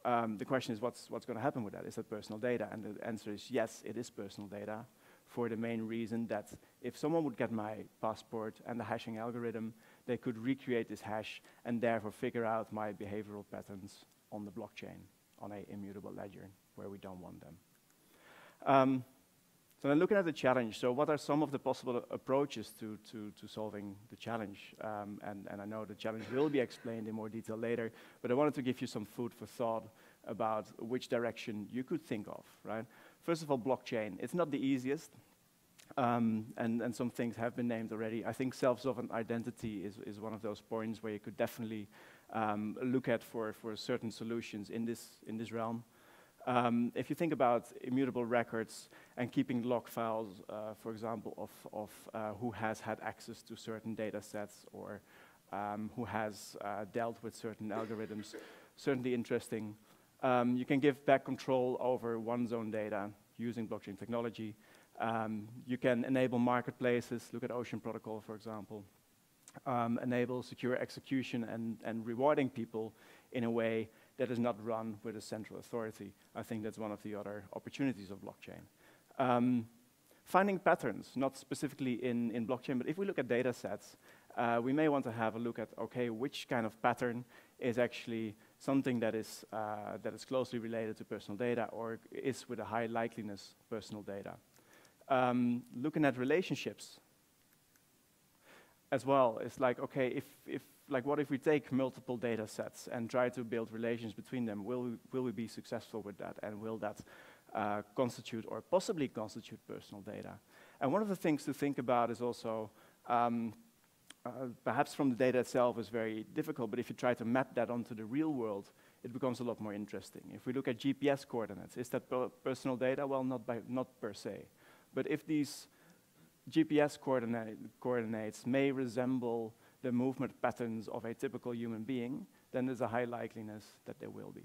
S25: um, the question is what's, what's going to happen with that? Is that personal data? And the answer is yes, it is personal data for the main reason that if someone would get my passport and the hashing algorithm, they could recreate this hash and therefore figure out my behavioral patterns on the blockchain, on a immutable ledger where we don't want them. Um, so then looking at the challenge, so what are some of the possible approaches to, to, to solving the challenge? Um, and, and I know the challenge will be explained in more detail later, but I wanted to give you some food for thought about which direction you could think of, right? First of all, blockchain. It's not the easiest, um, and, and some things have been named already. I think self-sovereign identity is, is one of those points where you could definitely um, look at for, for certain solutions in this, in this realm. Um, if you think about immutable records and keeping log files, uh, for example, of, of uh, who has had access to certain data sets or um, who has uh, dealt with certain algorithms, certainly interesting. Um, you can give back control over one's own data using blockchain technology. Um, you can enable marketplaces, look at Ocean Protocol, for example. Um, enable secure execution and, and rewarding people in a way that is not run with a central authority. I think that's one of the other opportunities of blockchain. Um, finding patterns, not specifically in, in blockchain, but if we look at data sets, uh, we may want to have a look at, okay, which kind of pattern is actually something that is, uh, that is closely related to personal data or is with a high likeliness personal data. Um, looking at relationships as well, it's like, okay, if, if like what if we take multiple data sets and try to build relations between them? Will we, will we be successful with that? And will that uh, constitute or possibly constitute personal data? And one of the things to think about is also, um, uh, perhaps from the data itself is very difficult, but if you try to map that onto the real world, it becomes a lot more interesting. If we look at GPS coordinates, is that personal data? Well, not, by, not per se. But if these GPS coordinate, coordinates may resemble the movement patterns of a typical human being, then there's a high likeliness that there will be.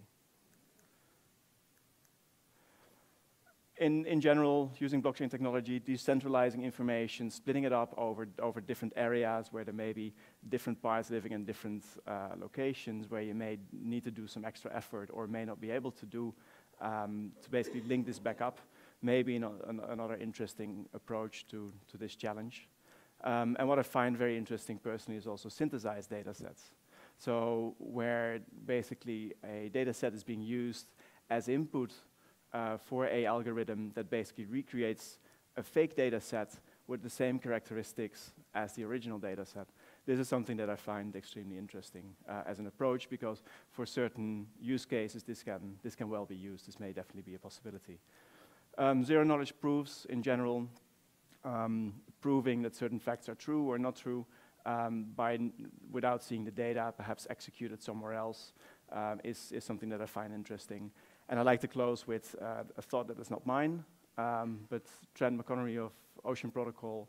S25: in, in general, using blockchain technology, decentralizing information, splitting it up over, over different areas where there may be different parts living in different uh, locations where you may need to do some extra effort or may not be able to do um, to basically link this back up, maybe an, an, another interesting approach to, to this challenge. Um, and what I find very interesting personally is also synthesized data sets. So where basically a data set is being used as input uh, for a algorithm that basically recreates a fake data set with the same characteristics as the original data set. This is something that I find extremely interesting uh, as an approach because for certain use cases this can, this can well be used. This may definitely be a possibility. Um, zero knowledge proofs in general, um, proving that certain facts are true or not true um, by without seeing the data, perhaps executed somewhere else, um, is, is something that I find interesting. And I'd like to close with uh, a thought that is not mine, um, but Trent McConaghy of Ocean Protocol,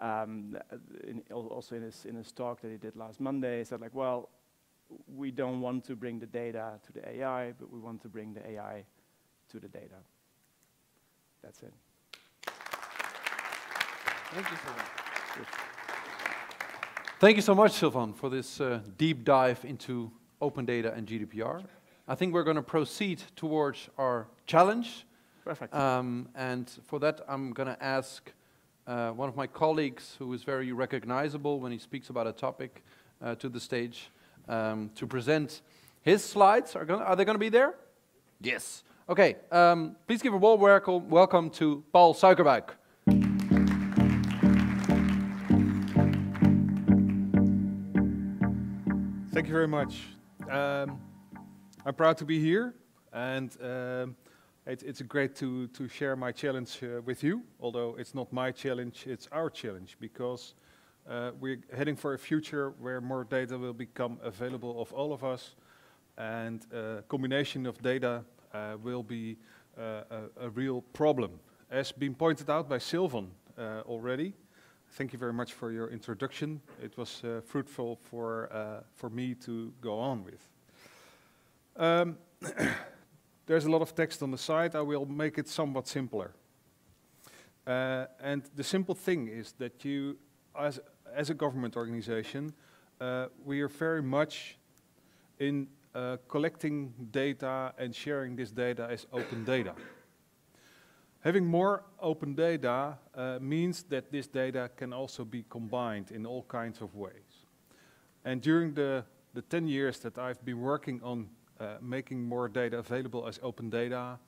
S25: um, in, also in his, in his talk that he did last Monday, said like, well, we don't want to bring the data to the AI, but we want to bring the AI to the data. That's it.
S3: Thank you so much. Thank you so much, Silvan, for this uh, deep dive into open data and GDPR. I think we're going to proceed towards our challenge.
S25: Perfect.
S3: Um, and for that, I'm going to ask uh, one of my colleagues who is very recognizable when he speaks about a topic uh, to the stage um, to present his slides. Are, gonna, are they going to be there? Yes. Okay, um, please give a warm welcome, welcome to Paul Suikerbuik.
S26: Thank you very much. Um, I'm proud to be here, and um, it, it's great to, to share my challenge uh, with you, although it's not my challenge, it's our challenge, because uh, we're heading for a future where more data will become available of all of us, and a combination of data uh, will be uh, a, a, real problem. As been pointed out by Silvan uh, already, thank you very much for your introduction. It was uh, fruitful for, for me to go on with. Um, [COUGHS] there's a lot of text on the side. I will make it somewhat simpler. Uh, and the simple thing is that you, as, as a government organization, uh, we are very much in uh, collecting data and sharing this data as open data. Having more open data uh, means that this data can also be combined in all kinds of ways. And during the, the 10 years that I've been working on uh, making more data available as open data.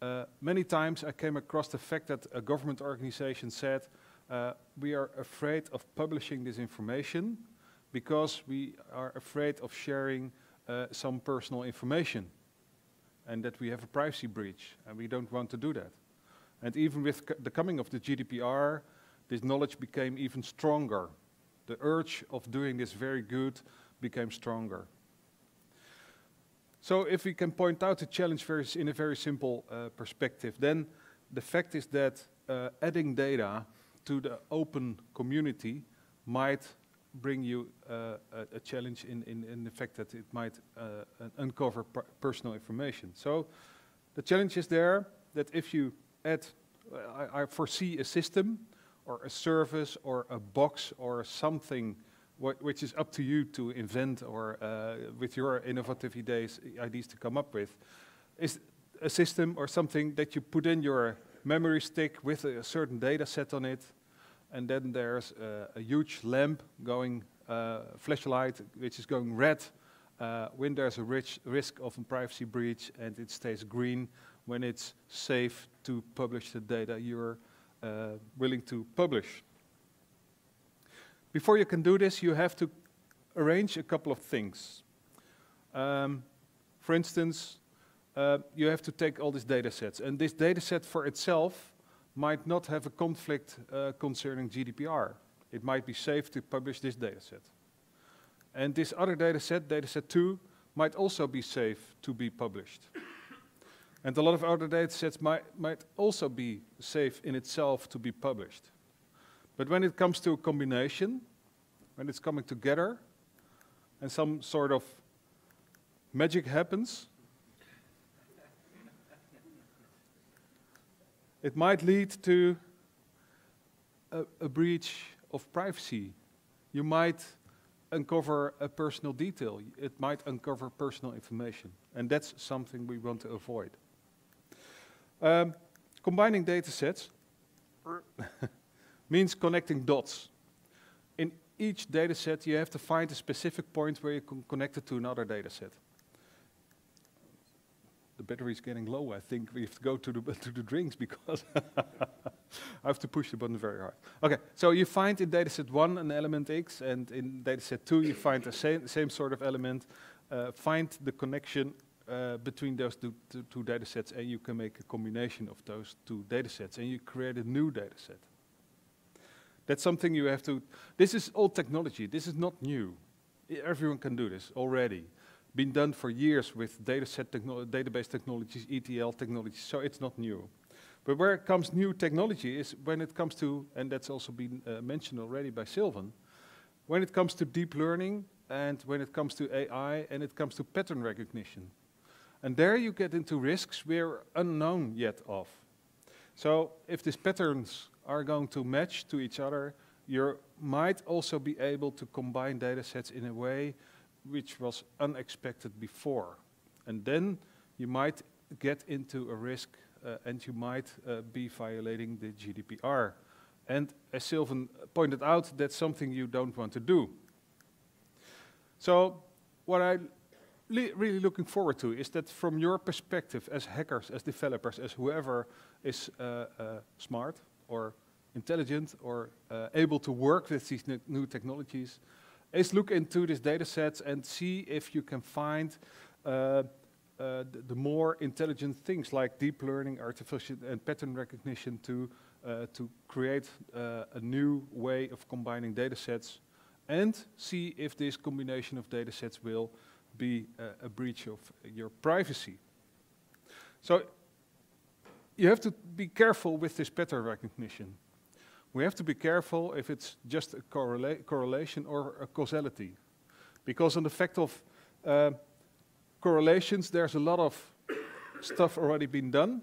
S26: Uh, many times I came across the fact that a government organization said, uh, we are afraid of publishing this information because we are afraid of sharing uh, some personal information and that we have a privacy breach and we don't want to do that. And even with the coming of the GDPR, this knowledge became even stronger. The urge of doing this very good became stronger. So if we can point out the challenge very in a very simple uh, perspective, then the fact is that uh, adding data to the open community might bring you uh, a, a, challenge in, in, in, the fact that it might uh, uncover personal information. So the challenge is there that if you add, I, I foresee a system or a service or a box or something which is up to you to invent or uh, with your innovative ideas, ideas to come up with, is a system or something that you put in your memory stick with a certain data set on it, and then there's a, a huge lamp going, uh, flashlight, which is going red uh, when there's a risk of a privacy breach, and it stays green when it's safe to publish the data you're uh, willing to publish. Before you can do this, you have to arrange a couple of things. Um, for instance, uh, you have to take all these data sets, and this data set for itself might not have a conflict uh, concerning GDPR. It might be safe to publish this data set. And this other data set, data set 2, might also be safe to be published. And a lot of other data sets might, might also be safe in itself to be published. But when it comes to a combination, when it's coming together, and some sort of magic happens, it might lead to a, a breach of privacy. You might uncover a personal detail. It might uncover personal information. And that's something we want to avoid. Um, combining data sets [LAUGHS] means connecting dots. In each data set, you have to find a specific point where you can connect it to another data set. The battery is getting low. I think we have to go to the, [LAUGHS] to the drinks because [LAUGHS] I have to push the button very hard. Okay, so you find in dataset 1 an element X, and in dataset 2 you find the same, same sort of element. Uh, find the connection uh, between those two two datasets, and you can make a combination of those two datasets, and you create a new dataset. That's something you have to. This is old technology. This is not new. I everyone can do this already. Been done for years with dataset techno database technologies, ETL technologies, so it's not new. But where it comes new technology is when it comes to, and that's also been uh, mentioned already by Silvan, when it comes to deep learning and when it comes to AI and it comes to pattern recognition. And there you get into risks we're unknown yet of. So if these patterns are going to match to each other, you might also be able to combine data sets in a way which was unexpected before. And then you might get into a risk uh, and you might uh, be violating the GDPR. And as Silvan pointed out, that's something you don't want to do. So what I'm really looking forward to is that from your perspective as hackers, as developers, as whoever is uh, uh smart or intelligent or uh, able to work with these new technologies, is look into these data sets and see if you can find uh, uh, the, the, more intelligent things like deep learning, artificial and pattern recognition to, uh, to create a new way of combining data sets and see if this combination of data sets will be uh, a breach of your privacy. So you have to be careful with this pattern recognition. We have to be careful if it's just a correla correlation or a causality. Because on the fact of uh, correlations, there's a lot of stuff already been done.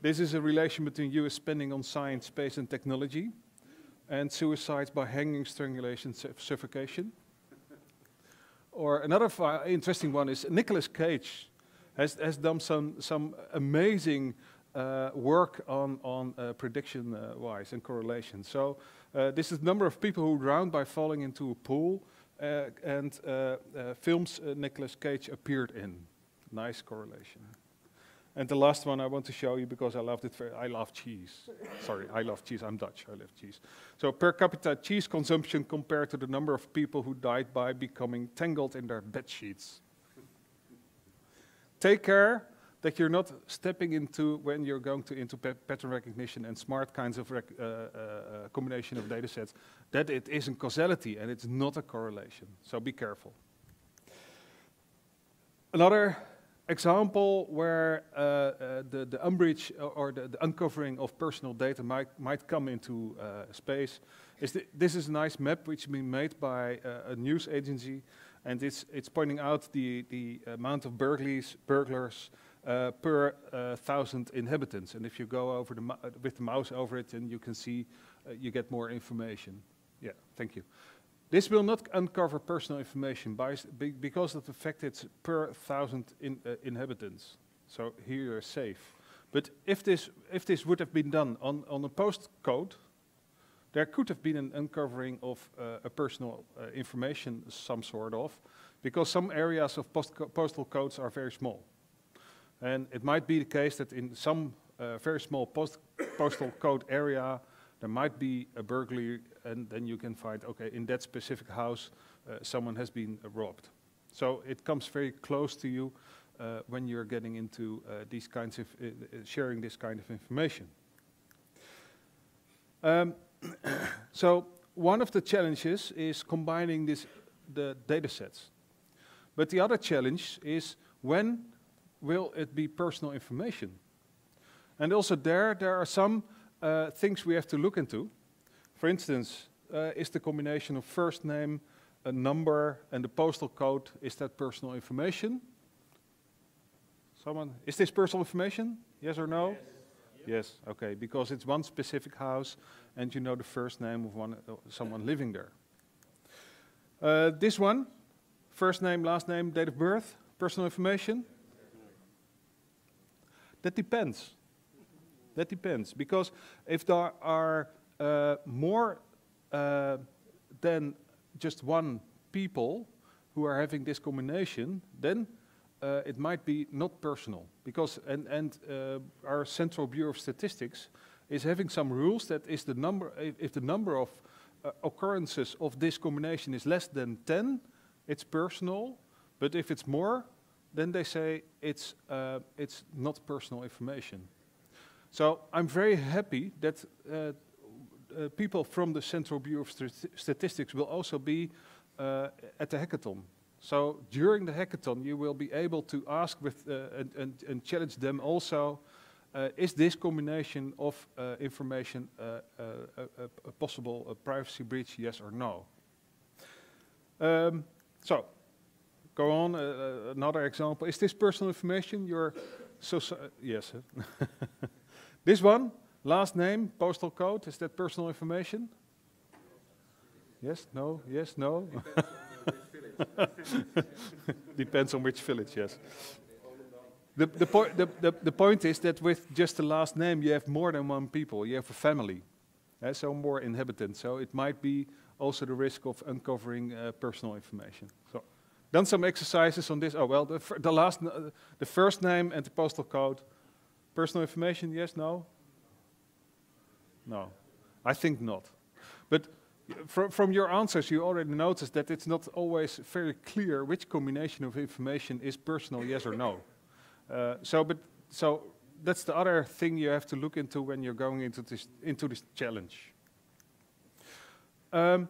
S26: This is a relation between US spending on science, space, and technology, and suicides by hanging, strangulation, suffocation. Or another interesting one is Nicolas Cage has, has done some, some amazing uh, work on, on uh, prediction-wise uh, and correlation. So uh, this is the number of people who drowned by falling into a pool, uh, and films Nicolas Cage appeared in. Nice correlation. And the last one I want to show you because I loved it. I love cheese. Sorry, I love cheese. I'm Dutch. I love cheese. So per capita cheese consumption compared to the number of people who died by becoming tangled in their bed sheets. Take care that you're not stepping into when you're going to into pattern recognition and smart kinds of uh, uh, uh, combination of data sets, that it isn't causality and it's not a correlation. So be careful. Another example where uh, uh, the, the umbrage or the, the, uncovering of personal data might, might come into uh, space is th this is a nice map which has been made by a news agency and it's, it's pointing out the, the amount of burglaries, burglars uh, per uh, thousand inhabitants. And if you go over the with the mouse over it, then you can see uh, you get more information. Yeah, thank you. This will not uncover personal information because of the fact it's per thousand in, uh, inhabitants. So here you're safe. But if this, if this would have been done on, on a postcode, there could have been an uncovering of uh, a personal uh, information, some sort of, because some areas of post postal codes are very small. And it might be the case that in some uh, very small post [COUGHS] postal code area, there might be a burglary, and then you can find, okay, in that specific house, uh, someone has been uh, robbed. So it comes very close to you uh, when you're getting into uh, these kinds of, uh, sharing this kind of information. Um, [COUGHS] so one of the challenges is combining this, the data sets. But the other challenge is when will it be personal information? And also there, there are some uh, things we have to look into. For instance, uh, is the combination of first name, a number, and the postal code, is that personal information? Someone, is this personal information? Yes or no? Yes. Yes, okay, because it's one specific house and you know the first name of one, uh, someone living there. Uh, this one, first name, last name, date of birth, personal information. That depends. That depends, because if there are uh, more uh, than just one people who are having this combination, then uh, it might be not personal. Because and and uh, our Central Bureau of Statistics is having some rules that is the number if, if the number of uh, occurrences of this combination is less than 10, it's personal. But if it's more, then they say it's uh, it's not personal information. So I'm very happy that uh, uh, people from the Central Bureau of Stati- Statistics will also be uh, at the hackathon. So during the hackathon, you will be able to ask with uh, and, and, and challenge them also. Uh, is this combination of uh, information a, a, a possible uh, privacy breach, yes or no? Um, so, go on. Another example. Is this personal information? Your so, so yes. [LAUGHS] this one, last name, postal code. Is that personal information? Yes. No. Yes. No. [LAUGHS] Depends on which village. Yes. The, the, po- the, the, the point is that with just the last name, you have more than one people. You have a family, eh, so more inhabitants. So it might be also the risk of uncovering uh, personal information. So, done some exercises on this. Oh well, the, the last, uh, the first name and the postal code, personal information. Yes, no. No, I think not. But from, from your answers, you already noticed that it's not always very clear which combination of information is personal, yes or no. Uh, so, but so that's the other thing you have to look into when you're going into this into this challenge. Um,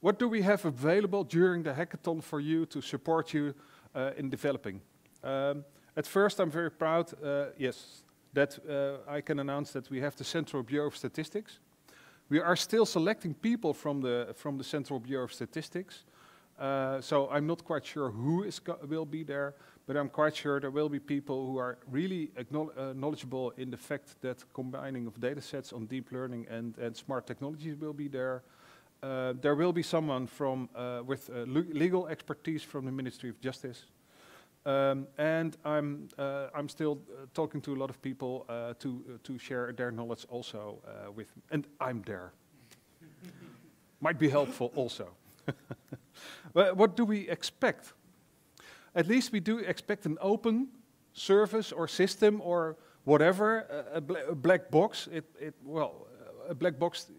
S26: what do we have available during the hackathon for you to support you uh, in developing? Um, at first, I'm very proud, uh, yes, that uh, I can announce that we have the Central Bureau of Statistics. We are still selecting people from the from the Central Bureau of Statistics. Uh, so I'm not quite sure who is will be there, but I'm quite sure there will be people who are really uh, knowledgeable in the fact that combining of data sets on deep learning and, and smart technologies will be there. Uh, there will be someone from uh, with uh, legal expertise from the Ministry of Justice. Um, and I'm uh, I'm still uh, talking to a lot of people uh, to uh, to share their knowledge also uh, with, and I'm there. [LAUGHS] Might be helpful also. [LAUGHS] What do we expect? At least we do expect an open service or system or whatever, a, a, bla- a black box. It, it well, a black box,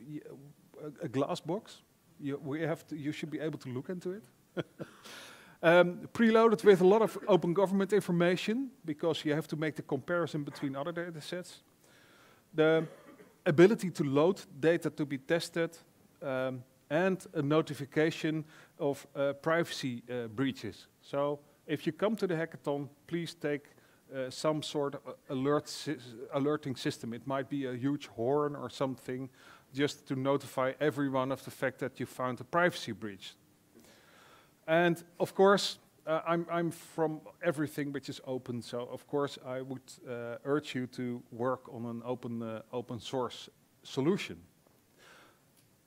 S26: a glass box. You, we have to, you should be able to look into it. [LAUGHS] um, preloaded with a lot of open government information because you have to make the comparison between other data sets. The ability to load data to be tested, um, and a notification of uh, privacy uh, breaches. So if you come to the hackathon, please take uh, some sort of alert sy- alerting system. It might be a huge horn or something, just to notify everyone of the fact that you found a privacy breach. And of course, uh, I'm, I'm from everything which is open, so of course I would uh, urge you to work on an open, uh, open source solution.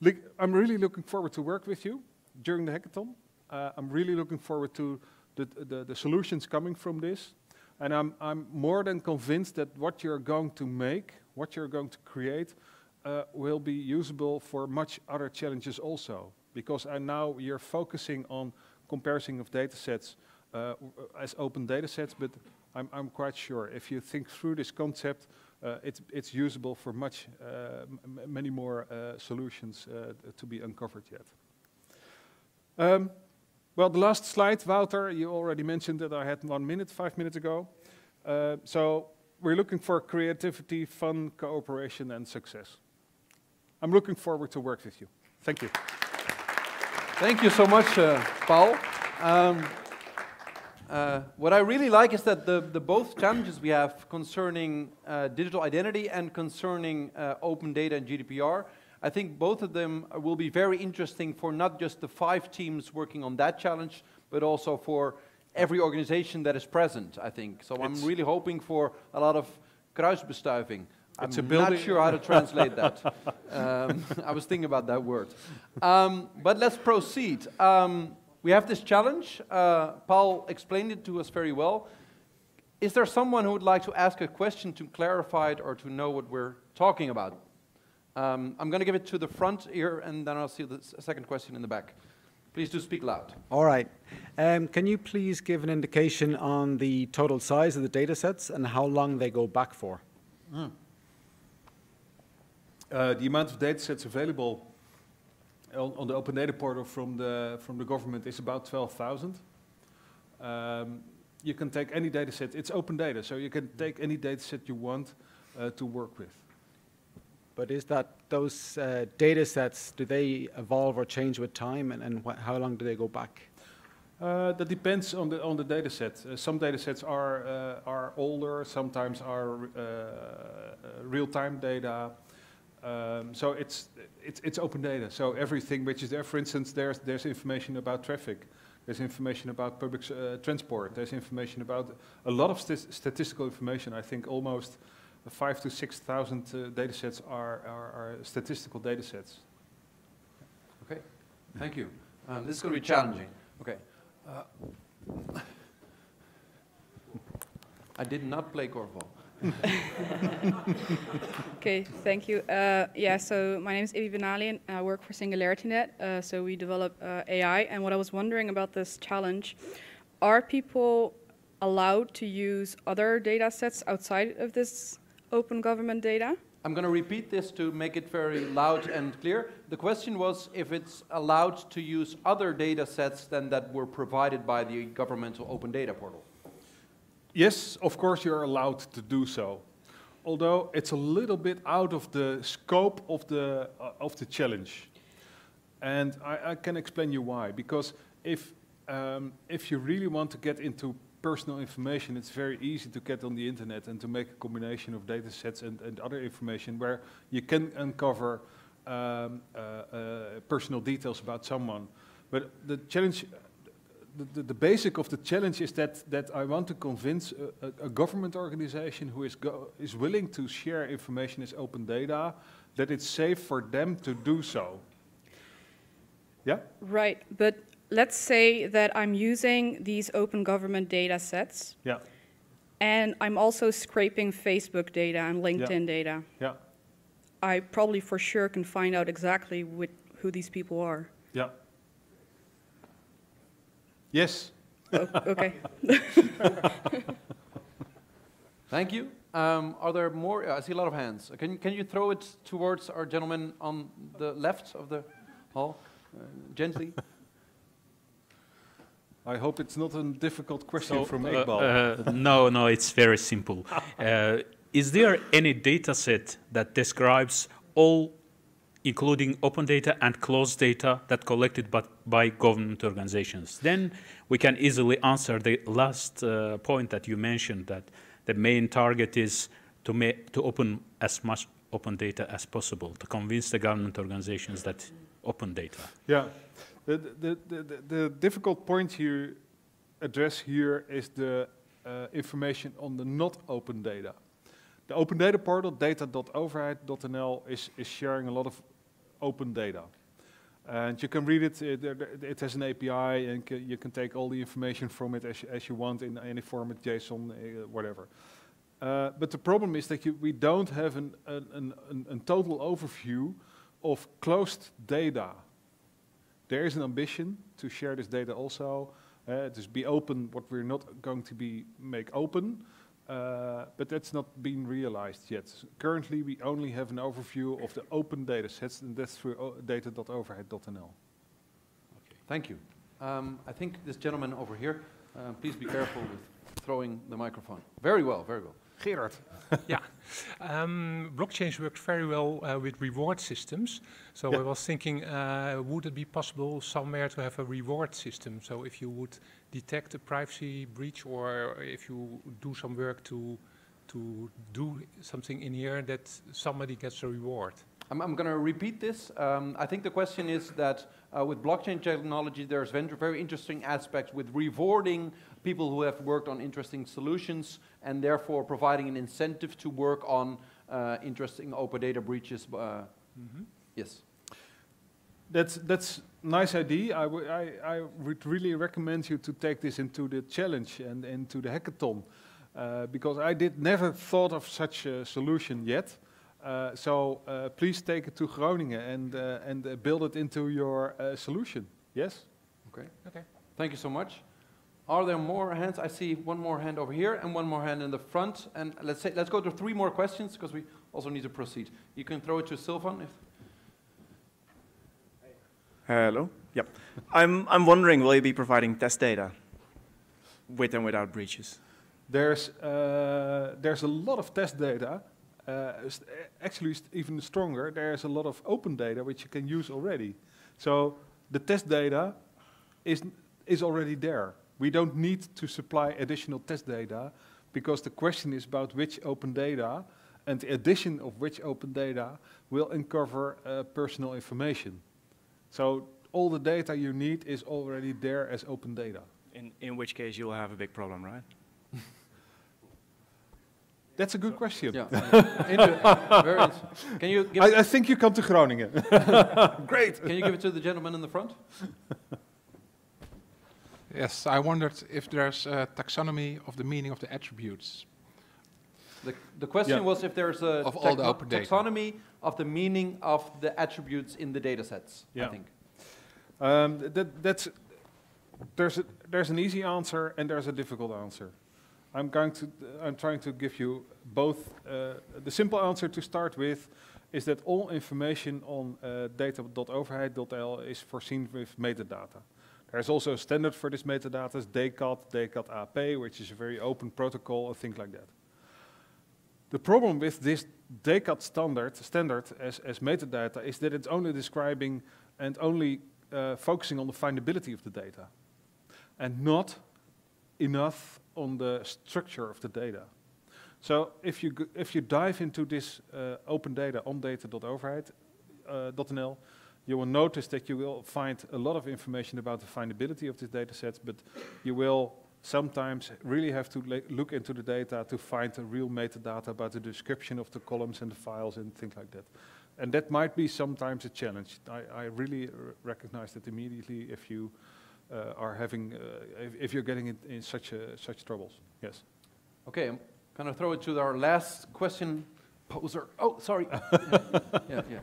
S26: Look- I'm really looking forward to work with you during the hackathon. Uh, I'm really looking forward to the, the, the solutions coming from this. And I'm, I'm more than convinced that what you're going to make, what you're going to create, uh, will be usable for much other challenges also. Because I now you're focusing on comparison of data sets uh, as open data sets, but I'm, I'm quite sure if you think through this concept, uh, it's, it's usable for much, uh, many more uh, solutions uh, to be uncovered yet. Um, well, the last slide, Wouter, you already mentioned that I had one minute, five minutes ago. So we're looking for creativity, fun, cooperation, and success. I'm looking forward to work with you. Thank you.
S3: Thank you so much, uh, Paul. Um, uh, what I really like is that the, the both challenges we have concerning uh, digital identity and concerning uh, open data and GDPR, I think both of them will be very interesting for not just the five teams working on that challenge, but also for every organization that is present, I think. So I'm really hoping for a lot of kruisbestuiving. I'm
S26: a
S3: not sure how to translate that. [LAUGHS] Um, I was thinking about that word. Um, but let's proceed. Um, we have this challenge. Uh, Paul explained it to us very well. Is there someone who would like to ask a question to clarify it or to know what we're talking about? Um, I'm going to give it to the front here, and then I'll see the second question in the back. Please do speak loud.
S27: All right. Um, can you please give an indication on the total size of the data sets and how long they go back for?
S26: Uh, the amount of data sets available on, on the open data portal from the, from the government is about 12,000. Um, you can take any data set, it's open data, so you can take any data set you want uh, to work with.
S27: But is that those uh, data sets, do they evolve or change with time and, and how long do they go back?
S26: Uh, that depends on the on the data set. Uh, some data sets are uh, are older, sometimes are uh, uh, real-time data. Um, so it's it's it's open data. So everything which is there, for instance, there's there's information about traffic, there's information about public uh, transport, there's information about a lot of st- statistical information. I think almost five to six thousand uh, data sets are, are are statistical data sets.
S3: Okay, thank you. Um, this is going to be challenging. Okay. Uh, [LAUGHS] I did not play korfball. [LAUGHS]
S28: Okay, thank you. Uh, yeah, so my name is Ibi Benali and I work for SingularityNet. Uh, so we develop uh, AI, and what I was wondering about this challenge, are people allowed to use other data sets outside of this open government data?
S3: I'm going to repeat this to make it very loud and clear. The question was if it's allowed to use other data sets than that were provided by the governmental open data portal.
S26: Yes, of course you're allowed to do so. Although it's a little bit out of the scope of the, uh, of the challenge. And I, I can explain you why. Because if, um, if you really want to get into personal information, it's very easy to get on the internet and to make a combination of data sets and, and other information where you can uncover um, uh, uh, personal details about someone. But the challenge the, the, basic of the challenge is that, that I want to convince a, a, a government organization who is, go, is willing to share information as open data that it's safe for them to do so. Yeah?
S28: Right, but let's say that I'm using these open government data sets
S26: Yeah.
S28: and I'm also scraping Facebook data and LinkedIn data.
S26: Yeah.
S28: I probably for sure can find out exactly with who these people are.
S26: Yeah. Yes.
S28: O- okay. [LAUGHS]
S3: Thank you. Um, are there more? I see a lot of hands. Can, can you throw it towards our gentleman on the left of the hall? Uh, gently.
S26: I hope it's not a difficult question
S22: So,
S26: from
S22: uh,
S26: Iqbal.
S22: uh, no, no, it's very simple. [LAUGHS] Uh, is there any data set that describes all, including open data and closed data, that collected but by government organizations? Then we can easily answer the last uh, point that you mentioned, that the main target is to, ma- to open as much open data as possible, to convince the government organizations that open data.
S26: Yeah. The, the, the, the, the difficult point you address here is the uh, information on the not open data. The open data portal, data.overheid.nl, is, is sharing a lot of open data. And you can read it, it, it- has an API, and you can take all the information from it as, you- as you want in any format, JSON, uh, whatever. Uh, but the problem is that you, we don't have an, an, an, an, total overview of closed data. There is an ambition to share this data also, uh, to be open what we're not going to be make open, uh, but that's not been realized yet. Currently, we only have an overview of the open data sets, and that's through o- data.overheid.nl.
S3: Thank you. Um, I think this gentleman over here, uh, please be careful with throwing the microphone. Very well, very well.
S23: Gerard. [LAUGHS] yeah. Um, blockchains work very well uh, with reward systems. So I was thinking, uh, would it be possible somewhere to have a reward system? So if you would detect a privacy breach or if you do some work to, to do something in here, that somebody gets a reward.
S3: I'm, I'm going to repeat this. Um, I think the question is that uh, with blockchain technology, there's very interesting aspects with rewarding people who have worked on interesting solutions and therefore providing an incentive to work on uh, interesting open data breaches. Uh,
S26: Mhm.
S3: Yes.
S26: That's that's nice idea. I, w- I, I would really recommend you to take this into the challenge and into the hackathon, uh, because I did never thought of such a solution yet. Uh, so uh, please take it to Groningen and uh, and uh, build it into your uh, solution. Yes.
S3: Okay.
S23: Okay.
S3: Thank you so much. Are there more hands? I see one more hand over here and one more hand in the front. And let's say let's go to three more questions because we also need to proceed. You can throw it to Silvan if.
S25: Hello. Yep. I'm I'm wondering, will you be providing test data with and without breaches?
S26: There's uh, there's a lot of test data. Uh, actually, st- even stronger. There's a lot of open data which you can use already. So the test data is is already there. We don't need to supply additional test data because the question is about which open data, and the addition of which open data will uncover uh, personal information. So all the data you need is already there as open data.
S25: In in which case you'll have a big problem, right? [LAUGHS]
S26: That's a good question.
S3: Yeah. Inter- [LAUGHS] very int- Can you give
S26: I, I think you come to Groningen. [LAUGHS] Great.
S3: Can you give it to the gentleman in the front?
S23: Yes, I wondered if there's a taxonomy of the meaning of the attributes.
S3: The, the question
S23: Yeah.
S3: was if there's a
S23: Of all the
S3: techno-
S23: open data.
S3: taxonomy of the meaning of the attributes in the data sets, I think.
S26: Um, that, that's there's a, there's an easy answer and there's a difficult answer. I'm going to I'm trying to give you both. Uh, the simple answer to start with is that all information on uh, data.overheid.nl is foreseen with metadata. There's also a standard for this metadata, DCAT, DCAT AP, which is a very open protocol, and things like that. The problem with this DCAT standard, standard as, as metadata is that it's only describing and only uh, focusing on the findability of the data and not enough on the structure of the data. So if you, if you dive into this uh, open data on data.overheid.nl, you will notice that you will find a lot of information about the findability of these data sets, but you will sometimes really have to look into the data to find the real metadata about the description of the columns and the files and things like that. And that might be sometimes a challenge. I, I really r- recognize that immediately if you uh, are having, uh, if, if you're getting in, in such, a, such troubles. Yes.
S3: Okay, I'm gonna throw it to our last question poser. Oh, sorry. [LAUGHS] yeah, yeah.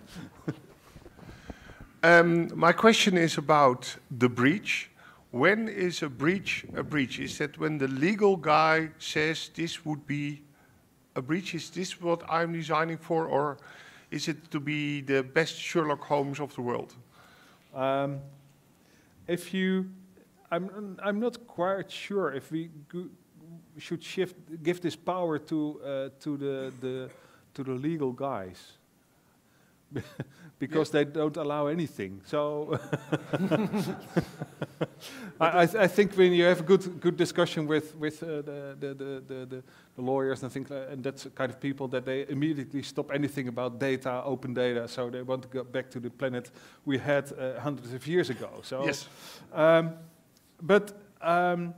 S29: Um, my question is about the breach. When is a breach a breach? Is that when the legal guy says this would be a breach? Is this what I'm designing for, or is it to be the best Sherlock Holmes of the world?
S26: Um, if you, I'm, I'm not quite sure if we should shift, give this power to, uh, to, the, the, to the legal guys. [LAUGHS] because they don't allow anything. So [LAUGHS] [LAUGHS] I, I, th- I think when you have a good good discussion with with uh, the, the, the, the, lawyers and things, like, and that's the kind of people that they immediately stop anything about data, open data. So they want to go back to the planet we had uh, hundreds of years ago. So
S29: Yes.
S26: um, but um,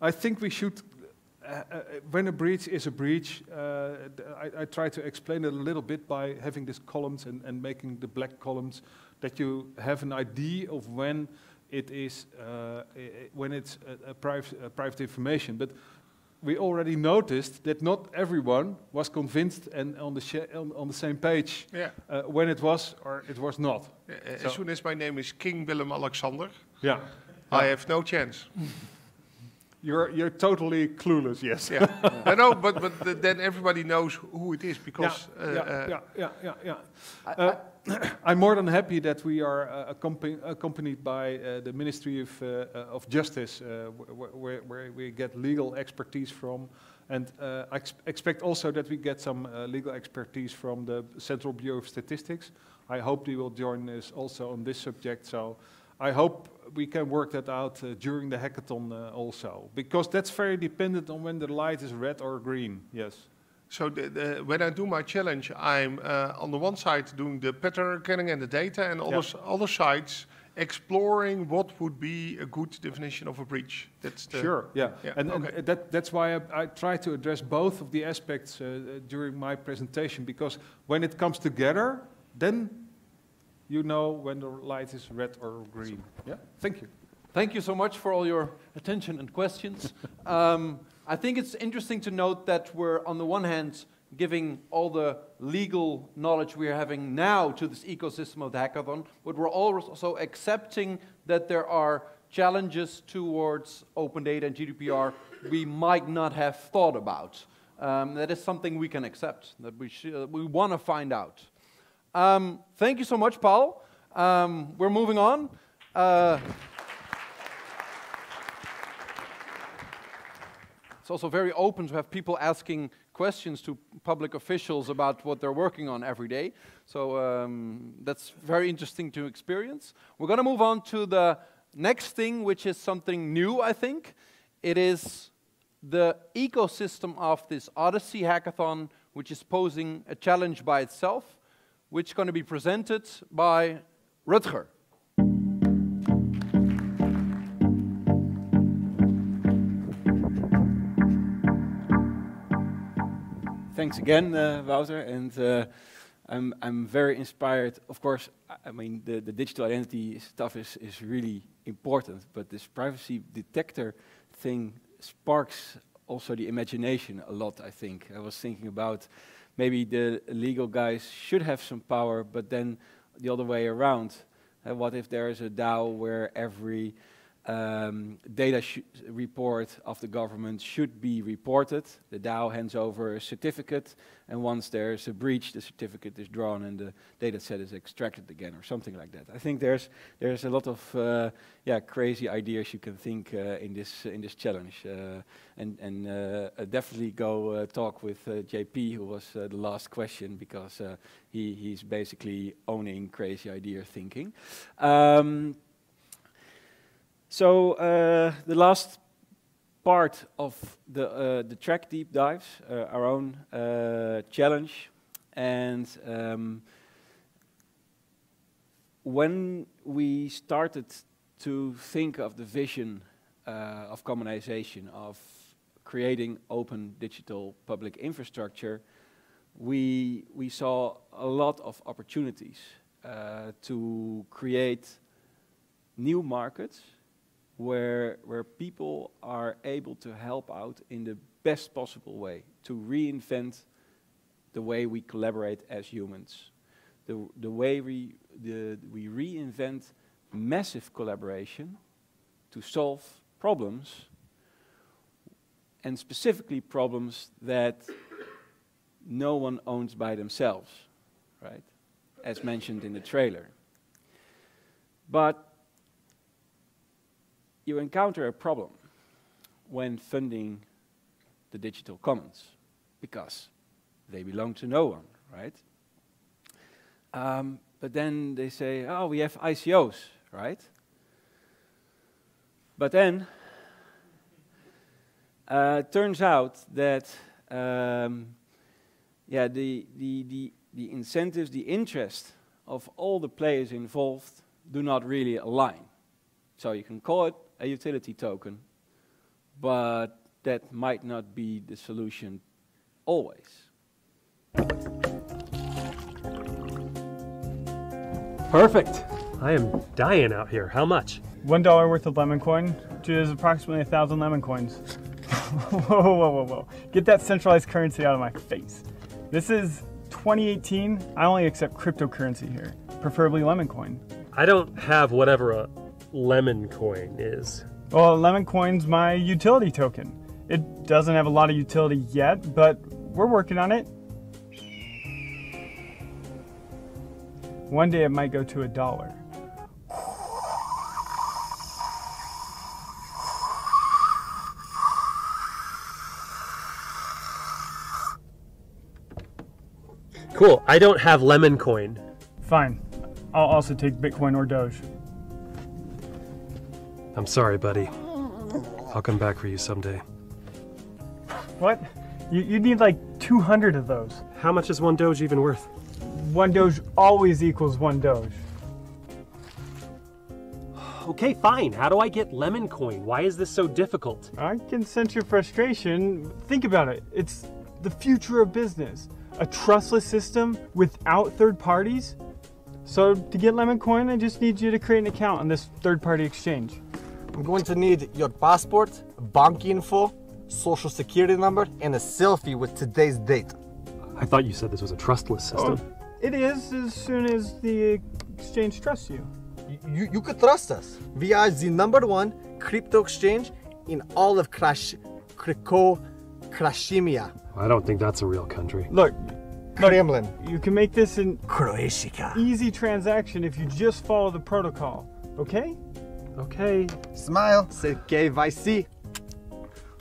S26: I think we should. Uh, uh, when a breach is a breach, uh, I, I try to explain it a little bit by having these columns and, and making the black columns that you have an idea of when it is uh, when it's a, a, private, a private information. But we already noticed that not everyone was convinced and on the sh- on, on the same page
S29: Yeah.
S26: uh, when it was or it was not.
S29: Uh,
S26: So-
S29: as soon as my name is King Willem Alexander,
S26: Yeah.
S29: I have no chance. [LAUGHS]
S26: You're you're totally clueless. Yes.
S29: Yeah, [LAUGHS] I know, but but th- then everybody knows who it is because.
S26: yeah,
S29: uh,
S26: yeah,
S29: uh,
S26: yeah, yeah, yeah, yeah. Uh, [CLEARS THROAT] I'm more than happy that we are uh, accompa- accompanied by uh, the Ministry of, uh, uh, of Justice, uh, where, where we get legal expertise from. And uh, I ex- expect also that we get some uh, legal expertise from the Central Bureau of Statistics. I hope they will join us also on this subject. So I hope we can work that out uh, during the hackathon uh, also, because that's very dependent on when the light is red or green. Yes.
S29: So the, the, when I do my challenge, I'm uh, on the one side doing the pattern reckoning and the data, and on
S26: Yeah.
S29: the other sides, exploring what would be a good definition of a breach. That's the
S26: Sure, yeah. And, and
S29: okay.
S26: that, that's why I, I try to address both of the aspects uh, during my presentation, because when it comes together, then you know when the light is red or green. Yeah, thank you.
S3: Thank you so much for all your attention and questions. [LAUGHS] um, I think it's interesting to note that we're, on the one hand, giving all the legal knowledge we're having now to this ecosystem of the hackathon, but we're also accepting that there are challenges towards open data and GDPR we might not have thought about. Um, that is something we can accept, that we, sh- we want to find out. Um, thank you so much, Paul. Um, we're moving on. Uh, it's also very open to have people asking questions to public officials about what they're working on every day. So um, that's very interesting to experience. We're going to move on to the next thing, which is something new, I think. It is the ecosystem of this Odyssey hackathon, which is posing a challenge by itself, which is going to be presented by Rutger.
S8: Thanks again, uh, Wouter, and uh, I'm I'm very inspired. Of course, I, mean the, the digital identity stuff is is really important, but this privacy detector thing sparks also the imagination a lot. I think I was thinking about maybe the legal guys should have some power, but then the other way around. Uh, what if there is a DAO where every um, data report of the government should be reported. The DAO hands over a certificate, and once there's a breach, the certificate is drawn and the data set is extracted again, or something like that. I think there's there's a lot of uh, yeah crazy ideas you can think uh, in this in this challenge, uh, and and uh, definitely go uh, talk with uh, JP, who was the last question, because he he's basically owning crazy idea thinking. Um, so uh, the last part of the uh, the track deep dives, uh, our own uh, challenge, and um, when we started to think of the vision uh, of commonization of creating open digital public infrastructure, we we saw a lot of opportunities uh, to create new markets where, where people are able to help out in the best possible way, to reinvent the way we collaborate as humans, the, the way we, the, we reinvent massive collaboration to solve problems, and specifically problems that no one owns by themselves, right? As mentioned in the trailer. But you encounter a problem when funding the digital commons because they belong to no one, right? Um, but then they say, oh, we have ICOs, right? But then uh, turns out that um, yeah, the, the, the, the incentives, the interest of all the players involved do not really align. So you can call it a utility token, but that might not be the solution always.
S30: Perfect. I am dying out here. How much?
S31: One dollar worth of lemon coin, which is approximately a thousand lemon coins. [LAUGHS] whoa, whoa, whoa, whoa. Get that centralized currency out of my face. This is 2018. I only accept cryptocurrency here, preferably lemon coin.
S30: I don't have whatever a lemon coin is.
S31: Well, lemon coin's my utility token. It doesn't have a lot of utility yet, but we're working on it. One day it might go to a dollar.
S30: Cool. I don't have lemon coin.
S31: Fine. I'll also take Bitcoin or Doge.
S30: I'm sorry, buddy. I'll come back for you someday.
S31: What? You, you need like 200 of those.
S30: How much is one Doge even worth?
S31: One Doge always equals one Doge.
S30: Okay, fine. How do I get Lemon Coin? Why is this so difficult?
S31: I can sense your frustration. Think about it. It's the future of business. A trustless system without third parties. So to get Lemon Coin, I just need you to create an account on this third-party exchange.
S32: I'm going to need your passport, bank info, social security number, and a selfie with today's date.
S30: I thought you said this was a trustless oh, system.
S31: Oh, it is as soon as the exchange trusts you.
S32: You, you could trust us. We are the number one crypto exchange in all of Crash, Kriko, Krashimia.
S30: I don't think that's a real country.
S31: Look,
S32: Kremlin.
S31: You can make this an
S32: Croatia.
S31: easy transaction if you just follow the protocol. Okay?
S30: Okay.
S32: Smile. Say KYC.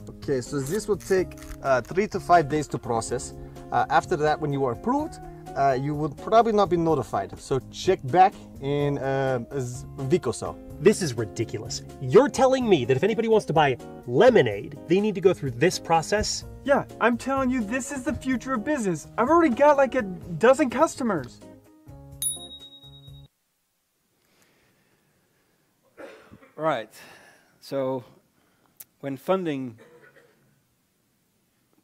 S32: Okay, so this will take uh, three to five days to process. Uh, after that, when you are approved, uh, you would probably not be notified. So check back in uh, a week or so.
S30: This is ridiculous. You're telling me that if anybody wants to buy lemonade, they need to go through this process?
S31: Yeah, I'm telling you, this is the future of business. I've already got like a dozen customers.
S8: Right. So when funding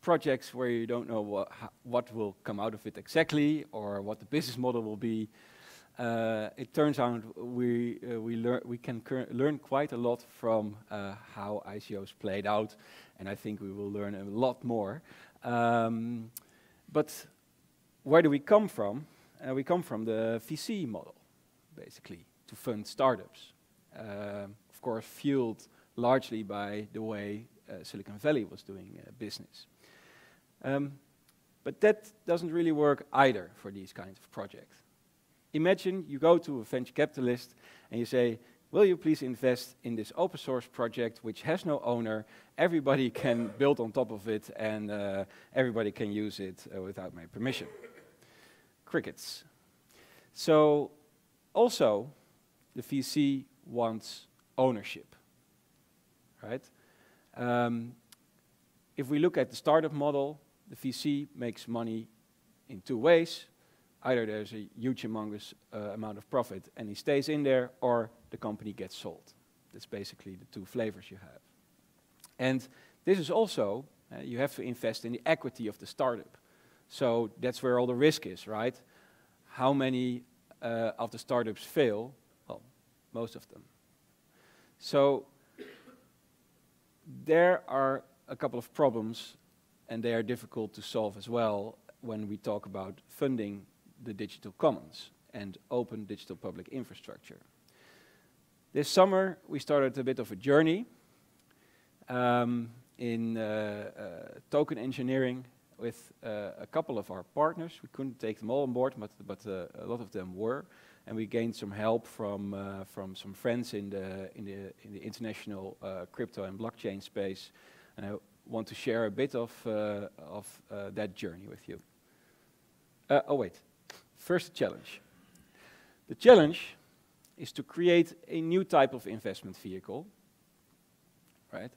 S8: projects where you don't know what, what will come out of it exactly or what the business model will be, uh, it turns out we, uh, we, lear we can learn quite a lot from uh, how ICOs played out, and I think we will learn a lot more. Um, but where do we come from? Uh, we come from the VC model, basically, to fund startups. Um, course, fueled largely by the way uh, Silicon Valley was doing uh, business. Um, but that doesn't really work either for these kinds of projects. Imagine you go to a venture capitalist and you say, will you please invest in this open source project which has no owner, everybody [LAUGHS] can build on top of it and uh, everybody can use it uh, without my permission. Crickets. So also the VC wants ownership, right? Um, if we look at the startup model, the VC makes money in two ways. Either there's a huge humongous uh, amount of profit and he stays in there, or the company gets sold. That's basically the two flavors you have. And this is also, uh, you have to invest in the equity of the startup. So that's where all the risk is, right? How many uh, of the startups fail? Well, most of them. So there are a couple of problems, and they are difficult to solve as well when we talk about funding the digital commons and open digital public infrastructure. This summer, we started a bit of a journey um, in uh, uh, token engineering with uh, a couple of our partners. We couldn't take them all on board, but, but uh, a lot of them were. And we gained some help from, uh, from some friends in the, in the, in the international uh, crypto and blockchain space. And I want to share a bit of, of that journey with you. oh, wait. First challenge. The challenge is to create a new type of investment vehicle, right?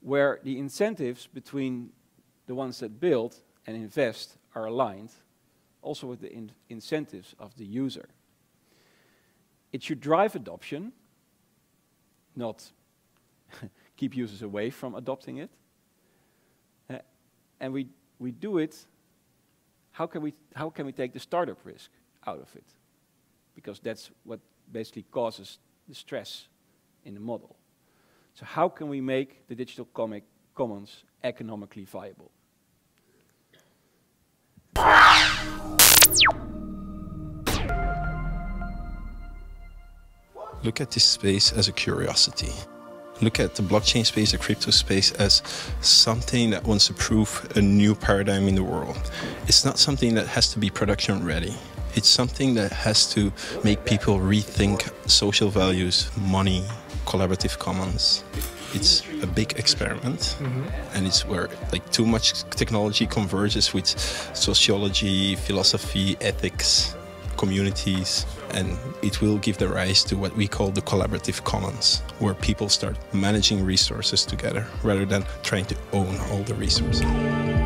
S8: Where the incentives between the ones that build and invest are aligned, also with the in incentives of the user. It should drive adoption, not [LAUGHS] keep users away from adopting it. Uh, and we, we do it how can we, how can we take the startup risk out of it? Because that's what basically causes the stress in the model. So how can we make the digital comic commons economically viable?
S33: Look at this space as a curiosity look at the blockchain space, the crypto space, as something that wants to prove a new paradigm in the world. It's not something that has to be production ready. It's something that has to make people rethink social values, money, collaborative commons. It's a big experiment, mm -hmm. and it's where like too much technology converges with sociology, philosophy, ethics, communities, and it will give the rise to what we call the collaborative commons, where people start managing resources together rather than trying to own all the resources.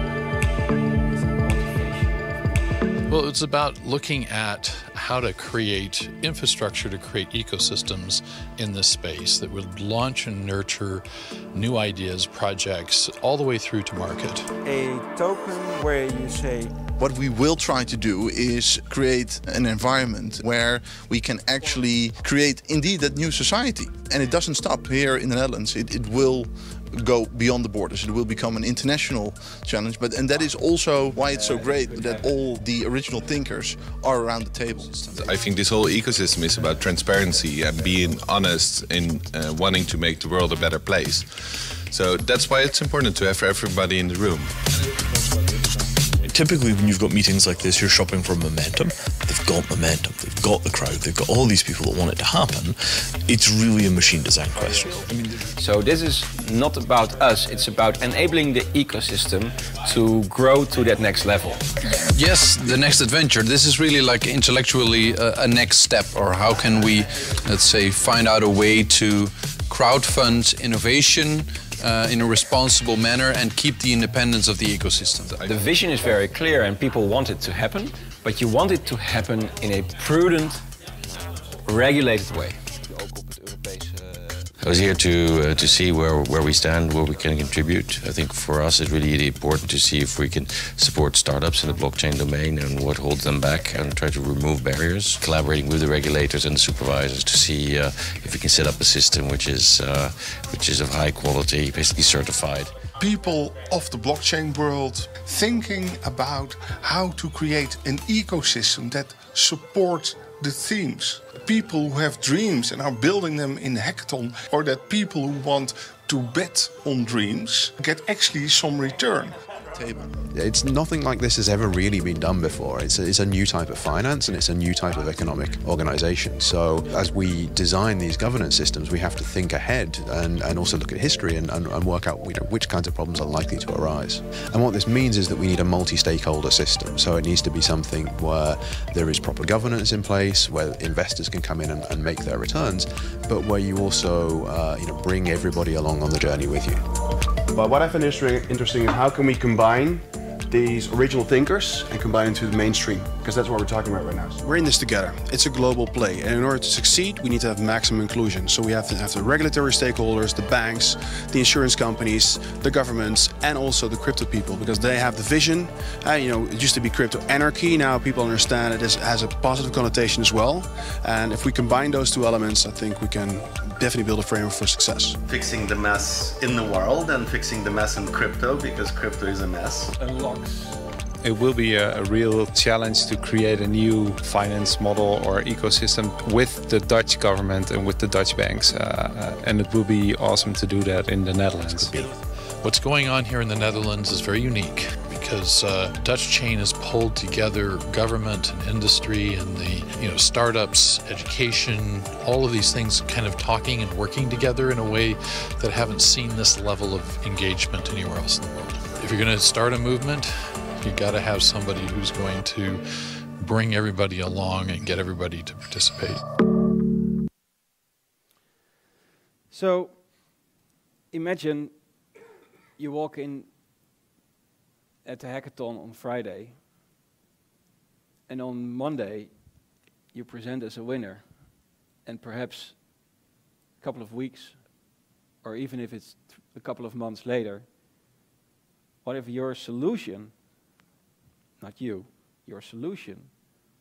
S34: Well, it's about looking at how to create infrastructure to create ecosystems in this space that would launch and nurture new ideas, projects, all the way through to market.
S35: A token where you say,
S36: What we will try to do is create an environment where we can actually create indeed that new society. And it doesn't stop here in the Netherlands. It, it will go beyond the borders. It will become an international challenge. But and that is also why it's so great that all the original thinkers are around the table.
S37: I think this whole ecosystem is about transparency and being honest in uh, wanting to make the world a better place. So that's why it's important to have everybody in the room.
S38: Typically, when you've got meetings like this, you're shopping for momentum. They've got momentum, they've got the crowd, they've got all these people that want it to happen. It's really a machine design question.
S39: So this is not about us, it's about enabling the ecosystem to grow to that next level.
S3: Yes, the next adventure. This is really like intellectually a, a next step, or how can we, let's say, find out a way to crowdfund innovation uh, in a responsible manner and keep the independence of the ecosystem.
S39: The vision is very clear and people want it to happen, but you want it to happen in a prudent, regulated way.
S40: I was here to uh, to see where where we stand, where we can contribute. I think for us it's really important to see if we can support startups in the blockchain domain and what holds them back, and try to remove barriers. Collaborating with the regulators and the supervisors to see uh, if we can set up a system which is uh, which is of high quality, basically certified.
S29: people of the blockchain world thinking about how to create an ecosystem that supports the themes. People who have dreams and are building them in hackathon, or that people who want to bet on dreams get actually some return.
S41: It's nothing like this has ever really been done before. It's a, it's a new type of finance and it's a new type of economic organization. So as we design these governance systems, we have to think ahead and, and also look at history and, and, and work out you know, which kinds of problems are likely to arise. And what this means is that we need a multi-stakeholder system. So it needs to be something where there is proper governance in place, where investors can come in and, and make their returns, but where you also uh, you know, bring everybody along on the journey with you.
S42: But what I find interesting, interesting is how can we combine combine these original thinkers and combine into the mainstream? Because that's what we're talking about right now.
S43: We're in this together. It's a global play. And in order to succeed, we need to have maximum inclusion. So we have to have the regulatory stakeholders, the banks, the insurance companies, the governments, and also the crypto people because they have the vision. Uh, you know, it used to be crypto anarchy. Now people understand it has a positive connotation as well. And if we combine those two elements, I think we can definitely build a framework for success.
S44: Fixing the mess in the world and fixing the mess in crypto because crypto is a mess.
S39: Unlocks.
S26: It will be a, a, real challenge to create a new finance model or ecosystem with the Dutch government and with the Dutch banks. Uh, uh, and it will be awesome to do that in the Netherlands.
S34: What's going on here in the Netherlands is very unique because uh, DutchChain has pulled together government and industry and the you know startups, education, all of these things kind of talking and working together in a way that haven't seen this level of engagement anywhere else in the world. If you're going to start a movement, you got to have somebody who's going to bring everybody along and get everybody to participate.
S8: So imagine you walk in at the hackathon on Friday, and on Monday you present as a winner, and perhaps a couple of weeks, or even if it's a couple of months later, what if your solution not you, your solution,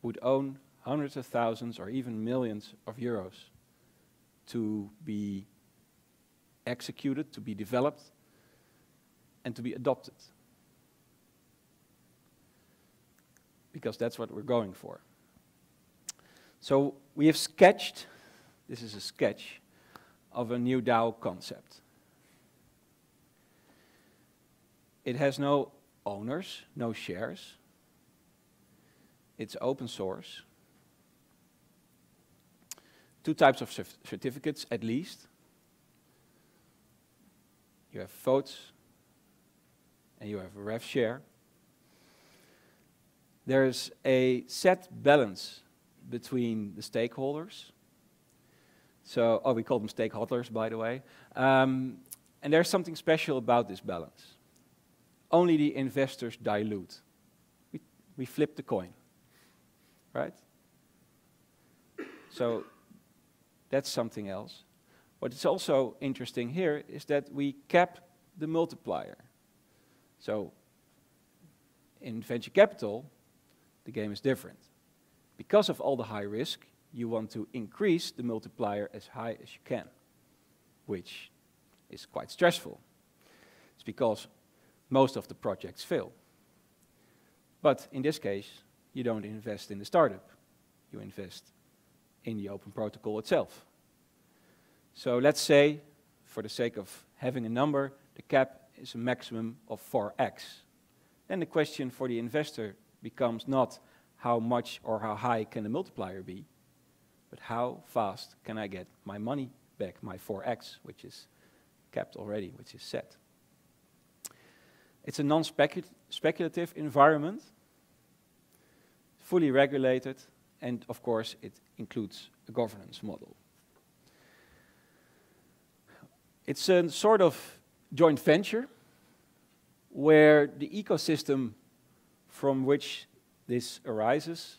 S8: would own hundreds of thousands or even millions of euros to be executed, to be developed, and to be adopted. Because that's what we're going for. So we have sketched, this is a sketch, of a new DAO concept. It has no owners, no shares. It's open source. Two types of certificates at least. You have votes and you have a rev share. There's a set balance between the stakeholders. So, oh, we call them stakeholders, by the way. Um, and there's something special about this balance. Only the investors dilute. We, we flip the coin. right? So that's something else. What is also interesting here is that we cap the multiplier. So in venture capital, the game is different. Because of all the high risk, you want to increase the multiplier as high as you can, which is quite stressful. It's because most of the projects fail. But in this case, you don't invest in the startup. You invest in the open protocol itself. So let's say, for the sake of having a number, the cap is a maximum of 4x. Then the question for the investor becomes not how much or how high can the multiplier be, but how fast can I get my money back, my 4x, which is capped already, which is set. It's a non-speculative environment, fully regulated, and of course it includes a governance model. It's a sort of joint venture where the ecosystem from which this arises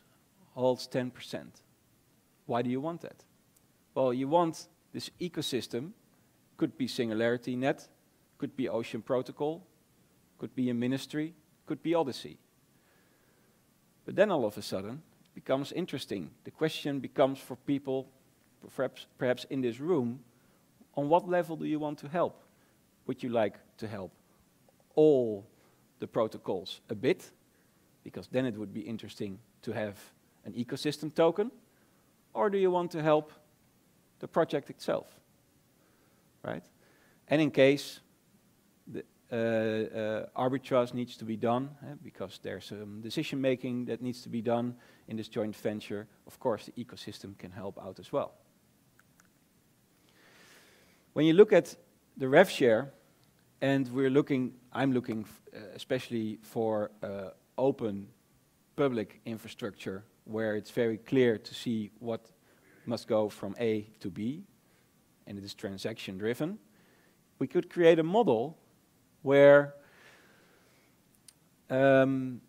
S8: holds 10%. Why do you want that? Well, you want this ecosystem, could be SingularityNET, could be Ocean Protocol, could be a ministry, could be Odyssey. But then all of a sudden, it becomes interesting. The question becomes for people, perhaps, perhaps in this room, on what level do you want to help? Would you like to help all the protocols a bit? Because then it would be interesting to have an ecosystem token. Or do you want to help the project itself? Right? And in case arbitrage needs to be done, eh, because there's some decision making that needs to be done in this joint venture, of course the ecosystem can help out as well. When you look at the rev share, and we're looking, I'm looking uh, especially for uh, open public infrastructure where it's very clear to see what must go from A to B, and it is transaction driven. We could create a model where um,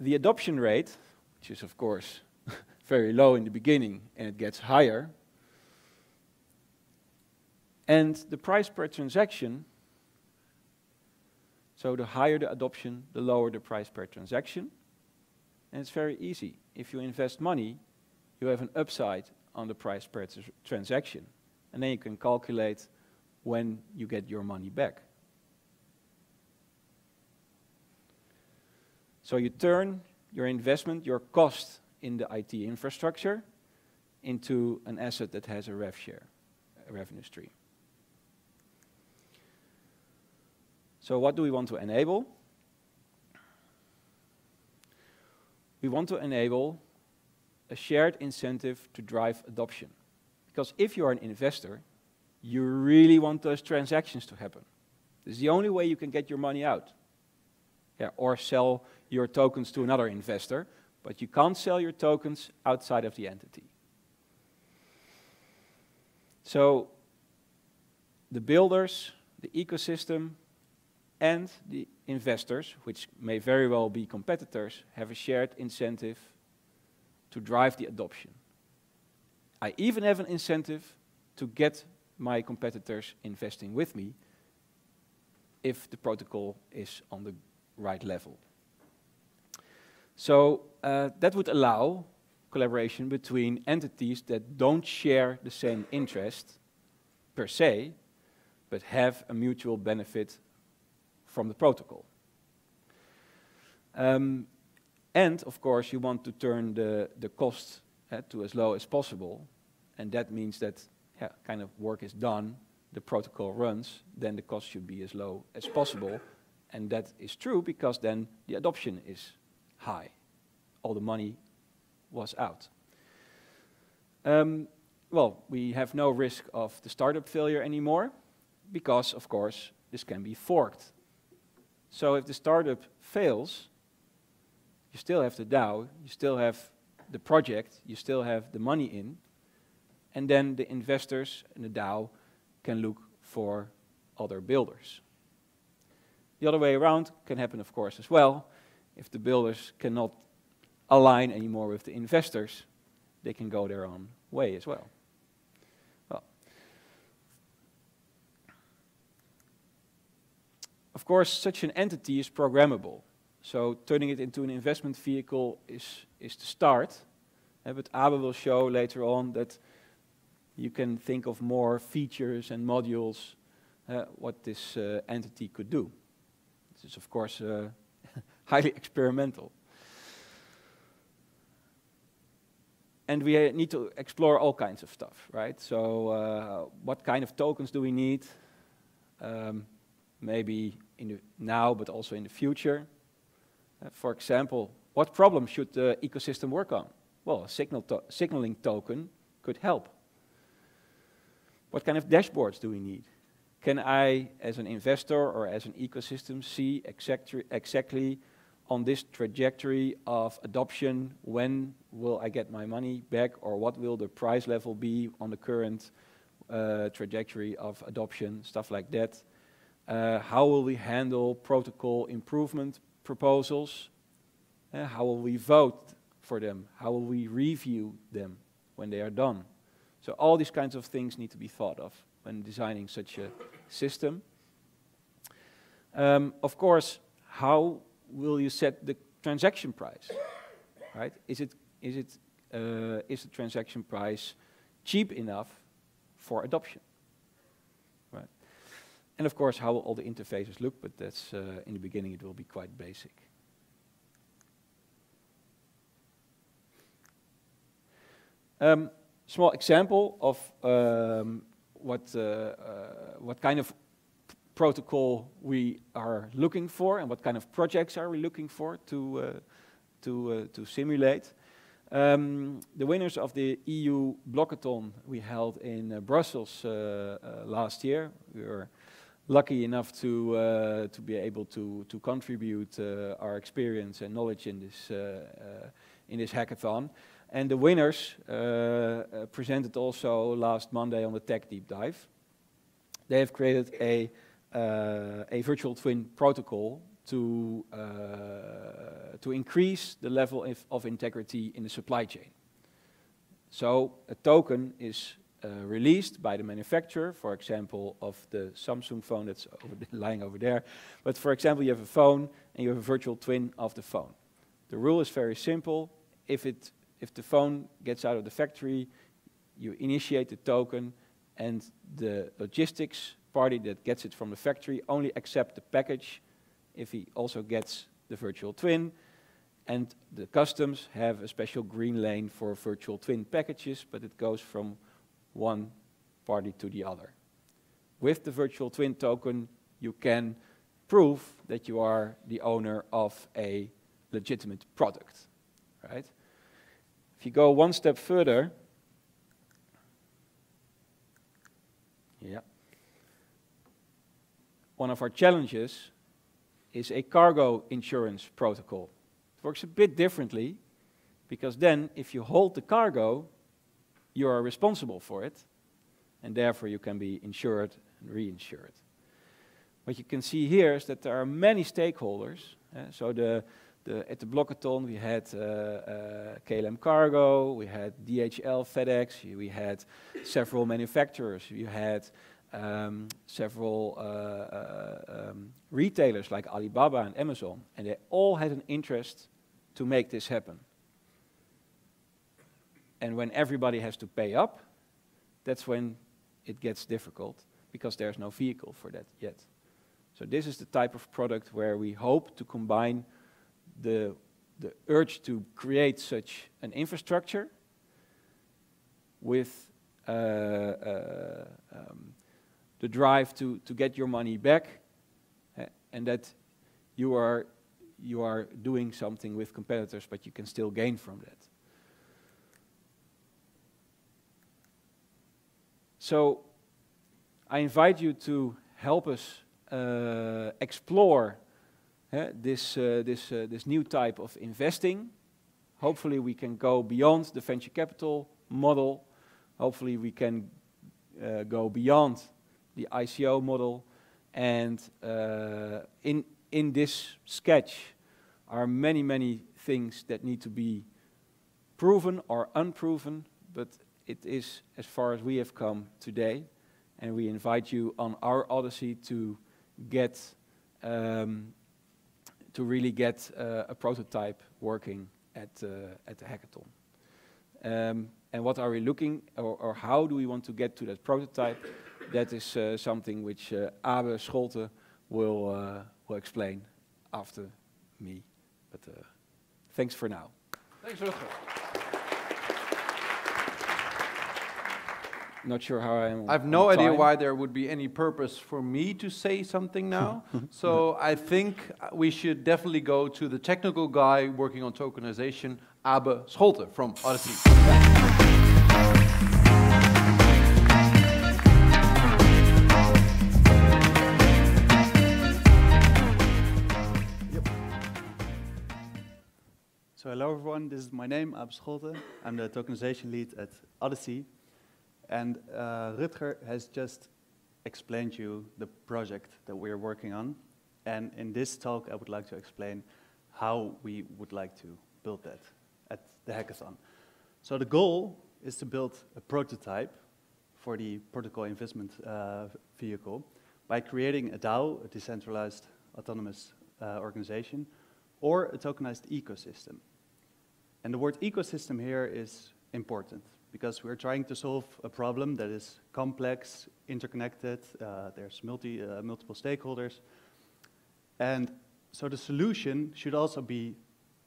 S8: the adoption rate, which is of course [LAUGHS] very low in the beginning and it gets higher, and the price per transaction, so the higher the adoption, the lower the price per transaction. And it's very easy. If you invest money, you have an upside on the price per transaction. And then you can calculate when you get your money back. So you turn your investment, your cost in the IT infrastructure, into an asset that has a rev share, a revenue stream. So what do we want to enable? We want to enable a shared incentive to drive adoption. Because if you're an investor, you really want those transactions to happen. It's the only way you can get your money out. Yeah, or sell your tokens to another investor, but you can't sell your tokens outside of the entity. So the builders, the ecosystem, and the investors, which may very well be competitors, have a shared incentive to drive the adoption. I even have an incentive to get my competitors investing with me if the protocol is on the right level. So uh, that would allow collaboration between entities that don't share the same interest per se, but have a mutual benefit from the protocol. Um, and of course, you want to turn the, the cost uh, to as low as possible. And that means that yeah, kind of work is done, the protocol runs, then the cost should be as low as possible. And that is true because then the adoption is high. All the money was out. Um, well, we have no risk of the startup failure anymore because, of course, this can be forked so if the startup fails, you still have the DAO, you still have the project, you still have the money in, and then the investors and the DAO can look for other builders. The other way around can happen, of course, as well. If the builders cannot align anymore with the investors, they can go their own way as well. Well, of course, such an entity is programmable. So turning it into an investment vehicle is, is the start. Uh, but Abe will show later on that you can think of more features and modules uh, what this uh, entity could do. Is, of course, uh, [LAUGHS] highly experimental. And we uh, need to explore all kinds of stuff, right? So uh, what kind of tokens do we need? Um, maybe in the now, but also in the future. Uh, for example, what problem should the ecosystem work on? Well, a signal to signaling token could help. What kind of dashboards do we need? Can I, as an investor or as an ecosystem, see exactly, exactly on this trajectory of adoption, when will I get my money back, or what will the price level be on the current uh, trajectory of adoption, stuff like that. Uh, how will we handle protocol improvement proposals? Uh, how will we vote for them? How will we review them when they are done? So all these kinds of things need to be thought of when designing such a system. Um, of course, how will you set the transaction price? Right? Is it is it uh, is the transaction price cheap enough for adoption? Right. And of course, how will all the interfaces look? But that's uh, in the beginning, it will be quite basic. Um, small example of um, what uh, uh what kind of protocol we are looking for and what kind of projects are we looking for to, uh, to, to simulate. Um, the winners of the EU Blockathon we held in uh, Brussels uh, uh, last year, we were lucky enough to, to be able to, to contribute our experience and knowledge in this, in this hackathon. And the winners presented also last Monday on the Tech Deep Dive. They have created a uh, a virtual twin protocol to, uh, to increase the level of, of integrity in the supply chain. So a token is uh, released by the manufacturer, for example, of the Samsung phone that's over [LAUGHS] lying over there. But for example, you have a phone and you have a virtual twin of the phone. The rule is very simple. If, it, if the phone gets out of the factory, you initiate the token and the logistics party that gets it from the factory only accept the package if he also gets the virtual twin. And the customs have a special green lane for virtual twin packages, but it goes from one party to the other. With the virtual twin token, you can prove that you are the owner of a legitimate product, right? If you go one step further, yeah, one of our challenges is a cargo insurance protocol. It works a bit differently because then if you hold the cargo, you are responsible for it and therefore you can be insured and reinsured. What you can see here is that there are many stakeholders. Uh, so the, the, at the Blockathon we had uh, uh, KLM Cargo, we had DHL, FedEx, we had several manufacturers, we had um, several uh, um, retailers like Alibaba and Amazon, and they all had an interest to make this happen. And when everybody has to pay up, that's when it gets difficult because there's no vehicle for that yet. So this is the type of product where we hope to combine the, the urge to create such an infrastructure with uh, uh, um, the drive to, to get your money back uh, and that you are, you are doing something with competitors, but you can still gain from that. So I invite you to help us uh, explore this, uh, this, uh, this new type of investing. Hopefully we can go beyond the venture capital model. Hopefully we can uh, go beyond the ICO model. And in, in this sketch are many, many things that need to be proven or unproven, but it is as far as we have come today, and we invite you on our odyssey to get um, to really get uh, a prototype working at uh, at the hackathon. Um, and what are we looking, or, or, how do we want to get to that prototype? That is uh, something which Abe Scholte will will explain after me. But thanks for now.
S3: Thanks, Rutger.
S8: Not sure how I am.
S3: I have no idea why there would be any purpose for me to say something [LAUGHS] now. so I think uh, we should definitely go to the technical guy working on tokenization, Abe Scholte from Odyssey.
S45: So hello everyone, this is my name, Abe Scholte. I'm the tokenization lead at Odyssey. And uh, Rutger has just explained to you the project that we're working on. And in this talk, I would like to explain how we would like to build that at the hackathon. So the goal is to build a prototype for the protocol investment uh, vehicle by creating a DAO, a decentralized autonomous uh, organization, or a tokenized ecosystem. And the word ecosystem here is important because we're trying to solve a problem that is complex, interconnected, uh, there's multi, uh, multiple stakeholders. And so the solution should also be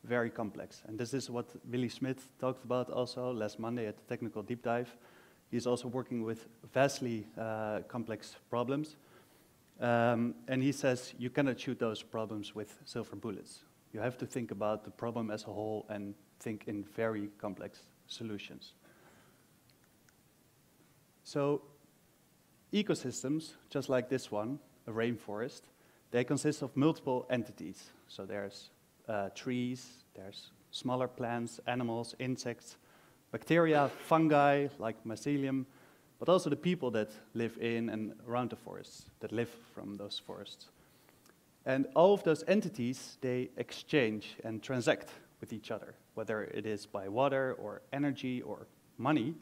S45: very complex. And this is what Willy Smith talked about also last Monday at the technical deep dive. He's also working with vastly uh, complex problems. Um, and he says you cannot shoot those problems with silver bullets. You have to think about the problem as a whole and think in very complex solutions. So ecosystems, just like this one, a rainforest, they consist of multiple entities. So there's uh, trees, there's smaller plants, animals, insects, bacteria, fungi like mycelium, but also the people that live in and around the forests, that live from those forests. And all of those entities, they exchange and transact with each other, whether it is by water or energy or money.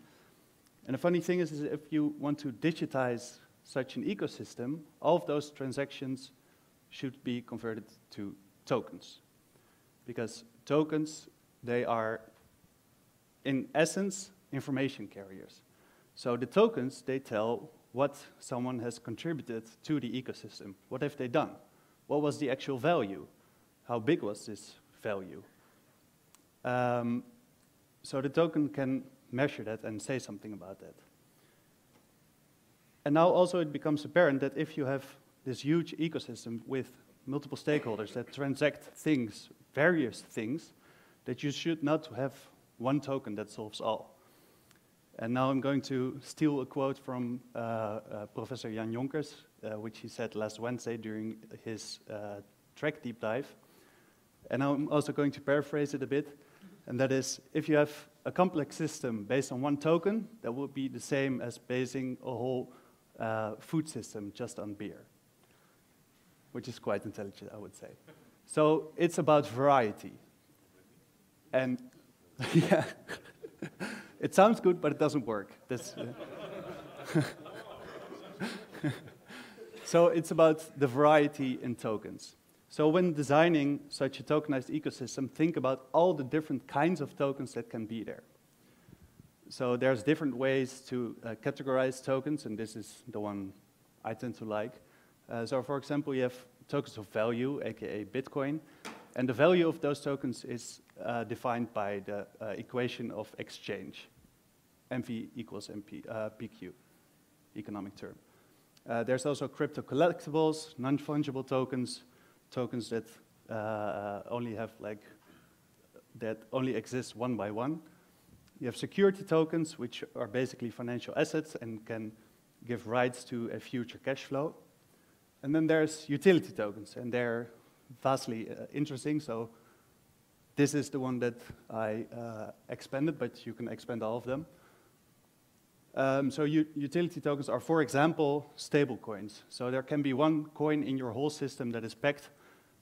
S45: And the funny thing is, is if you want to digitize such an ecosystem, all of those transactions should be converted to tokens. Because tokens, they are, in essence, information carriers. So the tokens, they tell what someone has contributed to the ecosystem. What have they done? What was the actual value? How big was this value? Um, so the token can measure that and say something about that. And now also it becomes apparent that if you have this huge ecosystem with multiple stakeholders that transact things, various things, that you should not have one token that solves all. And now I'm going to steal a quote from uh, uh, Professor Jan Jonkers, uh, which he said last Wednesday during his uh, track deep dive. And I'm also going to paraphrase it a bit. And that is, if you have a complex system based on one token, that would be the same as basing a whole uh, food system just on beer, which is quite intelligent, I would say. So it's about variety. And [LAUGHS] yeah, [LAUGHS] it sounds good, but it doesn't work. That's, uh, [LAUGHS] so it's about the variety in tokens. So when designing such a tokenized ecosystem, think about all the different kinds of tokens that can be there. So there's different ways to uh, categorize tokens, and this is the one I tend to like. Uh, so for example, you have tokens of value, aka Bitcoin, and the value of those tokens is uh, defined by the uh, equation of exchange. MV equals MP, uh, PQ, economic term. Uh, there's also crypto collectibles, non-fungible tokens, tokens that uh, only have like, that only exist one by one. You have security tokens, which are basically financial assets and can give rights to a future cash flow. And then there's utility tokens, and they're vastly uh, interesting. So this is the one that I uh, expanded, but you can expand all of them. Um, so utility tokens are, for example, stable coins. So there can be one coin in your whole system that is pegged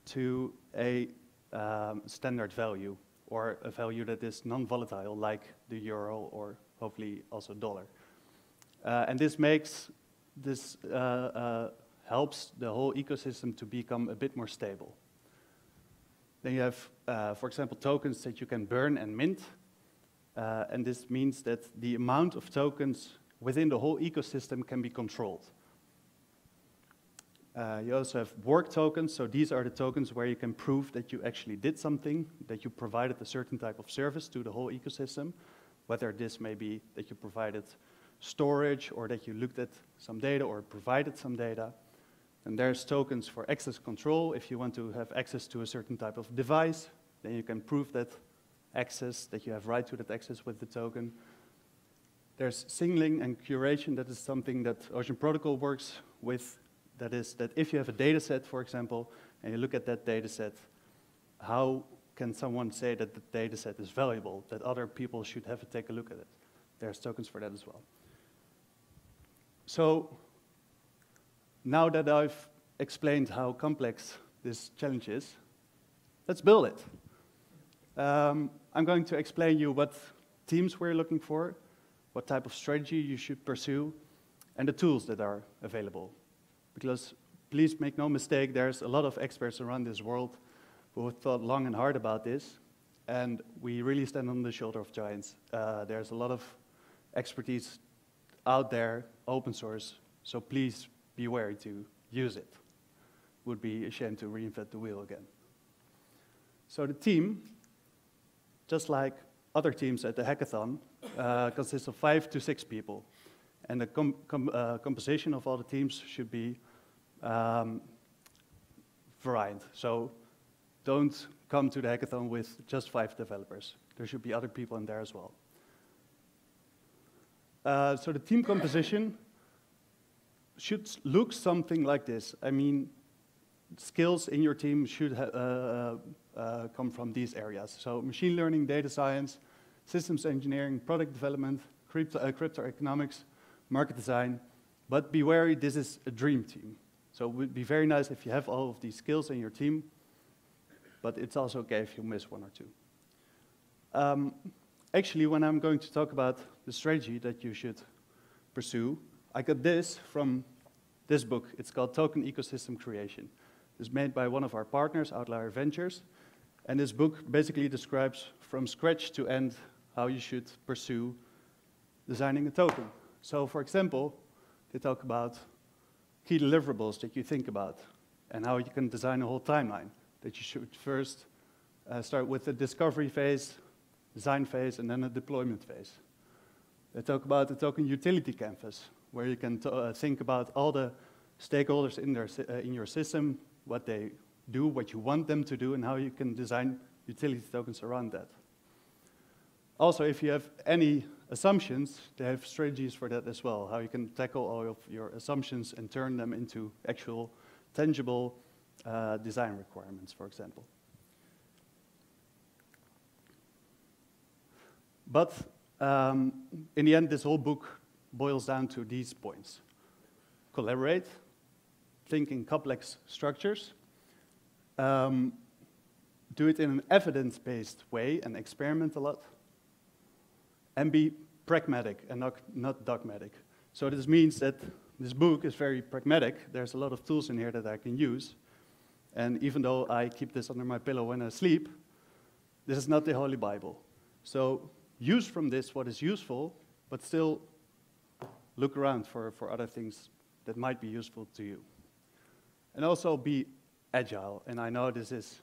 S45: to a um, standard value. or a value that is non-volatile, like the euro or hopefully also dollar. Uh, and this makes this uh, uh, helps the whole ecosystem to become a bit more stable. Then you have, uh, for example, tokens that you can burn and mint. Uh, and this means that the amount of tokens within the whole ecosystem can be controlled. Uh, you also have work tokens, so these are the tokens where you can prove that you actually did something, that you provided a certain type of service to the whole ecosystem, whether this may be that you provided storage or that you looked at some data or provided some data. And there's tokens for access control. If you want to have access to a certain type of device, then you can prove that access, that you have right to that access with the token. There's signaling and curation. That is something that Ocean Protocol works with. That is that if you have a data set, for example, and you look at that data set, how can someone say that the data set is valuable, that other people should have to take a look at it? There's tokens for that as well. So now that I've explained how complex this challenge is, let's build it. Um, I'm going to explain you what teams we're looking for, what type of strategy you should pursue, and the tools that are available. Because please make no mistake, there's a lot of experts around this world who have thought long and hard about this, and we really stand on the shoulder of giants. Uh, there's a lot of expertise out there, open source, so please be wary to use it. Would be a shame to reinvent the wheel again. So the team, just like other teams at the hackathon, uh, consists of five to six people. And the com com uh, composition of all the teams should be um, varied. So don't come to the hackathon with just five developers. There should be other people in there as well. Uh, so the team composition should look something like this. I mean, skills in your team should uh, uh, uh, come from these areas. So machine learning, data science, systems engineering, product development, crypto, uh, crypto economics, market design. But be wary, this is a dream team. So it would be very nice if you have all of these skills in your team, but it's also okay if you miss one or two. Um, actually, when I'm going to talk about the strategy that you should pursue, I got this from this book. It's called Token Ecosystem Creation. It's made by one of our partners, Outlier Ventures. And this book basically describes from scratch to end how you should pursue designing a token. So for example, they talk about key deliverables that you think about and how you can design a whole timeline. That you should first uh, start with the discovery phase, design phase, and then a deployment phase. They talk about the token utility canvas, where you can uh, think about all the stakeholders in, their, uh, in your system, what they do, what you want them to do, and how you can design utility tokens around that. Also, if you have any assumptions, they have strategies for that as well, how you can tackle all of your assumptions and turn them into actual tangible uh, design requirements, for example. But um, in the end, this whole book boils down to these points. Collaborate, think in complex structures, um, do it in an evidence-based way and experiment a lot, and be pragmatic and not, not dogmatic. So this means that this book is very pragmatic. There's a lot of tools in here that I can use. And even though I keep this under my pillow when I sleep, this is not the Holy Bible. So use from this what is useful, but still look around for, for other things that might be useful to you. And also be agile. And I know this is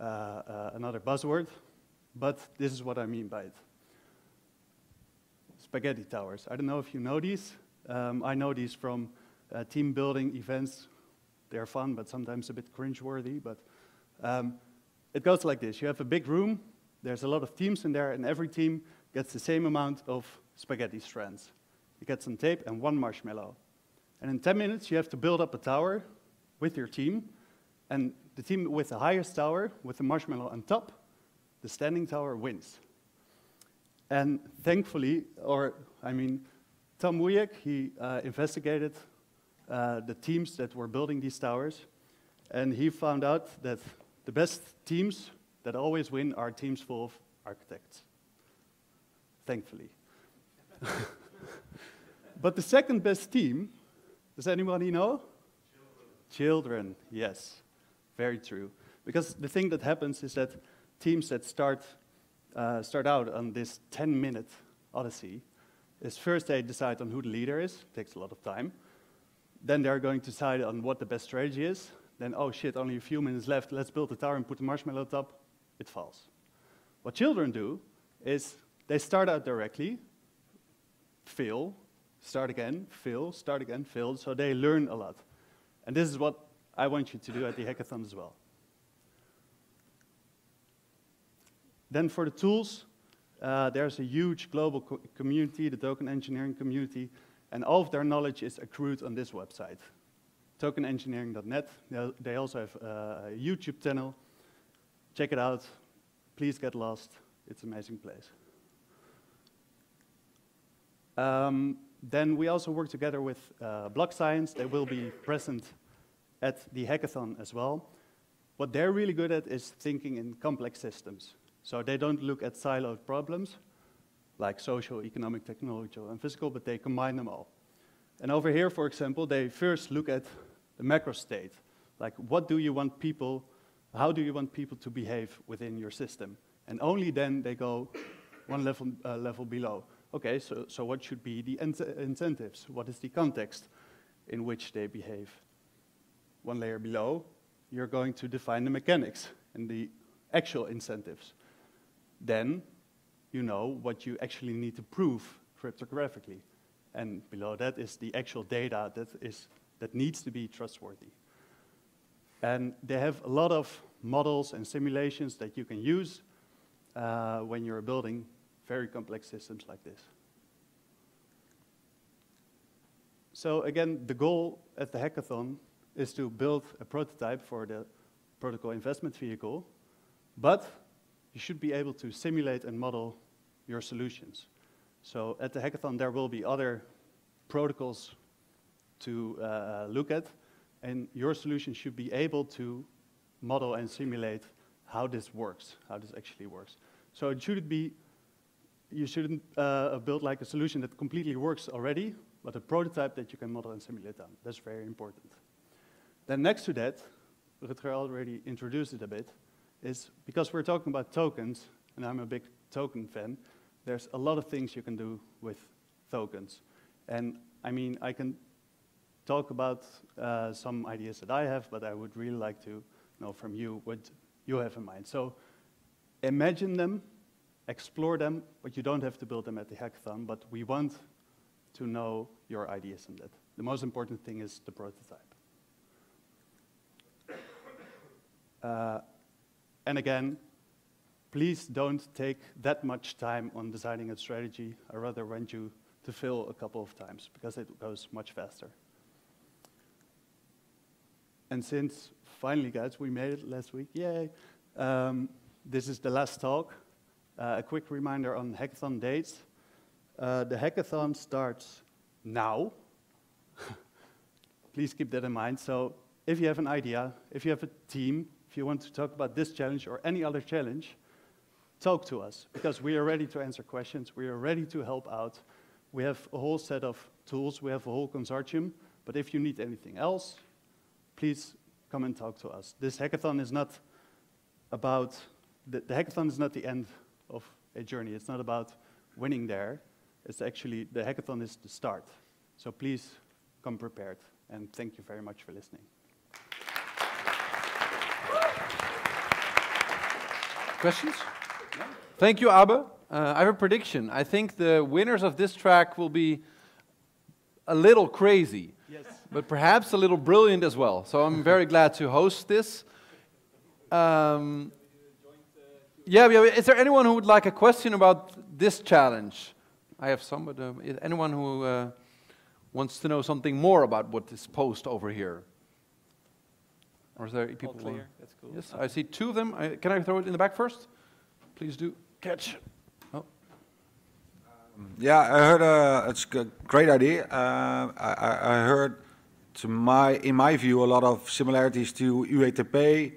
S45: uh, uh, another buzzword, but this is what I mean by it. Spaghetti towers. I don't know if you know these. Um, I know these from uh, team building events. They're fun, but sometimes a bit cringe-worthy. But um, it goes like this. You have a big room. There's a lot of teams in there, and every team gets the same amount of spaghetti strands. You get some tape and one marshmallow. And in 10 minutes, you have to build up a tower with your team. And the team with the highest tower, with the marshmallow on top, the standing tower wins. And thankfully, or I mean, Tom Wujec, he uh, investigated uh, the teams that were building these towers. And he found out that the best teams that always win are teams full of architects. Thankfully. [LAUGHS] but the second best team, does anybody know? Children. Children, yes. Very true. Because the thing that happens is that teams that start, uh, start out on this 10 minute odyssey is first they decide on who the leader is, takes a lot of time. Then they're going to decide on what the best strategy is. Then, oh shit, only a few minutes left, let's build the tower and put the marshmallow top. It falls. What children do is they start out directly, fail, start again, fail, start again, fail, so they learn a lot. And this is what I want you to do at the hackathon as well. Then for the tools, uh, there's a huge global co community, the token engineering community, and all of their knowledge is accrued on this website, tokenengineering.net. They also have uh, a YouTube channel. Check it out. Please get lost. It's an amazing place. Um, then we also work together with uh, BlockScience. They will be present at the hackathon as well. What they're really good at is thinking in complex systems. So they don't look at siloed problems, like social, economic, technological, and physical, but they combine them all. And over here, for example, they first look at the macro state. Like, what do you want people, how do you want people to behave within your system? And only then they go one level, uh, level below. Okay, so, so what should be the incentives? What is the context in which they behave? One layer below, you're going to define the mechanics and the actual incentives then you know what you actually need to prove cryptographically. And below that is the actual data that, is, that needs to be trustworthy. And they have a lot of models and simulations that you can use uh, when you're building very complex systems like this. So again, the goal at the hackathon is to build a prototype for the protocol investment vehicle, but you should be able to simulate and model your solutions. So at the hackathon, there will be other protocols to uh, look at, and your solution should be able to model and simulate how this works, how this actually works. So it shouldn't be, you shouldn't uh, build like a solution that completely works already, but a prototype that you can model and simulate on. That's very important. Then next to that, Rutger already introduced it a bit, is because we're talking about tokens, and I'm a big token fan, there's a lot of things you can do with tokens. And I mean, I can talk about uh, some ideas that I have, but I would really like to know from you what you have in mind. So imagine them, explore them, but you don't have to build them at the hackathon, but we want to know your ideas on that. The most important thing is the prototype. Uh, and again, please don't take that much time on designing a strategy. I rather want you to fail a couple of times because it goes much faster. And since finally, guys, we made it last week, yay, um, this is the last talk. Uh, a quick reminder on hackathon dates. Uh, the hackathon starts now. [LAUGHS] Please keep that in mind. So if you have an idea, if you have a team, if you want to talk about this challenge or any other challenge, talk to us because we are ready to answer questions. We are ready to help out. We have a whole set of tools. We have a whole consortium. But if you need anything else, please come and talk to us. This hackathon is not about, the, the hackathon is not the end of a journey. It's not about winning there. It's actually, the hackathon is the start. So please come prepared. And thank you very much for listening.
S3: Questions? Thank you, Abe. Uh, I have a prediction. I think the winners of this track will be a little crazy, yes. but perhaps a little brilliant as well. So I'm very glad to host this. Um, yeah, yeah, is there anyone who would like a question about this challenge? I have some, but uh, anyone who uh, wants to know something more about what is posed over here? Or is there people? All clear. That's cool. Yes, okay. I see two of them. I, can I throw it in the back first? Please do. Catch. Oh.
S46: Um, yeah, I heard uh, it's a great idea. Uh, I, I, heard, to my in my view, a lot of similarities to UETP,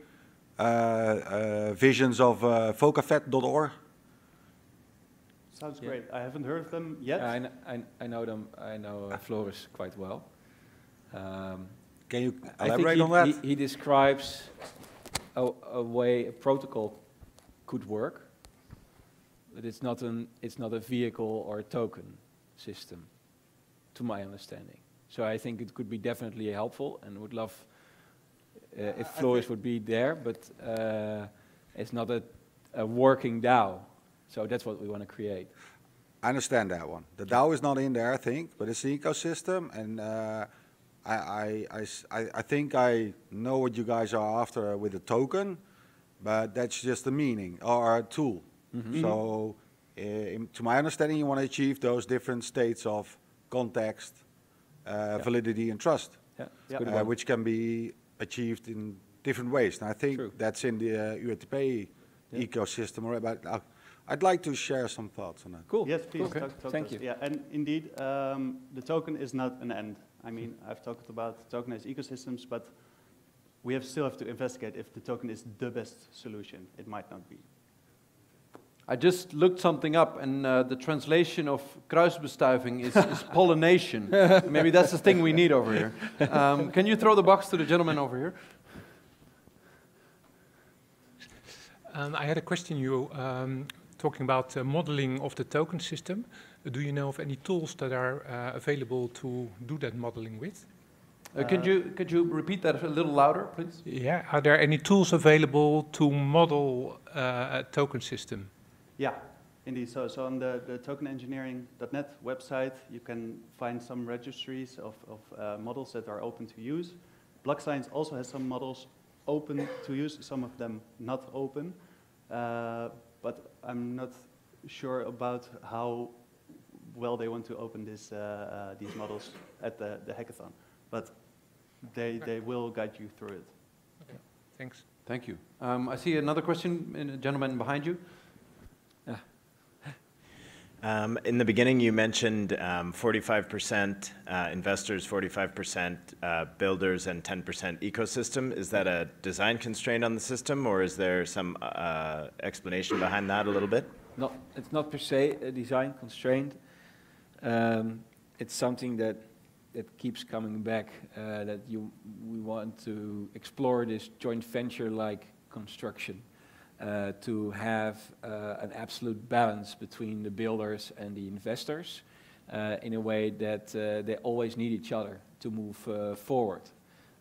S46: uh, uh, visions of uh, vocafet.org?
S45: Sounds
S8: Yeah.
S45: great. I haven't heard of them yet.
S8: I, kn- I, kn- I know them. I know uh, Floris quite well. Um,
S46: Can you
S8: I think
S46: elaborate
S8: he,
S46: on that?
S8: He, he describes a, a way a protocol could work, but it's not an it's not a vehicle or a token system, to my understanding. So I think it could be definitely helpful, and would love uh, if
S46: I
S8: Floris would be there. But uh, it's not a, a working DAO. So that's what we want to create.
S46: I understand that one. The DAO is not in there, I think, but it's the ecosystem, and uh, I, I- I s- I- I think I know what you guys are after with the token, but that's just the meaning or a tool.
S8: Mhm.
S46: So, uh, in- to my understanding, you want to achieve those different states of context, uh, validity, and trust,
S8: Yeah, it's a good
S46: uh, which can be achieved in different ways. And I think that's in the uh, UATP ecosystem. Or, but uh, I'd like to share some thoughts on that.
S8: Cool.
S45: Yes, please.
S8: Okay.
S45: Talk, talk
S8: Thank
S45: to us.
S8: you.
S45: Yeah, and indeed, um, the token is not an end. I mean, I've talked about tokenized ecosystems, but we have still have to investigate if the token is the best solution. It might not be.
S3: I just looked something up, and uh, the translation of kruisbestuiving is, is [LAUGHS] pollination. Maybe that's the thing we need over here. Um, can you throw the box to the gentleman over here?
S47: Um, I had a question. You um, talking about uh, modeling of the token system. Do you know of any tools that are uh, available to do that modeling with?
S3: Uh, could you could you repeat that a little louder, please?
S47: Yeah. Are there any tools available to model uh, a token system?
S45: Yeah, indeed. So, so on the, the tokenengineering.net website, you can find some registries of, of uh, models that are open to use. BlockScience also has some models open to use, some of them not open. Uh, but I'm not sure about how well they want to open this, uh, uh, these models at the, the hackathon. But they, they will guide you through it.
S47: Okay. Thanks.
S3: Thank you. Um, I see another question, in a gentleman behind you.
S48: Um, in the beginning, you mentioned um, 45% uh, investors, 45% uh, builders, and 10% ecosystem. Is that a design constraint on the system, or is there some uh, explanation behind that a little bit?
S8: Not, it's not per se a design constraint. Um, it's something that that keeps coming back. Uh, that you we want to explore this joint venture-like construction uh, to have uh, an absolute balance between the builders and the investors uh, in a way that uh, they always need each other to move uh, forward.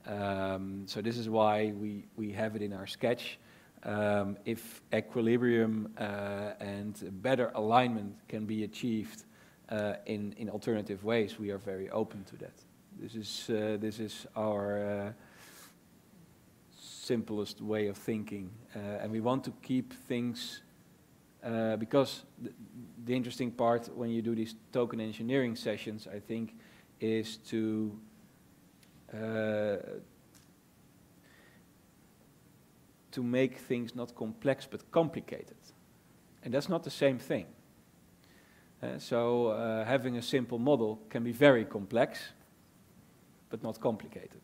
S8: Um, so this is why we, we have it in our sketch. Um, if equilibrium and better alignment can be achieved uh, in, in alternative ways, we are very open to that. This is, uh, this is our uh, simplest way of thinking. Uh, and we want to keep things, uh, because the, the interesting part when you do these token engineering sessions, I think, is to to make things not complex but complicated. And that's not the same thing. Uh, so uh, having a simple model can be very complex, but not complicated.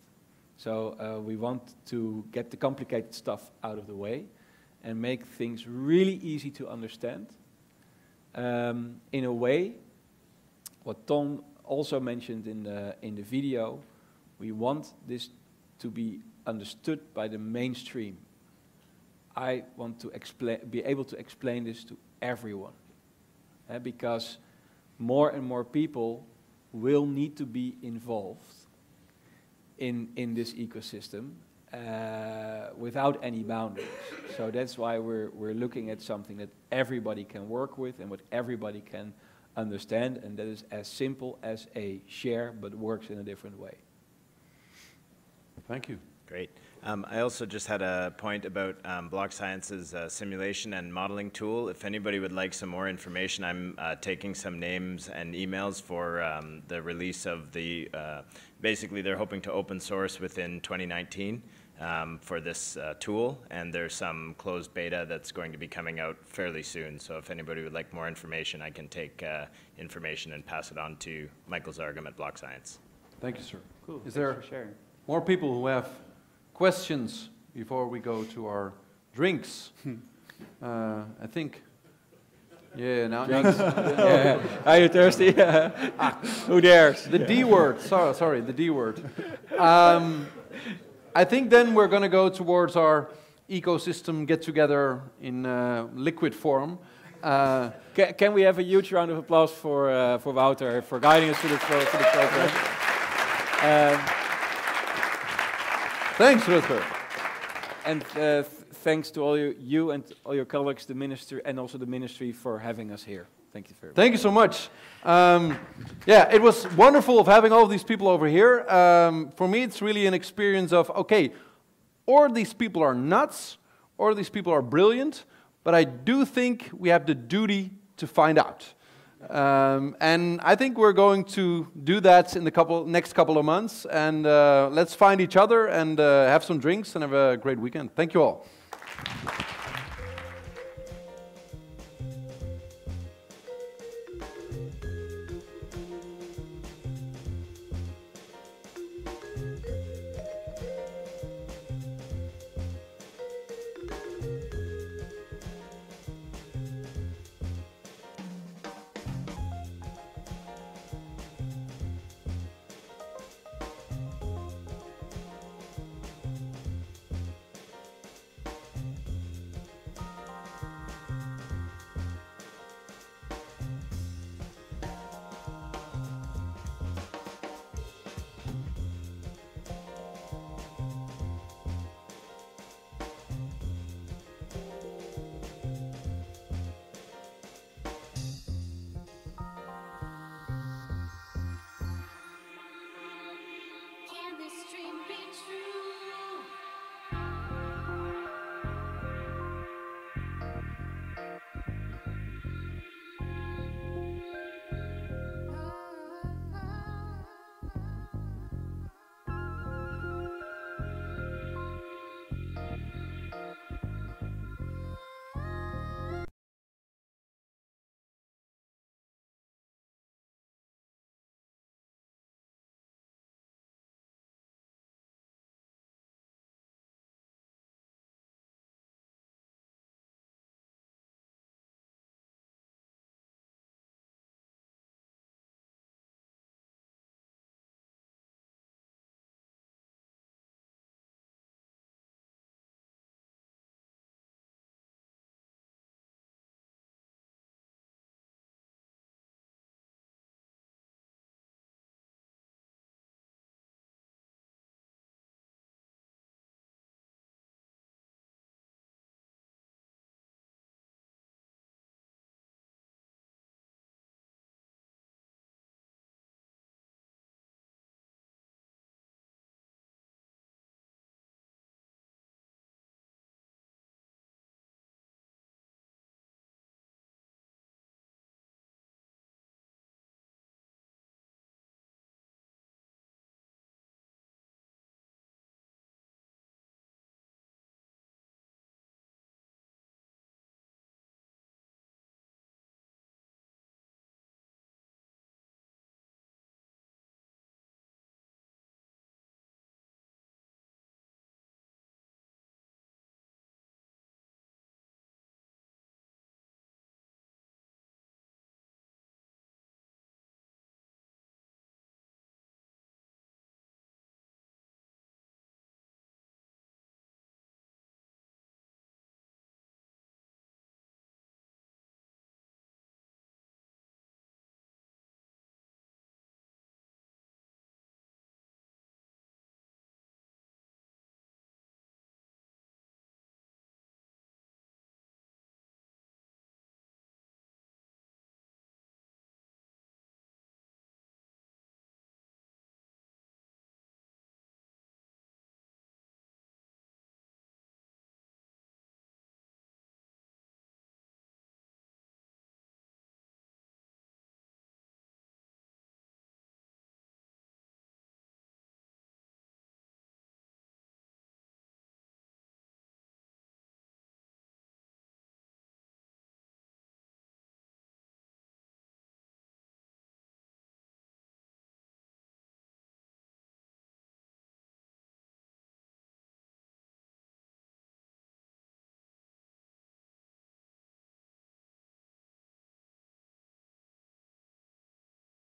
S8: So uh, we want to get the complicated stuff out of the way and make things really easy to understand. Um, in a way, what Tom also mentioned in the, in the video, we want this to be understood by the mainstream. I want to be able to explain this to everyone. Uh, because more and more people will need to be involved in, in this ecosystem uh, without any boundaries. So that's why we're, we're looking at something that everybody can work with and what everybody can understand, and that is as simple as a share but works in a different way.
S3: Thank you.
S48: Great. Um, I also just had a point about um, BlockScience's uh, simulation and modeling tool. If anybody would like some more information, I'm uh, taking some names and emails for um, the release of the, uh, basically they're hoping to open source within 2019 um, for this uh, tool, and there's some closed beta that's going to be coming out fairly soon. So if anybody would like more information, I can take uh, information and pass it on to Michael Zargham at BlockScience.
S3: Thank you, sir.
S45: Cool.
S3: Is
S45: Thanks
S3: there
S45: for sharing.
S3: more people who have questions before we go to our drinks. uh, I think. Yeah, now.
S8: Drinks. [LAUGHS] Yeah. Are you thirsty?
S3: ah,
S8: Who dares?
S3: The D word. Sorry, sorry, the D word. Um, I think then we're going to go towards our ecosystem get together in uh, liquid form. Uh,
S8: can, can, we have a huge round of applause for uh, for Wouter for guiding us through the, through the program? Um,
S3: thanks, Rutger.
S8: And uh, th thanks to all you, you and all your colleagues, the minister, and also the ministry for having us here. Thank you very much.
S3: Thank you so much. Um, yeah, it was wonderful of having all these people over here. Um, for me, it's really an experience of okay, or these people are nuts, or these people are brilliant, but I do think we have the duty to find out. Um, and I think we're going to do that in the couple, next couple of months. And uh, let's find each other and uh, have some drinks and have a great weekend. Thank you all.